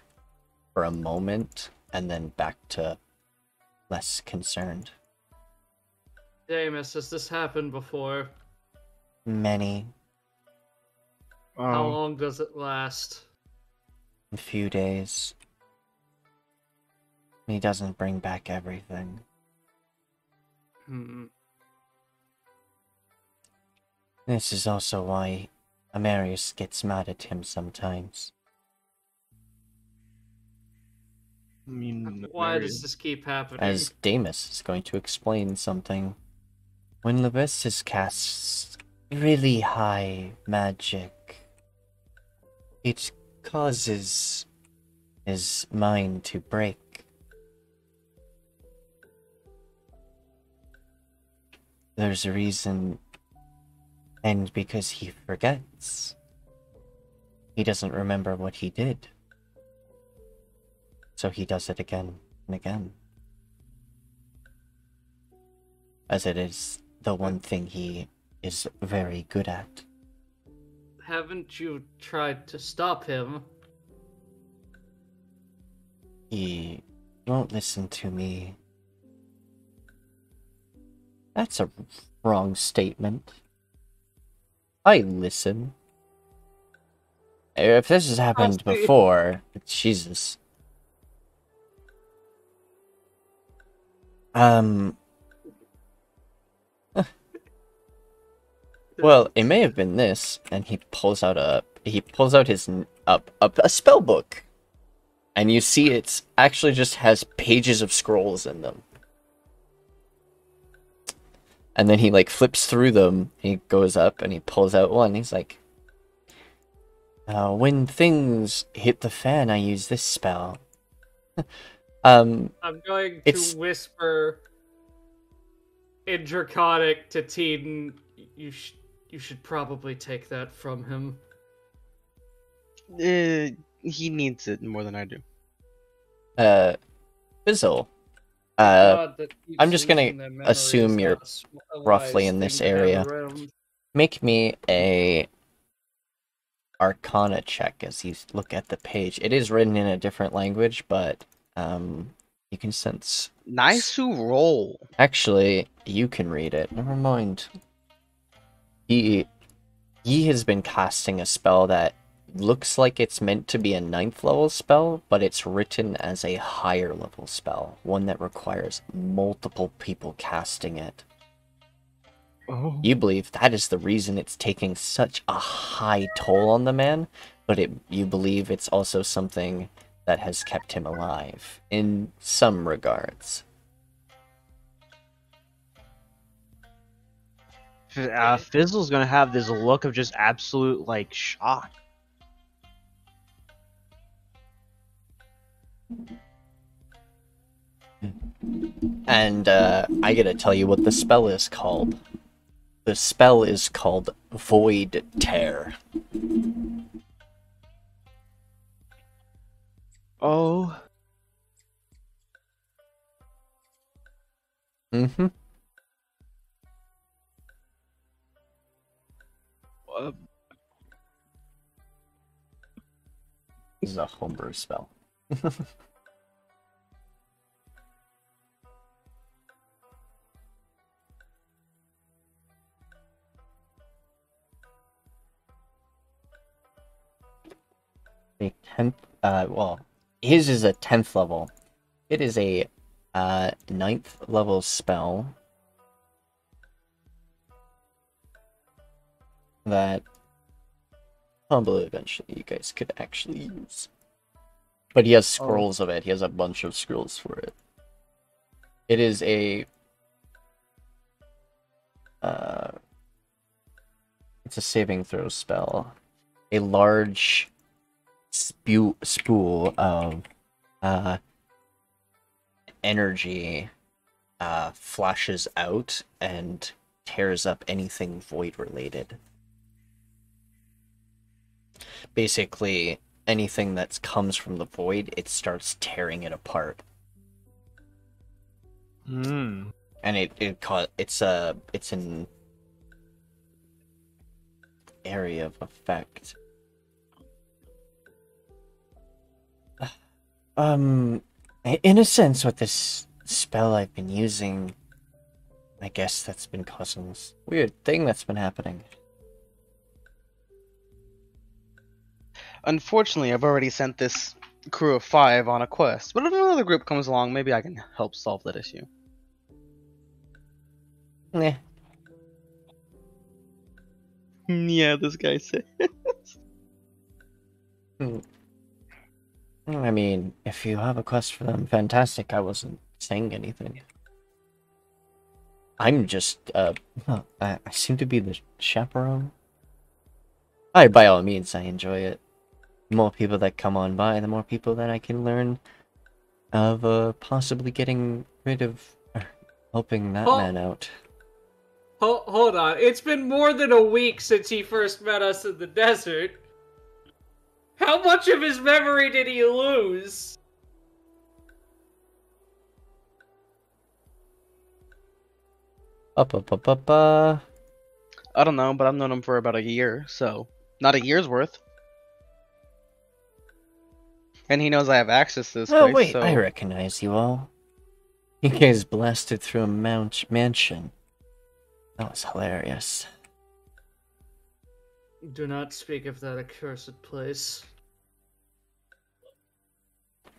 for a moment, and then back to less concerned. Damus, has this happened before? Many, How um, long does it last? a few days. He doesn't bring back everything. Hmm. This is also why Amarius gets mad at him sometimes. I mean, Why Mary- does this keep happening? As Damus is going to explain something. When Levistus casts really high magic, it causes his mind to break. There's a reason, and because he forgets, he doesn't remember what he did. So he does it again and again. As it is the one thing he is very good at. Haven't you tried to stop him? He won't listen to me. That's a wrong statement. I listen. If this has happened before, Jesus. Um. well, it may have been this, and he pulls out a he pulls out his up a, spell book, and you see it's actually just has pages of scrolls in them. And then he like flips through them. He goes up and he pulls out one. He's like, uh, "When things hit the fan, I use this spell." um, I'm going to It's- whisper in Draconic to Teeden. You sh- you should probably take that from him. Uh, he needs it more than I do. uh, Fizzle. Uh, God that keeps I'm just gonna losing their memory assume you're not s- a roughly in this thing to have area. make me a Arcana check as you look at the page. It is written in a different language, but um, you can sense. Nice to roll. Actually, you can read it. Never mind. He he has been casting a spell that looks like it's meant to be a ninth level spell, but it's written as a higher level spell, one that requires multiple people casting it. Oh. You believe that is the reason it's taking such a high toll on the man, but it you believe it's also something that has kept him alive in some regards. Uh, Fizzle's gonna have this look of just absolute like shock. And uh, I gotta tell you what the spell is called. The spell is called Void Tear. Oh. Mm-hmm. Uh, This is a homebrew spell. a tenth. Uh, well, his is a tenth level. It is a uh ninth level spell that probably eventually you guys could actually use. But he has scrolls of it. He has a bunch of scrolls for it. It is a uh it's a saving throw spell. A large spew spool of uh energy uh flashes out and tears up anything void related. Basically, anything that comes from the void, it starts tearing it apart. Hmm. and it it it's a it's an area of effect. Um, in a sense, with this spell I've been using, I guess that's been causing this weird thing that's been happening. Unfortunately, I've already sent this crew of five on a quest, but if another group comes along, maybe I can help solve that issue. Yeah. Yeah, this guy said. I mean, if you have a quest for them, fantastic. I wasn't saying anything. I'm just, uh, huh, I, I seem to be the chaperone. I, by all means, I enjoy it. The more people that come on by, the more people that I can learn of, uh, possibly getting rid of, helping that Oh. man out. Ho- hold on. It's been more than a week since he first met us in the desert. How much of his memory did he lose? Up, up, up, up, uh. I don't know, but I've known him for about a year, so not a year's worth. And he knows I have access to this Oh place. wait, so... I recognize you all. You guys blasted through a mount mansion. That was hilarious. Do not speak of that accursed place.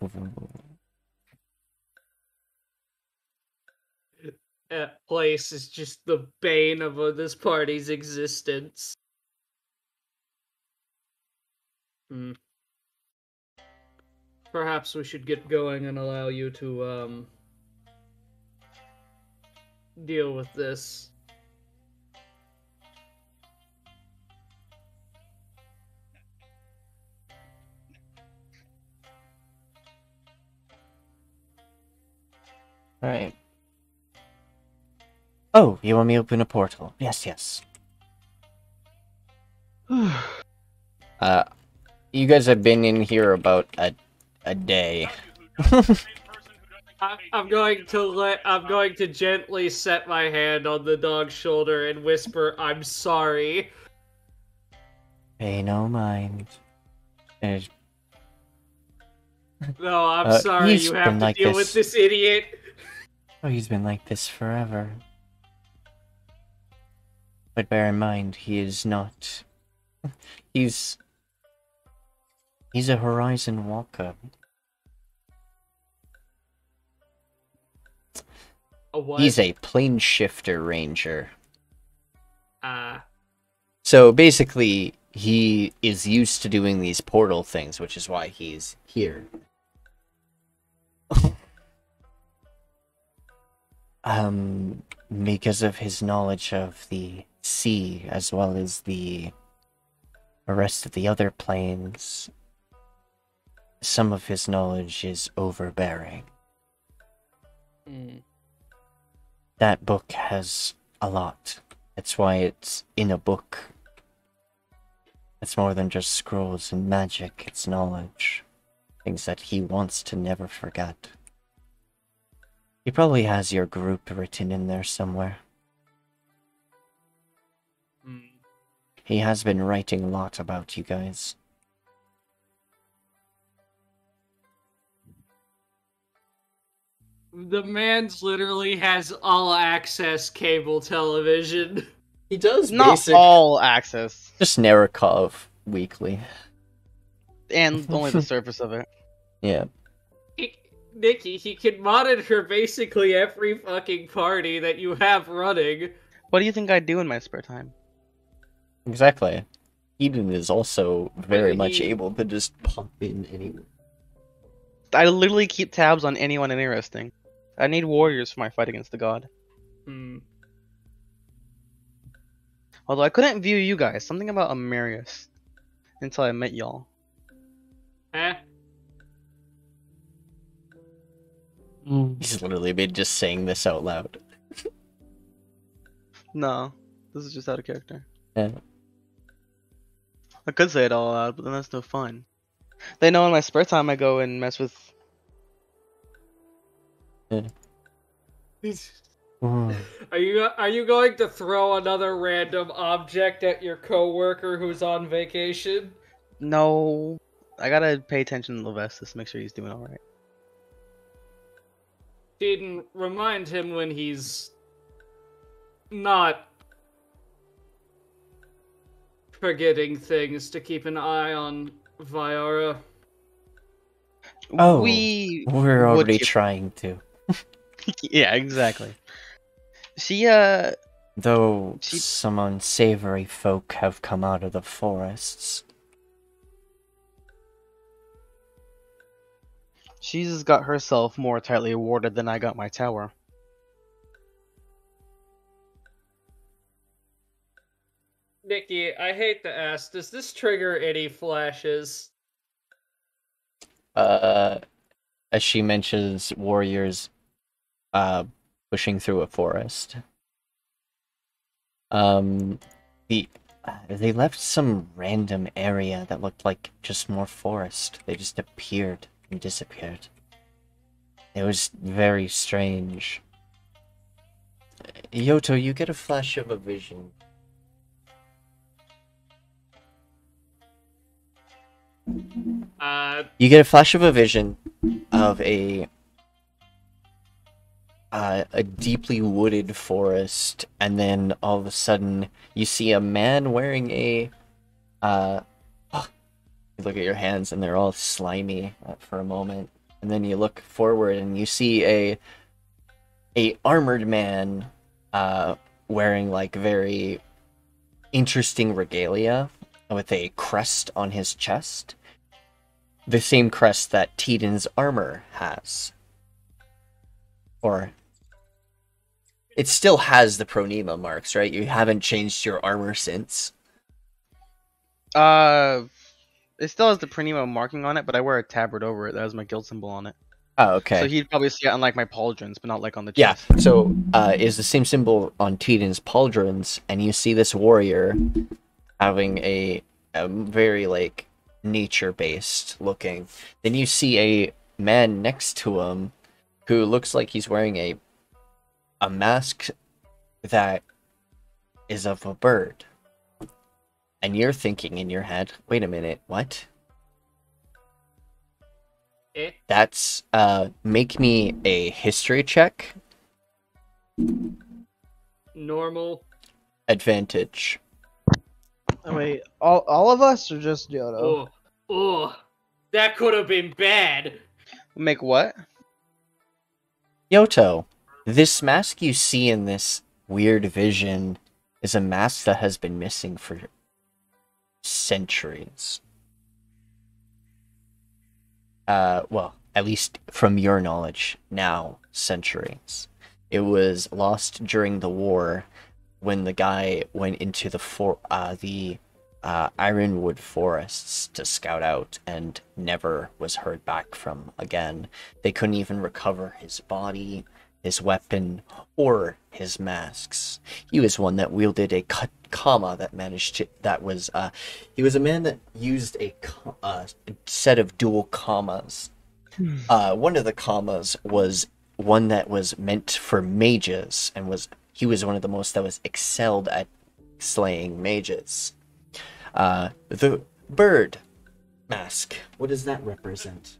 That place is just the bane of uh, this party's existence. Hmm. Perhaps we should get going and allow you to um deal with this. Alright. Oh, you want me to open a portal? Yes, yes. uh, you guys have been in here about a, a day. I, I'm going to let I'm going to gently set my hand on the dog's shoulder and whisper, "I'm sorry." Pay no mind. There's No, I'm Uh, sorry. You have to like deal this. with this idiot. Oh, he's been like this forever. But bear in mind, he is not. He's. He's a Horizon Walker. A what? He's a plane shifter ranger. Ah, So basically, he is used to doing these portal things, which is why he's here. Um, because of his knowledge of the sea as well as the rest of the other planes, some of his knowledge is overbearing. hmm. That book has a lot. That's why it's in a book. It's more than just scrolls and magic, it's knowledge. Things that he wants to never forget. He probably has your group written in there somewhere. Hmm. He has been writing a lot about you guys. the man's literally has all access cable television. He does Not all access, Just Nerakov weekly. and only the surface of it. Yeah. He, Nikki, he can monitor basically every fucking party that you have running. What do you think I do in my spare time? Exactly. Eden is also very much able to just pop in anywhere. I literally keep tabs on anyone interesting. I need warriors for my fight against the god. Hmm. Although I couldn't view you guys. Something about Amarius. Until I met y'all. Eh? He's literally been just saying this out loud. No. This is just out of character. Yeah. I could say it all out, but then that's no fun. They know in my spare time I go and mess with Mm. Are you are you going to throw another random object at your coworker who's on vacation? No, I gotta pay attention to Levestus, make sure he's doing all right. Eden, remind him when he's not forgetting things to keep an eye on Viara. Oh, we We're already keep- trying to. yeah, exactly. She uh, Though She- some unsavory folk have come out of the forests. She's got herself more tightly warded than I got my tower. Nikki, I hate to ask, does this trigger any flashes? Uh, as she mentions warriors, uh, pushing through a forest. Um, the uh, they left some random area that looked like just more forest. They just appeared and disappeared. It was very strange. Yoto, you get a flash of a vision. Uh, You get a flash of a vision of a uh, a deeply wooded forest, and then all of a sudden you see a man wearing a uh, look at your hands and they're all slimy uh, for a moment, and then you look forward and you see a a armored man uh, wearing like very interesting regalia with a crest on his chest the same crest that Teeden's armor has. Or it still has the Pronema marks, right? You haven't changed your armor since. Uh, it still has the Prenemo marking on it, but I wear a tabard over it that has my guild symbol on it. Oh, okay. So he'd probably see it on like my pauldrons, but not like on the yeah. So uh, is the same symbol on Teeden's pauldrons, and you see this warrior having a, a very like nature based looking. Then you see a man next to him who looks like he's wearing a a mask that is of a bird. And you're thinking in your head, wait a minute, what? eh? That's uh make me a history check. Normal. Advantage. Oh, wait, all all of us or just Yoto? Oh, oh, that could have been bad. Make what? Yoto, this mask you see in this weird vision is a mask that has been missing for centuries. Uh, well, at least from your knowledge, now centuries. It was lost during the war when the guy went into the for uh, the uh, Ironwood forests to scout out and never was heard back from again. They couldn't even recover his body, his weapon, or his masks. He was one that wielded a cut comma that managed to. That was. Uh, he was a man that used a uh, set of dual kamas. Uh, one of the kamas was one that was meant for mages and was he was one of the most that was excelled at slaying mages. Uh, the bird mask. What does that represent?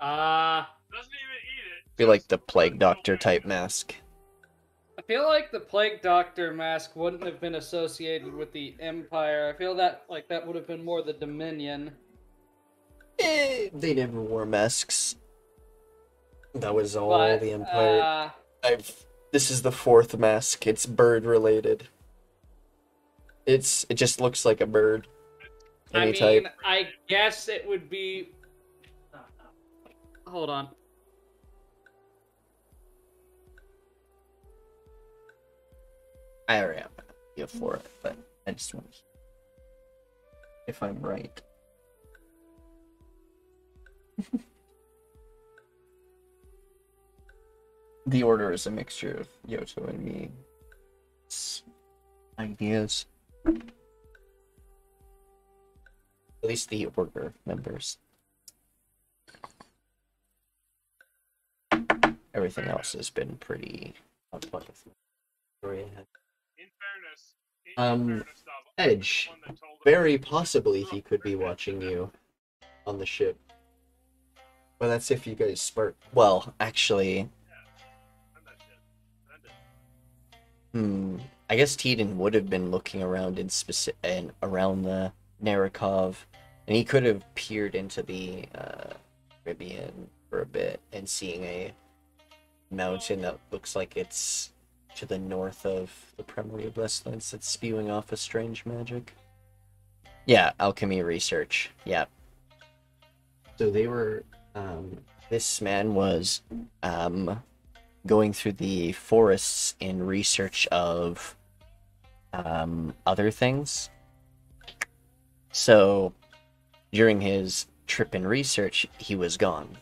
Uh, Doesn't even eat it. Be like the plague doctor type mask. I feel like the Plague Doctor mask wouldn't have been associated with the Empire. I feel that like that would have been more the Dominion. Eh, they never wore masks. That was all But, the Empire. uh, I've. This is the fourth mask. It's bird related. It's. It just looks like a bird. I mean, type. I guess it would be. Hold on. I already have an idea for it, but I just want to. If I'm right. the order is a mixture of Yoto and me. Ideas. At least the order members. Everything else has been pretty on point with me. Story ahead. In fairness, in Um, Edge. one that told us- Very possibly he could be watching you on the ship. Well, that's if you guys spark. Well, actually, Send that shit. Send it. hmm. I guess Teden would have been looking around in specific and around the Nerakov, and he could have peered into the uh, Caribbean for a bit and seeing a mountain that looks like it's to the north of the Primary Westlands that's spewing off a strange magic. Yeah, alchemy research. Yeah. So they were. Um, this man was um, going through the forests in research of um, other things. So during his trip in research, he was gone.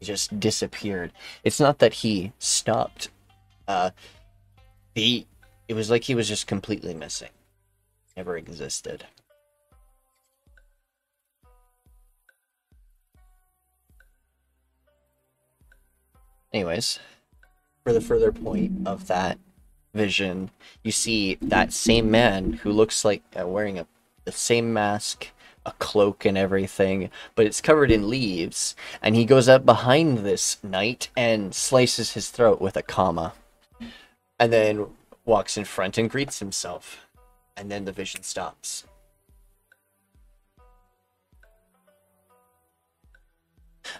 Just disappeared. It's not that he stopped. Uh, he. It was like he was just completely missing. Never existed. Anyways, for the further point of that, vision, you see that same man who looks like uh, wearing a the same mask, a cloak, and everything, but it's covered in leaves. And he goes up behind this knight and slices his throat with a kama, and then walks in front and greets himself. And then the vision stops.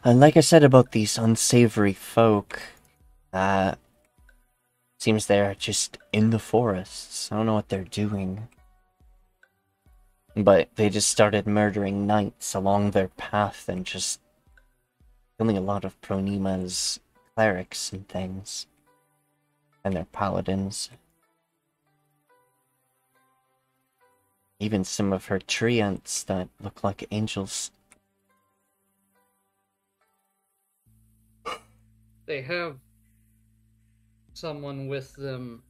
And like I said about these unsavory folk, uh, seems they're just in the forests. I don't know what they're doing. But they just started murdering knights along their path and just killing a lot of Pronima's clerics and things. And their paladins. Even some of her treants that look like angels. They have someone with them.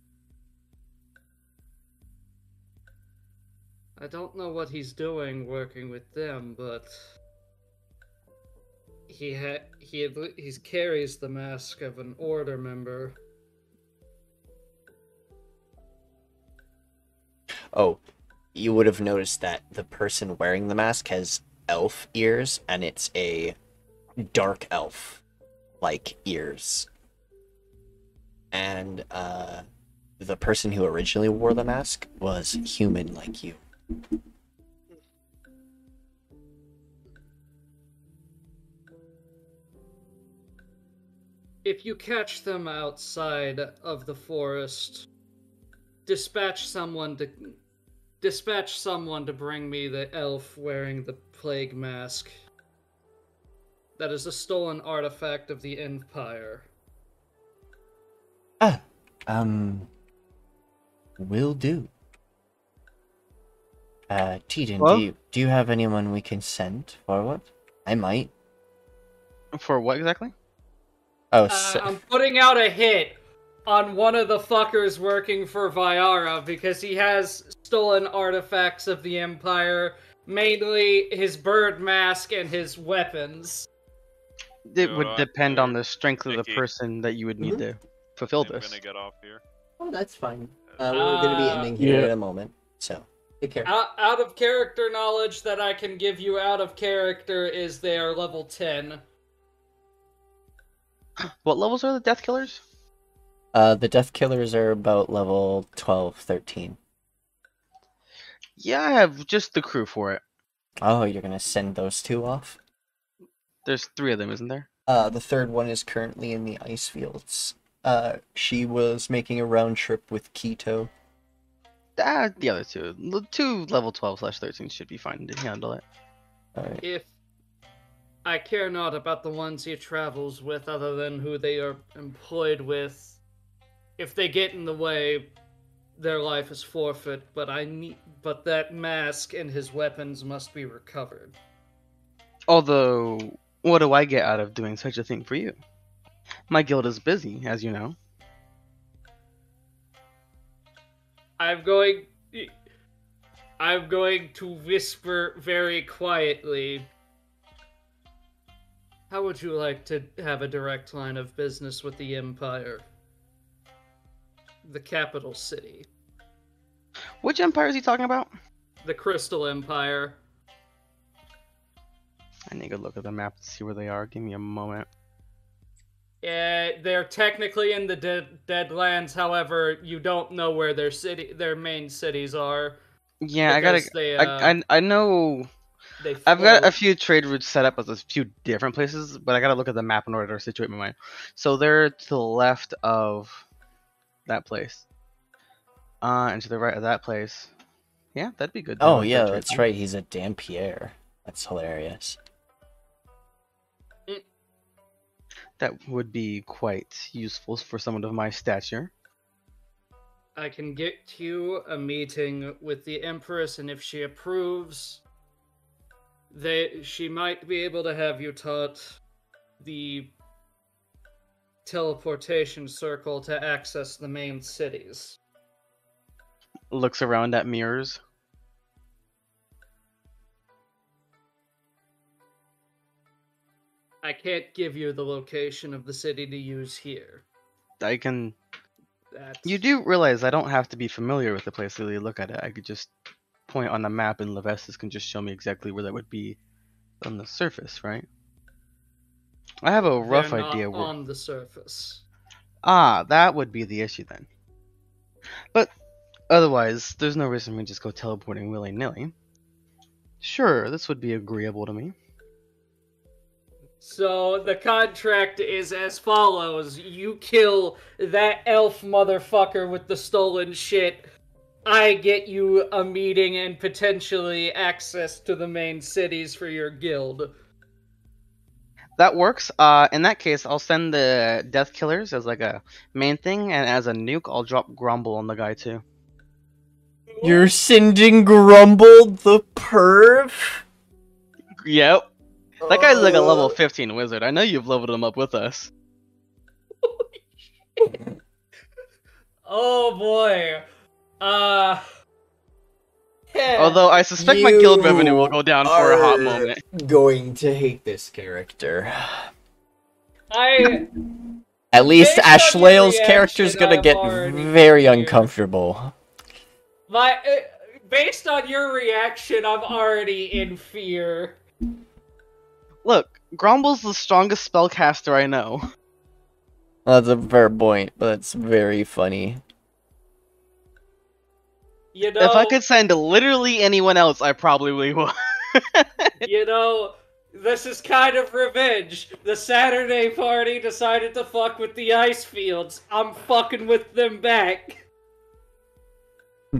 I don't know what he's doing working with them, but he ha- he he carries the mask of an order member. Oh, you would have noticed that the person wearing the mask has elf ears, and it's a dark elf like ears. And uh, the person who originally wore the mask was human like you. If you catch them outside of the forest, dispatch someone to dispatch someone to bring me the elf wearing the plague mask. That is a stolen artifact of the Empire. Ah, um, will do. Uh, Teedon, Well? do you do you have anyone we can send forward? I might. For what exactly? Oh, Uh, so- I'm putting out a hit on one of the fuckers working for Viara because he has stolen artifacts of the Empire, mainly his bird mask and his weapons. It would on depend on the strength of the person that you would need Mhm. to fulfill I'm this. gonna get off here. oh, that's fine. Uh, we're gonna be Uh, ending here yeah. in a moment, so take care. Out, out of character knowledge that I can give you out of character is they are level 10. What levels are the Death Killers? Uh, the Death Killers are about level 12, 13. Yeah, I have just the crew for it. Oh, you're gonna send those two off? There's three of them, isn't there? Uh, the third one is currently in the ice fields. Uh, she was making a round trip with Keto. Ah, the other two. The two level 12 slash 13 should be fine to handle it. Alright. If I care not about the ones he travels with other than who they are employed with, if they get in the way, their life is forfeit, but I need but that mask and his weapons must be recovered. Although, what do I get out of doing such a thing for you? My guild is busy, as you know. I'm going I'm going to whisper very quietly. How would you like to have a direct line of business with the Empire? The capital city. Which empire is he talking about? The Crystal Empire. I need to look at the map to see where they are. Give me a moment. Uh, they're technically in the dead Deadlands, however, you don't know where their city, their main cities are. Yeah, I gotta. because They, I, uh, I, I know. they I've got a few trade routes set up at a few different places, but I gotta look at the map in order to situate my mind. So they're to the left of that place. Uh, and to the right of that place. Yeah, that'd be good. Oh yeah, that's right. He's a Dhampir. That's hilarious. That would be quite useful for someone of my stature. I can get you a meeting with the Empress, and if she approves, they she might be able to have you taught the teleportation circle to access the main cities. Looks around at mirrors. I can't give you the location of the city to use here. I can. that. You do realize I don't have to be familiar with the place to really look at it. I could just point on the map and Levestis can just show me exactly where that would be on the surface, right? I have a rough idea where. on the surface. Ah, that would be the issue then. But otherwise, there's no reason we just go teleporting willy nilly. Sure, this would be agreeable to me. So the contract is as follows: you kill that elf motherfucker with the stolen shit. I get you a meeting and potentially access to the main cities for your guild. That works. Uh, in that case, I'll send the Death Killers as like a main thing, and as a nuke, I'll drop Grumble on the guy too. You're sending Grumble the perv? Yep. That guy's like a level Oh. 15 wizard. I know you've leveled him up with us. Oh boy. Uh. Although I suspect my guild revenue will go down for a hot moment. Going to hate this character. I At least Based on your Ashliel's character's reaction, gonna I'm get very here. uncomfortable. my uh, based on your reaction, I'm already in fear. Look, Grumble's the strongest spellcaster I know. That's a fair point, but it's very funny. You know, If I could send literally anyone else, I probably would. you know, this is kind of revenge. The Saturday party decided to fuck with the ice fields. I'm fucking with them back.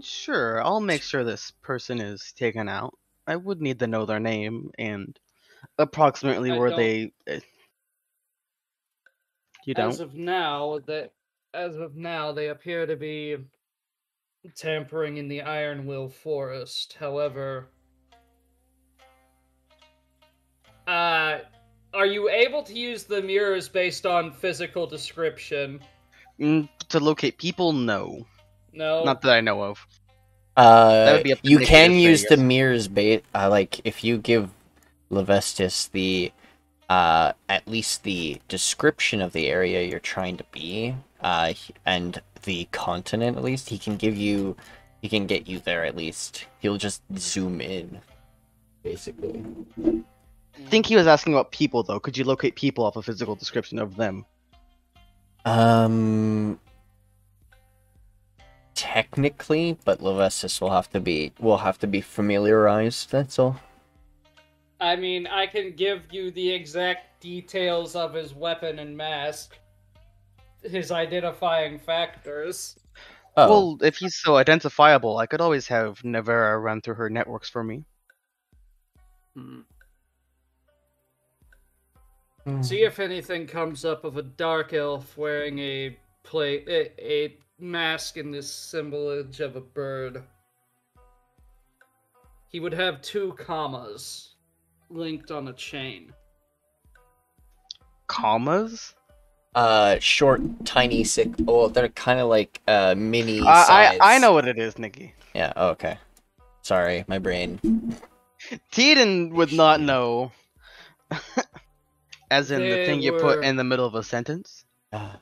Sure, I'll make sure this person is taken out. I would need to know their name and approximately I where don't- they. eh, You don't? As of now, that as of now, they appear to be tampering in the Iron Will Forest. However, uh, are you able to use the mirrors based on physical description? Mm, to locate people, no. No. Not that I know of. Uh, would be up you can to say, use the mirrors bait. Uh, like if you give Levestis the, uh, at least the description of the area you're trying to be, uh, and the continent at least, he can give you, he can get you there at least. He'll just zoom in, basically. I think he was asking about people, though. Could you locate people off a physical description of them? Um, technically, but Levestis will have to be will have to be familiarized. That's all. I mean, I can give you the exact details of his weapon and mask, his identifying factors. Oh. Well, if he's so identifiable, I could always have Nevera run through her networks for me. Hmm. See if anything comes up of a dark elf wearing a plate, a, a mask in this symbolage of a bird. He would have two kamas linked on a chain. Commas? Uh, short, tiny, sick. Oh, they're kind of like uh mini. I, I size. I know what it is, Nikki. Yeah. oh, okay. Sorry, my brain. Teeden would not know. As in the They thing you put in the middle of a sentence? Ah,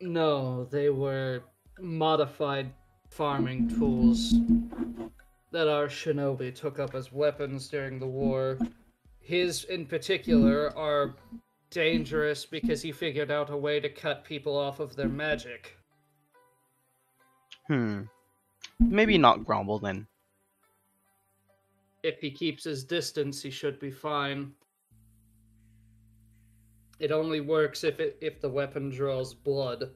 No, they were modified farming tools that our shinobi took up as weapons during the war. His, in particular, are dangerous because he figured out a way to cut people off of their magic. Hmm. Maybe not Grumble then. If he keeps his distance, he should be fine. It only works if it if the weapon draws blood.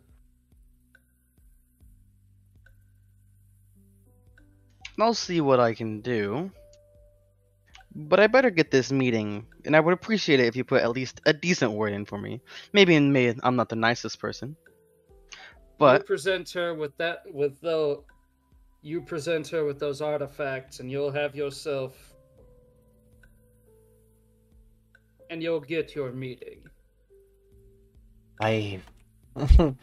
I'll see what I can do. But I better get this meeting, and I would appreciate it if you put at least a decent word in for me. Maybe in May I'm not the nicest person. But you But present her with that with though you present her with those artifacts and you'll have yourself and you'll get your meeting. I.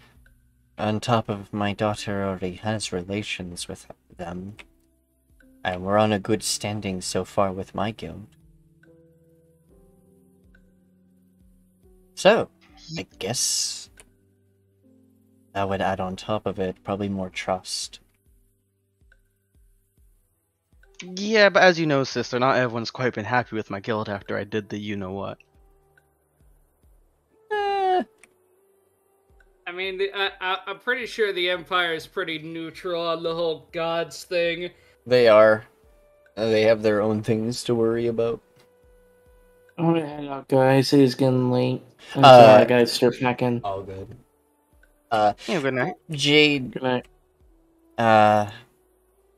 On top of my daughter already has relations with them, and we're on a good standing so far with my guild. So, I guess that would add on top of it probably more trust. Yeah, but as you know, sister, not everyone's quite been happy with my guild after I did the you know what. Eh, I mean, the, I, I, I'm pretty sure the Empire is pretty neutral on the whole gods thing. They are. They have their own things to worry about. I'm gonna head out, guys. It is getting late. I'm Uh, sorry, I gotta start packing. All good. Uh, Yeah, good night. Jade, Good night. uh,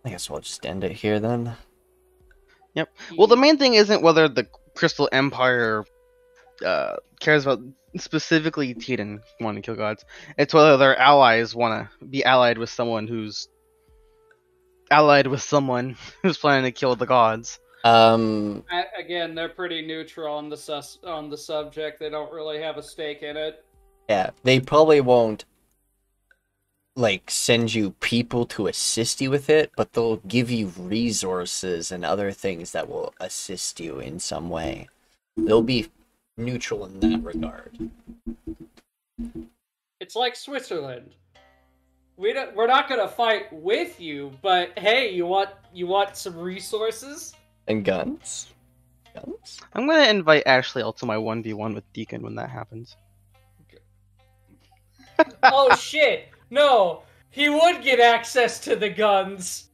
I guess we'll just end it here then. Yep. Well, the main thing isn't whether the Crystal Empire uh, cares about specifically Titen wanting to kill gods. It's whether their allies want to be allied with someone who's allied with someone who's planning to kill the gods. Um, Again, they're pretty neutral on the sus- on the subject. They don't really have a stake in it. yeah, they probably won't like send you people to assist you with it, but they'll give you resources and other things that will assist you in some way. They'll be neutral in that regard. It's like Switzerland. We don't, we're not gonna fight with you, but hey, you want you want some resources? And guns? Guns? I'm gonna invite Ashley out to my one v one with Deacon when that happens. oh shit! No, he would get access to the guns.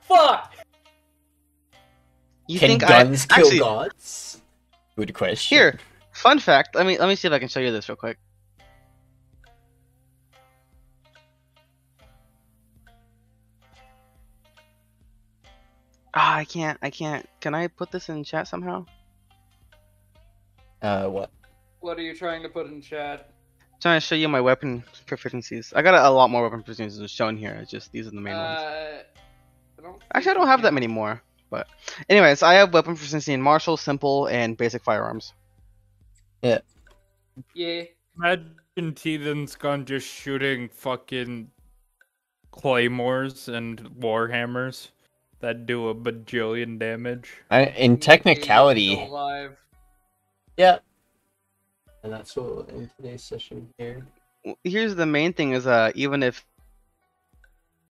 Fuck! You Can think guns I kill actually gods? Good question. here? Fun fact. Let me let me see if I can show you this real quick. Ah, I can't. I can't. Can I put this in chat somehow? Uh, what? What are you trying to put in chat? trying to show you my weapon proficiencies. I got a, a lot more weapon proficiencies shown here. It's just these are the main ones. Uh, I don't Actually, I don't have that many more. But, anyways, I have weapon proficiency in martial, simple, and basic firearms. Yeah. Yeah. Imagine Teethan's gun just shooting fucking claymores and warhammers that do a bajillion damage. I, in technicality, alive. yeah. And that's what we'll today's session here. Here's the main thing: is uh, even if